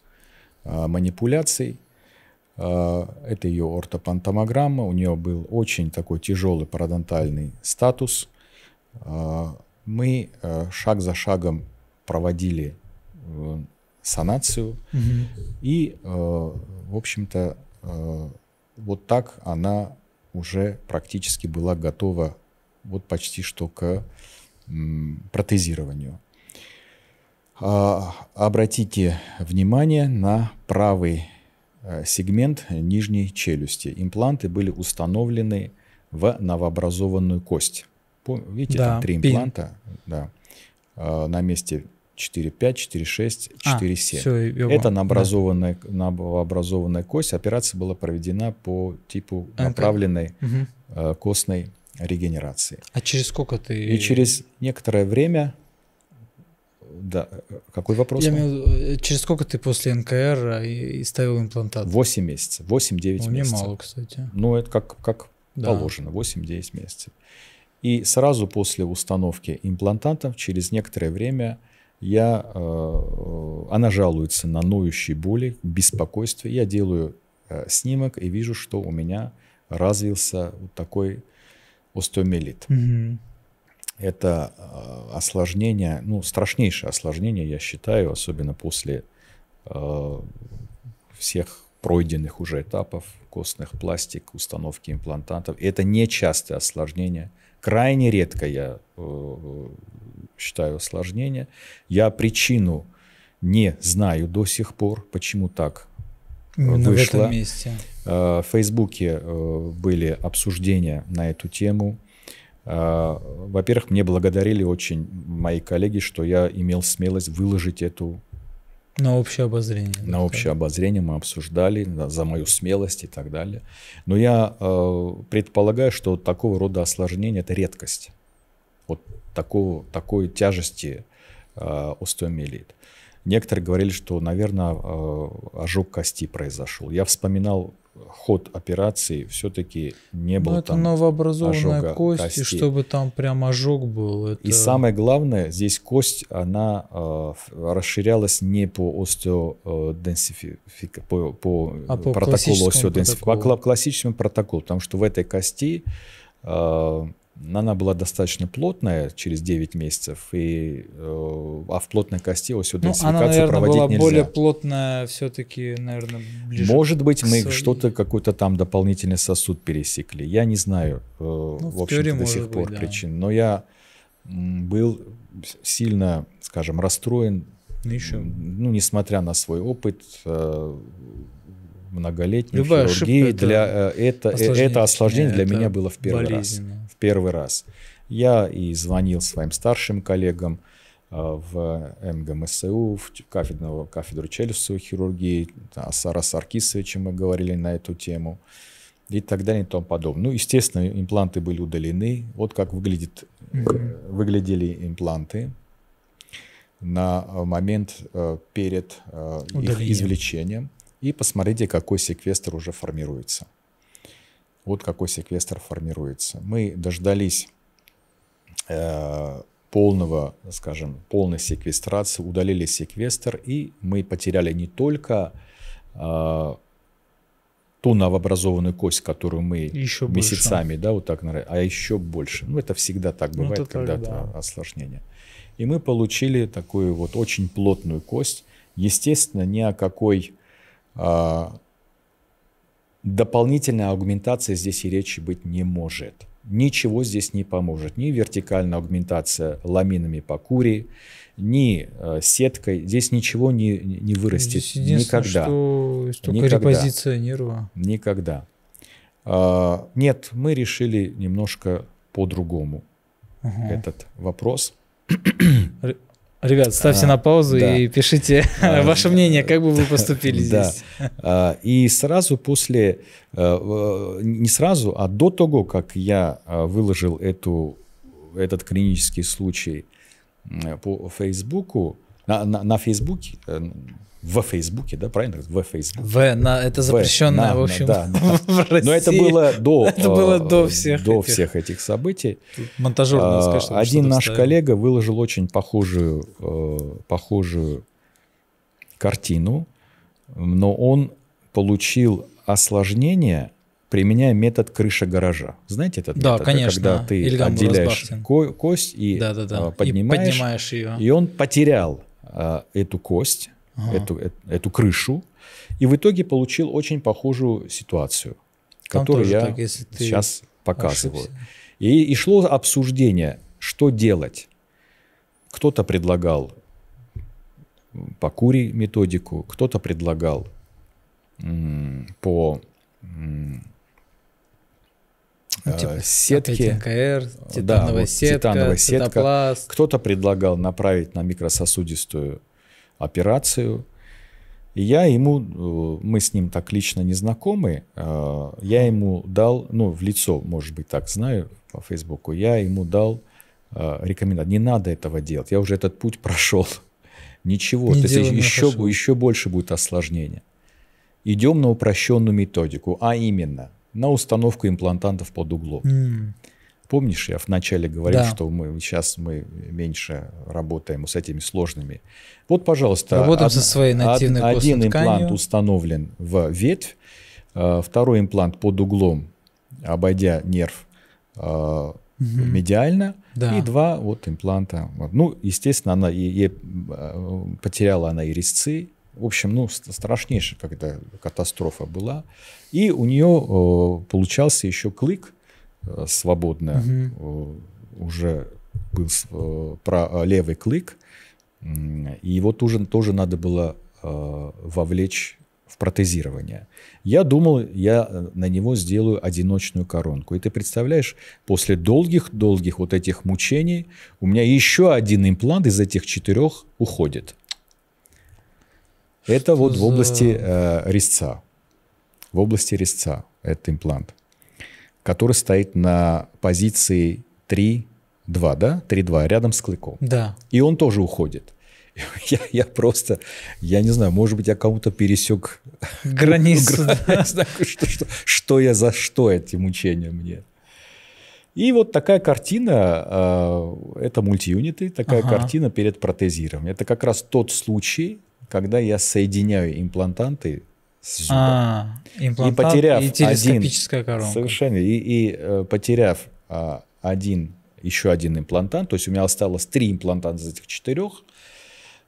э, манипуляций это ее ортопантомограмма. У нее был очень такой тяжелый парадонтальный статус. А, мы э, шаг за шагом проводили э, санацию. Угу. И, э, в общем-то, вот так она уже практически была готова вот почти что к протезированию. А, обратите внимание на правый сегмент нижней челюсти. Импланты были установлены в новообразованную кость. Видите, да, там три импланта. Да. А, на месте 4,5, 4,6, 4,7. А, Это новообразованная, да. новообразованная кость. Операция была проведена по типу направленной угу. костной регенерации. А через сколько ты... И через некоторое время... Да, какой вопрос? Я имею, через сколько ты после НКР и, ставил имплантат? 8 месяцев, 8-9 ну, месяцев. немало, кстати. Ну, это как, как да. положено, 8-9 месяцев. И сразу после установки имплантантов, через некоторое время, я, э, она жалуется на ноющие боли, беспокойство. Я делаю э, снимок и вижу, что у меня развился вот такой остеомиелит. Угу. Это э, осложнение, ну, страшнейшее осложнение, я считаю, особенно после э, всех пройденных уже этапов костных пластик, установки имплантантов. Это нечастое осложнение. Крайне редко я э, считаю осложнение. Я причину не знаю до сих пор, почему так Именно вышло. в этом месте. В Фейсбуке были обсуждения на эту тему. Э, во-первых, мне благодарили очень мои коллеги, что я имел смелость выложить эту на общее обозрение. На да, общее обозрение мы обсуждали за мою смелость и так далее. Но я э, предполагаю, что такого рода осложнение это редкость. Вот такого, такой тяжести э, остеомиелит. Некоторые говорили, что, наверное, э, ожог кости произошел. Я вспоминал ход операции, все-таки не было ну, там это новообразованная кость, кости. и чтобы там прям ожог был. Это... И самое главное, здесь кость, она э, расширялась не по остеоденсификации, по, по, а по протоколу остеоденсификации, по классическому протоколу, потому что в этой кости э, она была достаточно плотная через 9 месяцев, и, э, а в плотной кости осиоденсификацию ну, она, наверное, проводить была нельзя. более плотная все-таки, наверное, ближе Может быть, мы своей... что-то, какой-то там дополнительный сосуд пересекли. Я не знаю, э, ну, в, в общем-то, до сих пор быть, причин. Да. Но я был сильно, скажем, расстроен, ну, Еще. ну, несмотря на свой опыт, э, многолетней Любая хирургии, для, это, осложнение, это осложнение для меня было в первый раз первый раз. Я и звонил своим старшим коллегам э, в МГМСУ, в кафедру, кафедру челюстной хирургии, Асара Саркисовичем мы говорили на эту тему и так далее и тому подобное. Ну, естественно, импланты были удалены. Вот как выглядит, mm-hmm. выглядели импланты на момент э, перед их извлечением. И посмотрите, какой секвестр уже формируется. Вот какой секвестр формируется. Мы дождались э, полного, скажем, полной секвестрации, удалили секвестр, и мы потеряли не только э, ту новообразованную кость, которую мы еще месяцами, больше. да, вот так, а еще больше. Ну, это всегда так ну, бывает, ну, когда это да. осложнение. И мы получили такую вот очень плотную кость. Естественно, ни о какой а, Дополнительная аугментация здесь и речи быть не может. Ничего здесь не поможет. Ни вертикальная аугментация ламинами по кури, ни э, сеткой. Здесь ничего не, не вырастет. Здесь никогда. что только никогда. репозиция нерва. Никогда. А, нет, мы решили немножко по-другому угу. этот вопрос. Ребят, ставьте а, на паузу да. и пишите а, ваше мнение, как бы вы поступили здесь. А, и сразу после, а, не сразу, а до того, как я а, выложил эту, этот клинический случай по Фейсбуку, на, на, на Фейсбуке, э, в Фейсбуке, да, правильно? В Фейсбуке. В, на, это запрещенное, в, на, в общем, да, в России. Но это было до, это было до всех, до этих. всех этих событий. Монтажер, а, сказать, Один наш ставил. коллега выложил очень похожую, э, похожую картину, но он получил осложнение, применяя метод крыша гаража. Знаете этот да, метод? конечно. Когда ты Ильгам отделяешь ко- кость и да, да, да. Поднимаешь, и поднимаешь ее. И он потерял а, эту кость ага. эту, эту, эту крышу, и в итоге получил очень похожую ситуацию, Там которую я так, сейчас показываю. И, и шло обсуждение, что делать. Кто-то предлагал по кури методику, кто-то предлагал по Ну, типа, э, опять НКР, Да, титановая вот сетка, титановая сетка. Кто-то предлагал направить на микрососудистую операцию. И я ему, э, мы с ним так лично не знакомы, э, я ему дал, ну, в лицо, может быть, так знаю по Фейсбуку, я ему дал э, рекомендацию. Не надо этого делать, я уже этот путь прошел. Ничего, Не то есть еще, нехорошо. еще больше будет осложнение. Идем на упрощенную методику, а именно на установку имплантантов под углом. М, Помнишь, я вначале говорил, Да. что мы сейчас мы меньше работаем с этими сложными. Вот, пожалуйста, Работаем од- со своей нативной од- один имплант установлен в ветвь, э, второй имплант под углом, обойдя нерв Мгм. медиально, Да. и два вот импланта. Ну, естественно, она и, и, э, потеряла она и резцы. В общем, ну, ст- страшнейшая когда катастрофа была. И у нее э, получался еще клык э, свободно. Мгм. Э, уже был э, про, левый клык. М, И его тоже, тоже надо было вовлечь в протезирование. Я думал, я на него сделаю одиночную коронку. И ты представляешь, после долгих-долгих вот этих мучений у меня еще один имплант из этих четырех уходит. Это вот в за- области э, резца. В области резца этот имплант, который стоит на позиции 3-2, да? 3-2, рядом с клыком. Да. И он тоже уходит. Я, я просто, я не знаю, может быть, я кому-то пересек Границу. Ну, да. что, что, что я за что эти мучения мне. И вот такая картина, э, это мультиюниты, такая Ага. картина перед протезированием. Это как раз тот случай, когда я соединяю имплантанты с зубом. А, имплантант потеряв и телескопическая коронка. Совершенно. И, и, э, потеряв а, один, еще один имплантант, то есть у меня осталось три имплантанта из этих четырех,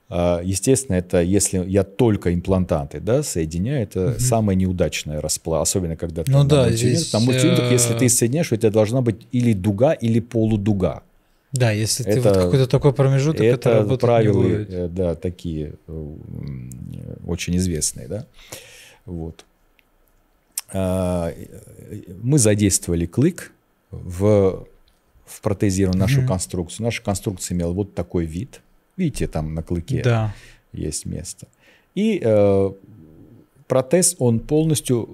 а, естественно, это если я только имплантанты да, соединяю, это самая неудачная расплата, особенно когда ты Ну да, здесь, мультиюнитах, э, если ты соединяешь, у тебя должна быть или дуга, или полудуга. Да, если ты Это- вот какой-то такой промежуток, это, это правила, э, да, такие э, очень известные, да. Вот. А, Мы задействовали клык в, в протезированную нашу Мгм. конструкцию. Наша конструкция имела вот такой вид. Видите, там на клыке Да. есть место. И э, протез, он полностью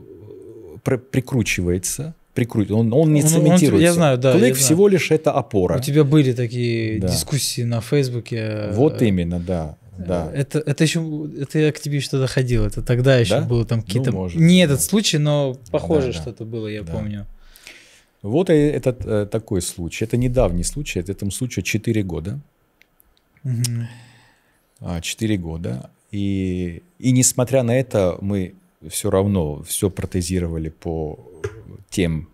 э, при- прикручивается. Прикру- Он, он не Он- он- цементируется. я знаю, да, Клык я знаю. всего лишь это опора. У тебя были такие Да. дискуссии на Фейсбуке. Вот э, именно, да. Да. Это, это еще, это я к тебе еще тогда ходил, это тогда еще Да? было там какие-то, может не быть, этот случай, но похоже Да, да. что-то было, я Да. помню. Вот этот э, такой случай. Это недавний случай, это этому случаю 4 года. А, 4 года. И, и несмотря на это, мы все равно все протезировали по тем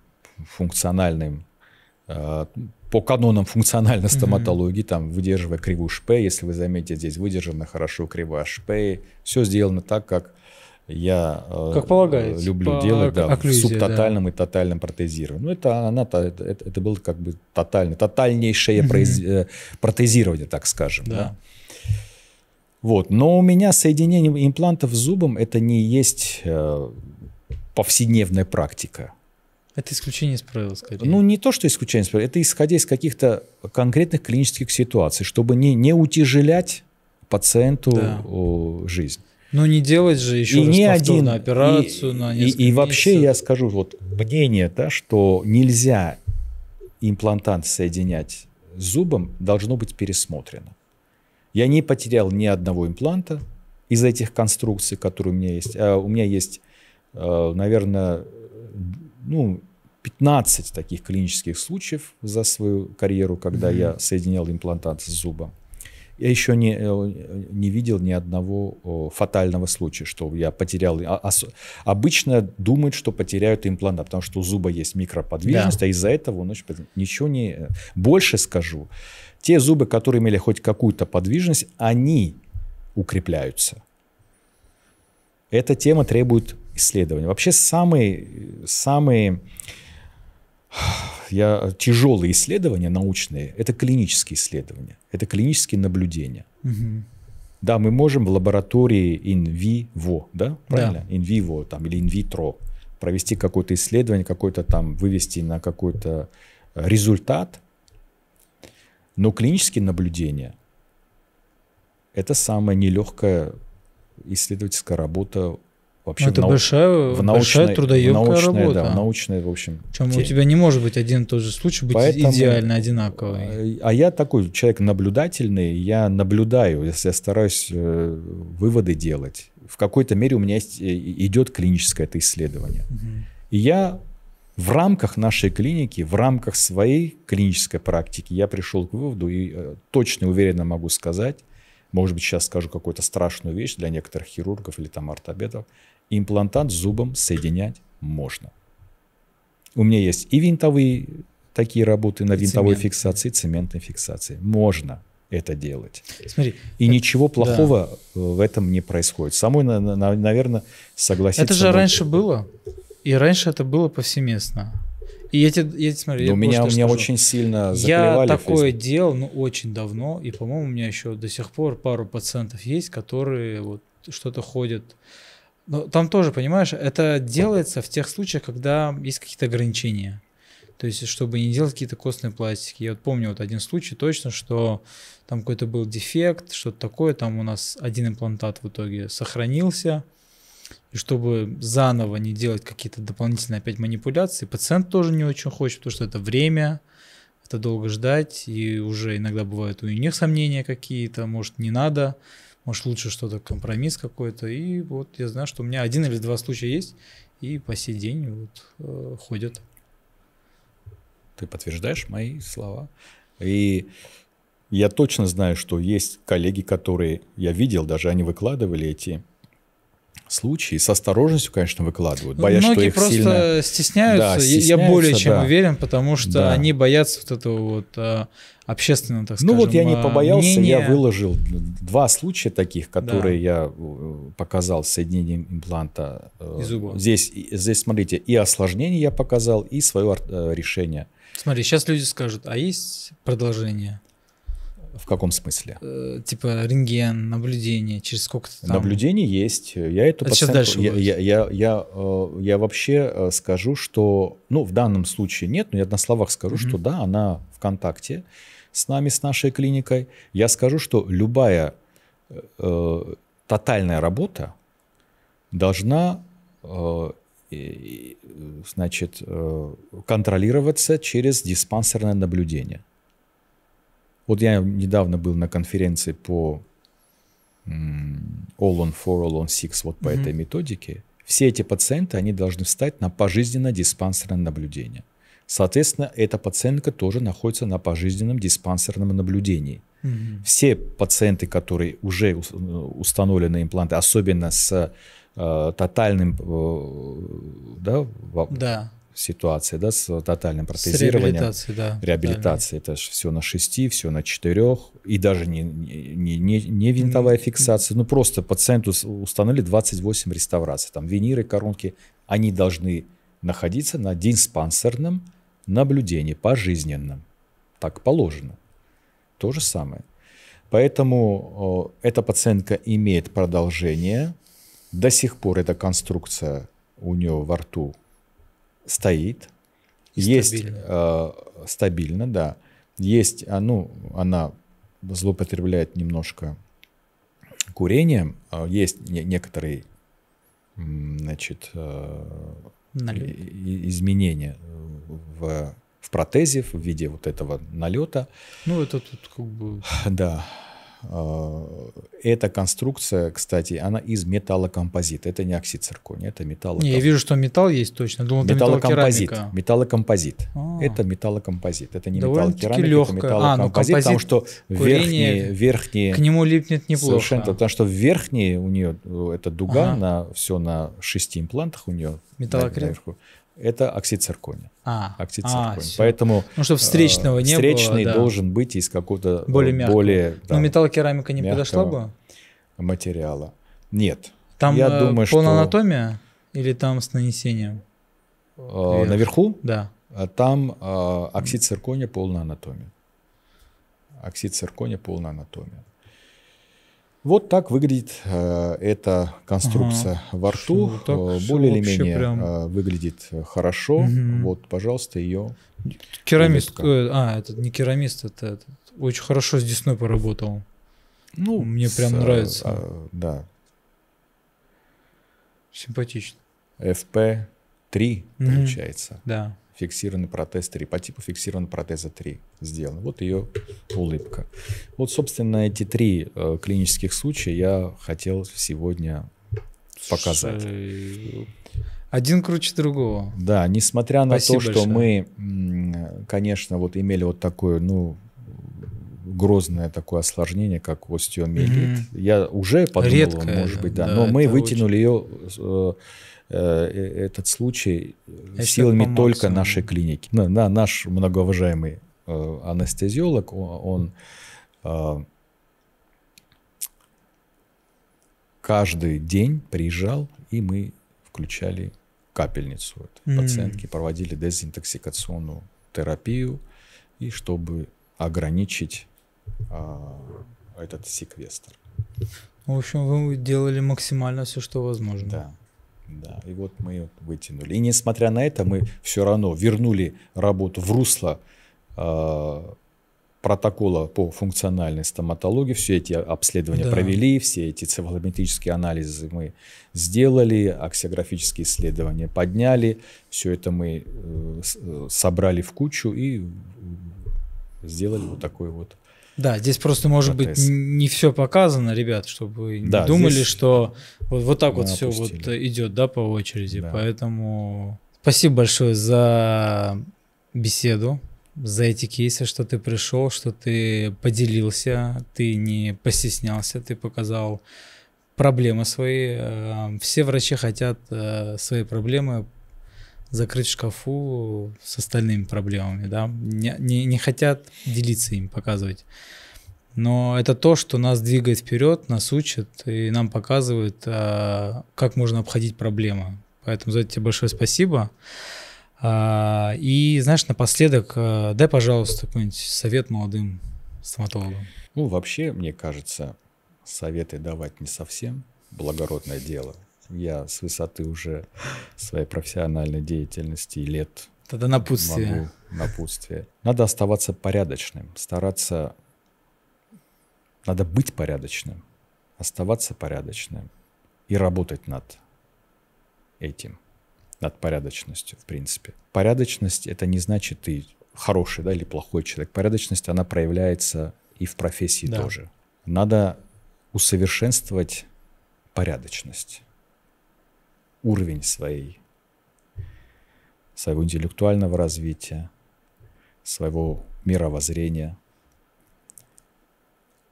функциональным, э, по канонам функциональной стоматологии, там, выдерживая кривую шпе, если вы заметите, здесь выдержана хорошо кривая шпе, все сделано так, как я э, Как полагается, люблю по делать, да, окклюзии, в субтотальном и тотальном протезировании. Ну, это, она, это, это, было как бы тотально, тотальнейшее э, протезирование, так скажем. Да. да. Вот. Но у меня соединение имплантов с зубом это не есть э, повседневная практика. Это исключение из правил, скорее. Ну, не то, что исключение, это исходя из каких-то конкретных клинических ситуаций, чтобы не, не утяжелять пациенту Да. жизнь. Ну, не делать же еще и раз не повторную один операцию и, на и- и вообще я скажу вот мнение, да, что нельзя имплантант соединять с зубом, должно быть пересмотрено. Я не потерял ни одного импланта из этих конструкций, которые у меня есть. А у меня есть, э, наверное, ну, 15 таких клинических случаев за свою карьеру, когда Мгм. я соединял имплантант с зубом. Я еще не, э, не видел ни одного фатального случая, что я потерял. а- Обычно думают, что потеряют имплантат, потому что у зуба есть микроподвижность, а из-за этого он ничего не... Больше скажу, те зубы, которые имели хоть какую-то подвижность, они укрепляются. Эта тема требует исследования. Вообще самые, самые я, тяжелые исследования научные – это клинические исследования, это клинические наблюдения. Мгм. Да, мы можем в лаборатории in vivo, да, правильно? In vivo там, или in vitro провести какое-то исследование, какой-то там вывести на какой-то результат. Но клинические наблюдения – это самая нелегкая исследовательская работа вообще это нау... большая, в научной, большая трудоемкая в научной, работа. Да, в научной, в общем. Причем у тебя не может быть один и тот же случай быть Поэтому, идеально одинаковый. А я такой человек наблюдательный, я наблюдаю, если я стараюсь э, выводы делать. В какой-то мере у меня есть, э, идет клиническое это исследование. Угу. И я в рамках нашей клиники, в рамках своей клинической практики я пришел к выводу и э, точно уверенно могу сказать, может быть, сейчас скажу какую-то страшную вещь для некоторых хирургов или там ортопедов, имплантат с зубом соединять можно. У меня есть и винтовые такие работы на и винтовой цемент. фиксации, цементной фиксации. Можно это делать. Смотри, и это, ничего плохого да. в этом не происходит. Самой, наверное, согласиться. Это же раньше было. И раньше это было повсеместно. И я тебе, я тебе смотри, я у меня, у меня очень сильно Я такое делал, ну, очень давно, и, по-моему, у меня еще до сих пор пару пациентов есть, которые вот что-то ходят но там тоже, понимаешь, это делается в тех случаях, когда есть какие-то ограничения. То есть, чтобы не делать какие-то костные пластики. Я вот помню вот один случай точно, что там какой-то был дефект, что-то такое, там у нас один имплантат в итоге сохранился. И чтобы заново не делать какие-то дополнительные опять манипуляции, пациент тоже не очень хочет, потому что это время, это долго ждать, и уже иногда бывают у них сомнения какие-то, может, не надо может лучше что-то, компромисс какой-то. И вот я знаю, что у меня один или два случая есть, и по сей день вот э, ходят. Ты подтверждаешь мои слова. И я точно знаю, что есть коллеги, которые я видел, даже они выкладывали эти случаи с осторожностью, конечно, выкладывают, боясь, Многие что их просто сильно... стесняются. Да, стесняются. Я более чем да. уверен, потому что да. они боятся вот этого вот а, общественного, так скажем, Ну вот я не а, побоялся, мнения. я выложил два случая таких, которые да. я э, показал с соединением импланта. Э, и зуба. Здесь, здесь, смотрите, и осложнение я показал, и свое э, решение. Смотри, сейчас люди скажут, а есть продолжение? В каком смысле? Э, типа рентген, наблюдение, через сколько-то там... Наблюдение есть. Я эту Это пациентку... дальше я, я, я, я, я вообще скажу, что... Ну, в данном случае нет, но я на словах скажу, mm-hmm. что да, она в контакте с нами, с нашей клиникой. Я скажу, что любая э, тотальная работа должна э, значит, э, контролироваться через диспансерное наблюдение. Вот я недавно был на конференции по All on 4, All on 6, вот по mm-hmm. этой методике. Все эти пациенты, они должны встать на пожизненное диспансерное наблюдение. Соответственно, эта пациентка тоже находится на пожизненном диспансерном наблюдении. Mm-hmm. Все пациенты, которые уже установлены импланты, особенно с э, тотальным э, да, да ситуация, да, с тотальным протезированием. С реабилитацией, да. Реабилитация, это же все на шести, все на четырех, и даже не, не, не, не винтовая фиксация, ну просто пациенту установили 28 реставраций, там виниры, коронки, они должны находиться на диспансерном наблюдении, пожизненном. Так положено. То же самое. Поэтому э, эта пациентка имеет продолжение. До сих пор эта конструкция у нее во рту стоит, И есть стабильно. Э, стабильно, да. Есть, а, ну, она злоупотребляет немножко курением, а, есть не, некоторые, значит, э, изменения в, в протезе в виде вот этого налета. Ну, это тут как бы... Да. А, эта конструкция, кстати, она из металлокомпозита. Это не оксид циркония, это металлокомпозит. Не, я вижу, что металл есть точно. Думал, металлокомпозит. Это металлокомпозит. А. Это металлокомпозит. Это не металлокерамика, это металлокомпозит, а, ну, потому что верхние, верхние... К нему липнет неплохо. Совершенно, потому что верхние у нее, эта дуга, ага. на, все на шести имплантах у нее. Металлокерамика это оксид циркония. А, оксид циркония. А, Поэтому ну, чтобы встречного не встречный было, да. должен быть из какого-то более мягкого. Более, да, Но металлокерамика не подошла бы? Материала. Нет. Там Я э, думаю, полная что... анатомия или там с нанесением? Э, наверху? Да. А там э, оксид циркония полная анатомия. Оксид циркония полная анатомия. Вот так выглядит э, эта конструкция Ага. во рту. Всё, так Э, более или менее прям. э, выглядит хорошо. Мгм. Вот, пожалуйста, ее. Керамист, улыбка. э, а, этот не керамист, это этот, очень хорошо с десной поработал. Ну, Мне прям с, э, нравится. э, да. Симпатично. FP3 Мгм. получается. Да. Фиксированный протез 3. По типу фиксированного протеза 3 сделан. Вот ее улыбка. Вот, собственно, эти три э, клинических случая я хотел сегодня показать. Один круче другого. Да, несмотря на Спасибо то, что большое. мы, конечно, вот имели вот такое, ну, грозное такое осложнение, как остеомиелит. Мгм. Я уже подумал, Редкое, может быть, да, да, но мы вытянули ее, э, э, этот случай Я силами считаю, по только нашей клиники. На, на- наш многоуважаемый э, анестезиолог, он, он, э, каждый день приезжал, и мы включали капельницу. этой М. Пациентки проводили дезинтоксикационную терапию, и чтобы ограничить а, этот секвестр. В общем, вы делали максимально все, что возможно. Да, да. И вот мы вытянули. И несмотря на это, мы все равно вернули работу в русло а, протокола по функциональной стоматологии. Все эти обследования Да. провели, все эти цефалометрические анализы мы сделали, аксиографические исследования подняли. Все это мы э, э, собрали в кучу и м, сделали вот такой вот Да, здесь просто может быть Протез. н- не все показано, ребят, чтобы вы не Да, думали, здесь что вот, вот так мы вот все вот идет, да, по очереди. Да. Поэтому спасибо большое за беседу, за эти кейсы, что ты пришел, что ты поделился, ты не постеснялся, ты показал проблемы свои. Э, Все врачи хотят э, свои проблемы закрыть шкафу с остальными проблемами, да, не, не, не хотят делиться им, показывать. Но это то, что нас двигает вперед, нас учит и нам показывает, а, как можно обходить проблемы. Поэтому за это тебе большое спасибо. А, И знаешь, напоследок, а, дай, пожалуйста, какой-нибудь совет молодым стоматологам. Ну, вообще, мне кажется, советы давать не совсем благородное дело. Я с высоты уже своей профессиональной деятельности и лет Тогда напутствие. могу напутствие. Надо оставаться порядочным, стараться... Надо быть порядочным, оставаться порядочным и работать над этим, над порядочностью, в принципе. Порядочность — это не значит ты хороший да, или плохой человек. Порядочность, она проявляется и в профессии Да. тоже. Надо усовершенствовать порядочность, уровень своей, своего интеллектуального развития, своего мировоззрения.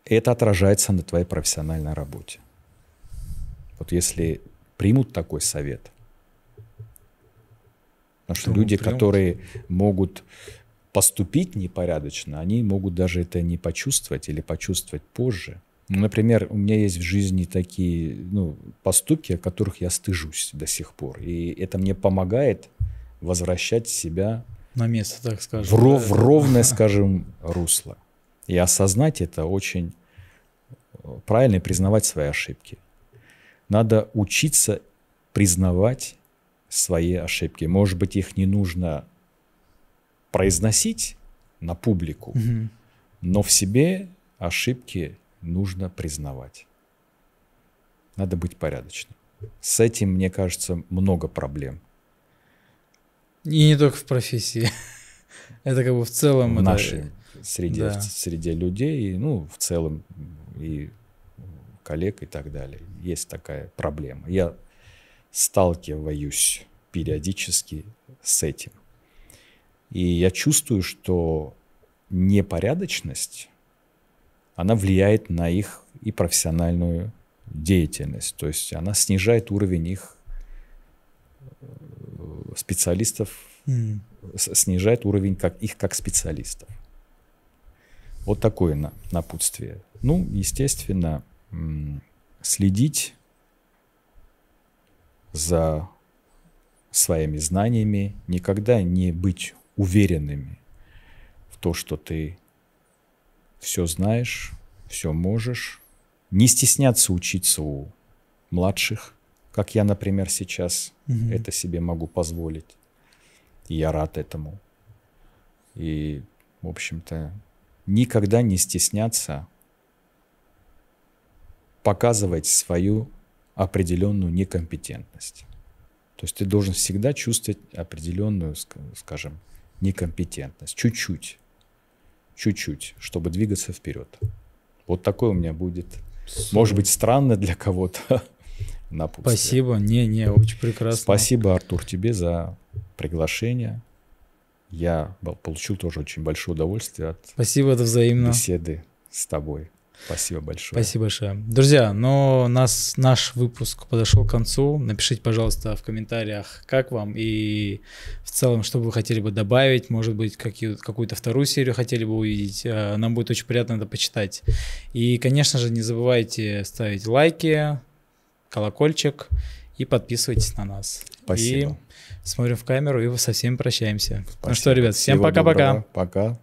И это отражается на твоей профессиональной работе. Вот если примут такой совет, потому что Думаю, люди, примут. которые могут поступить непорядочно, они могут даже это не почувствовать или почувствовать позже. Ну, например, у меня есть в жизни такие ну, поступки, о которых я стыжусь до сих пор. И это мне помогает возвращать себя На место, так скажем. в, ро- да. в ровное, скажем, русло. И осознать это очень э, правильно и признавать свои ошибки. Надо учиться признавать свои ошибки. Может быть, их не нужно произносить на публику, Мгм. но в себе ошибки нужно признавать. Надо быть порядочным. С этим, мне кажется, много проблем. И не только в профессии. Это как бы в целом. в это- нашей среде, да. среде людей, и, ну, в целом и коллег и так далее. Есть такая проблема. Я сталкиваюсь периодически с этим. И я чувствую, что непорядочность, она влияет на их и профессиональную деятельность. То есть она снижает уровень их э, специалистов с- снижает уровень как, их как специалистов. Вот такое на, напутствие. Ну, естественно, следить за своими знаниями, никогда не быть уверенными в то, что ты все знаешь, все можешь, не стесняться учиться у младших, как я, например, сейчас Мгм. это себе могу позволить. И я рад этому. И, в общем-то, никогда не стесняться показывать свою определенную некомпетентность. То есть ты должен всегда чувствовать определенную, ска- скажем, некомпетентность. Чуть-чуть. Чуть-чуть, чтобы двигаться вперед. Вот такой у меня будет. Может быть, странно для кого-то напутствие. Спасибо. Не, не, очень прекрасно. Спасибо, Артур, тебе за приглашение. Я получил тоже очень большое удовольствие от Спасибо, это взаимно. беседы с тобой. Спасибо большое. Спасибо большое. Друзья, но нас, наш выпуск подошел к концу. Напишите, пожалуйста, в комментариях, как вам и в целом, что бы вы хотели бы добавить. Может быть, какие- какую-то вторую серию хотели бы увидеть. Э, Нам будет очень приятно это почитать. И, конечно же, не забывайте ставить лайки, колокольчик и подписывайтесь на нас. Спасибо. И смотрим в камеру и со всеми прощаемся. Ну Спасибо. что, ребят, всем пока-пока. доброго. Пока.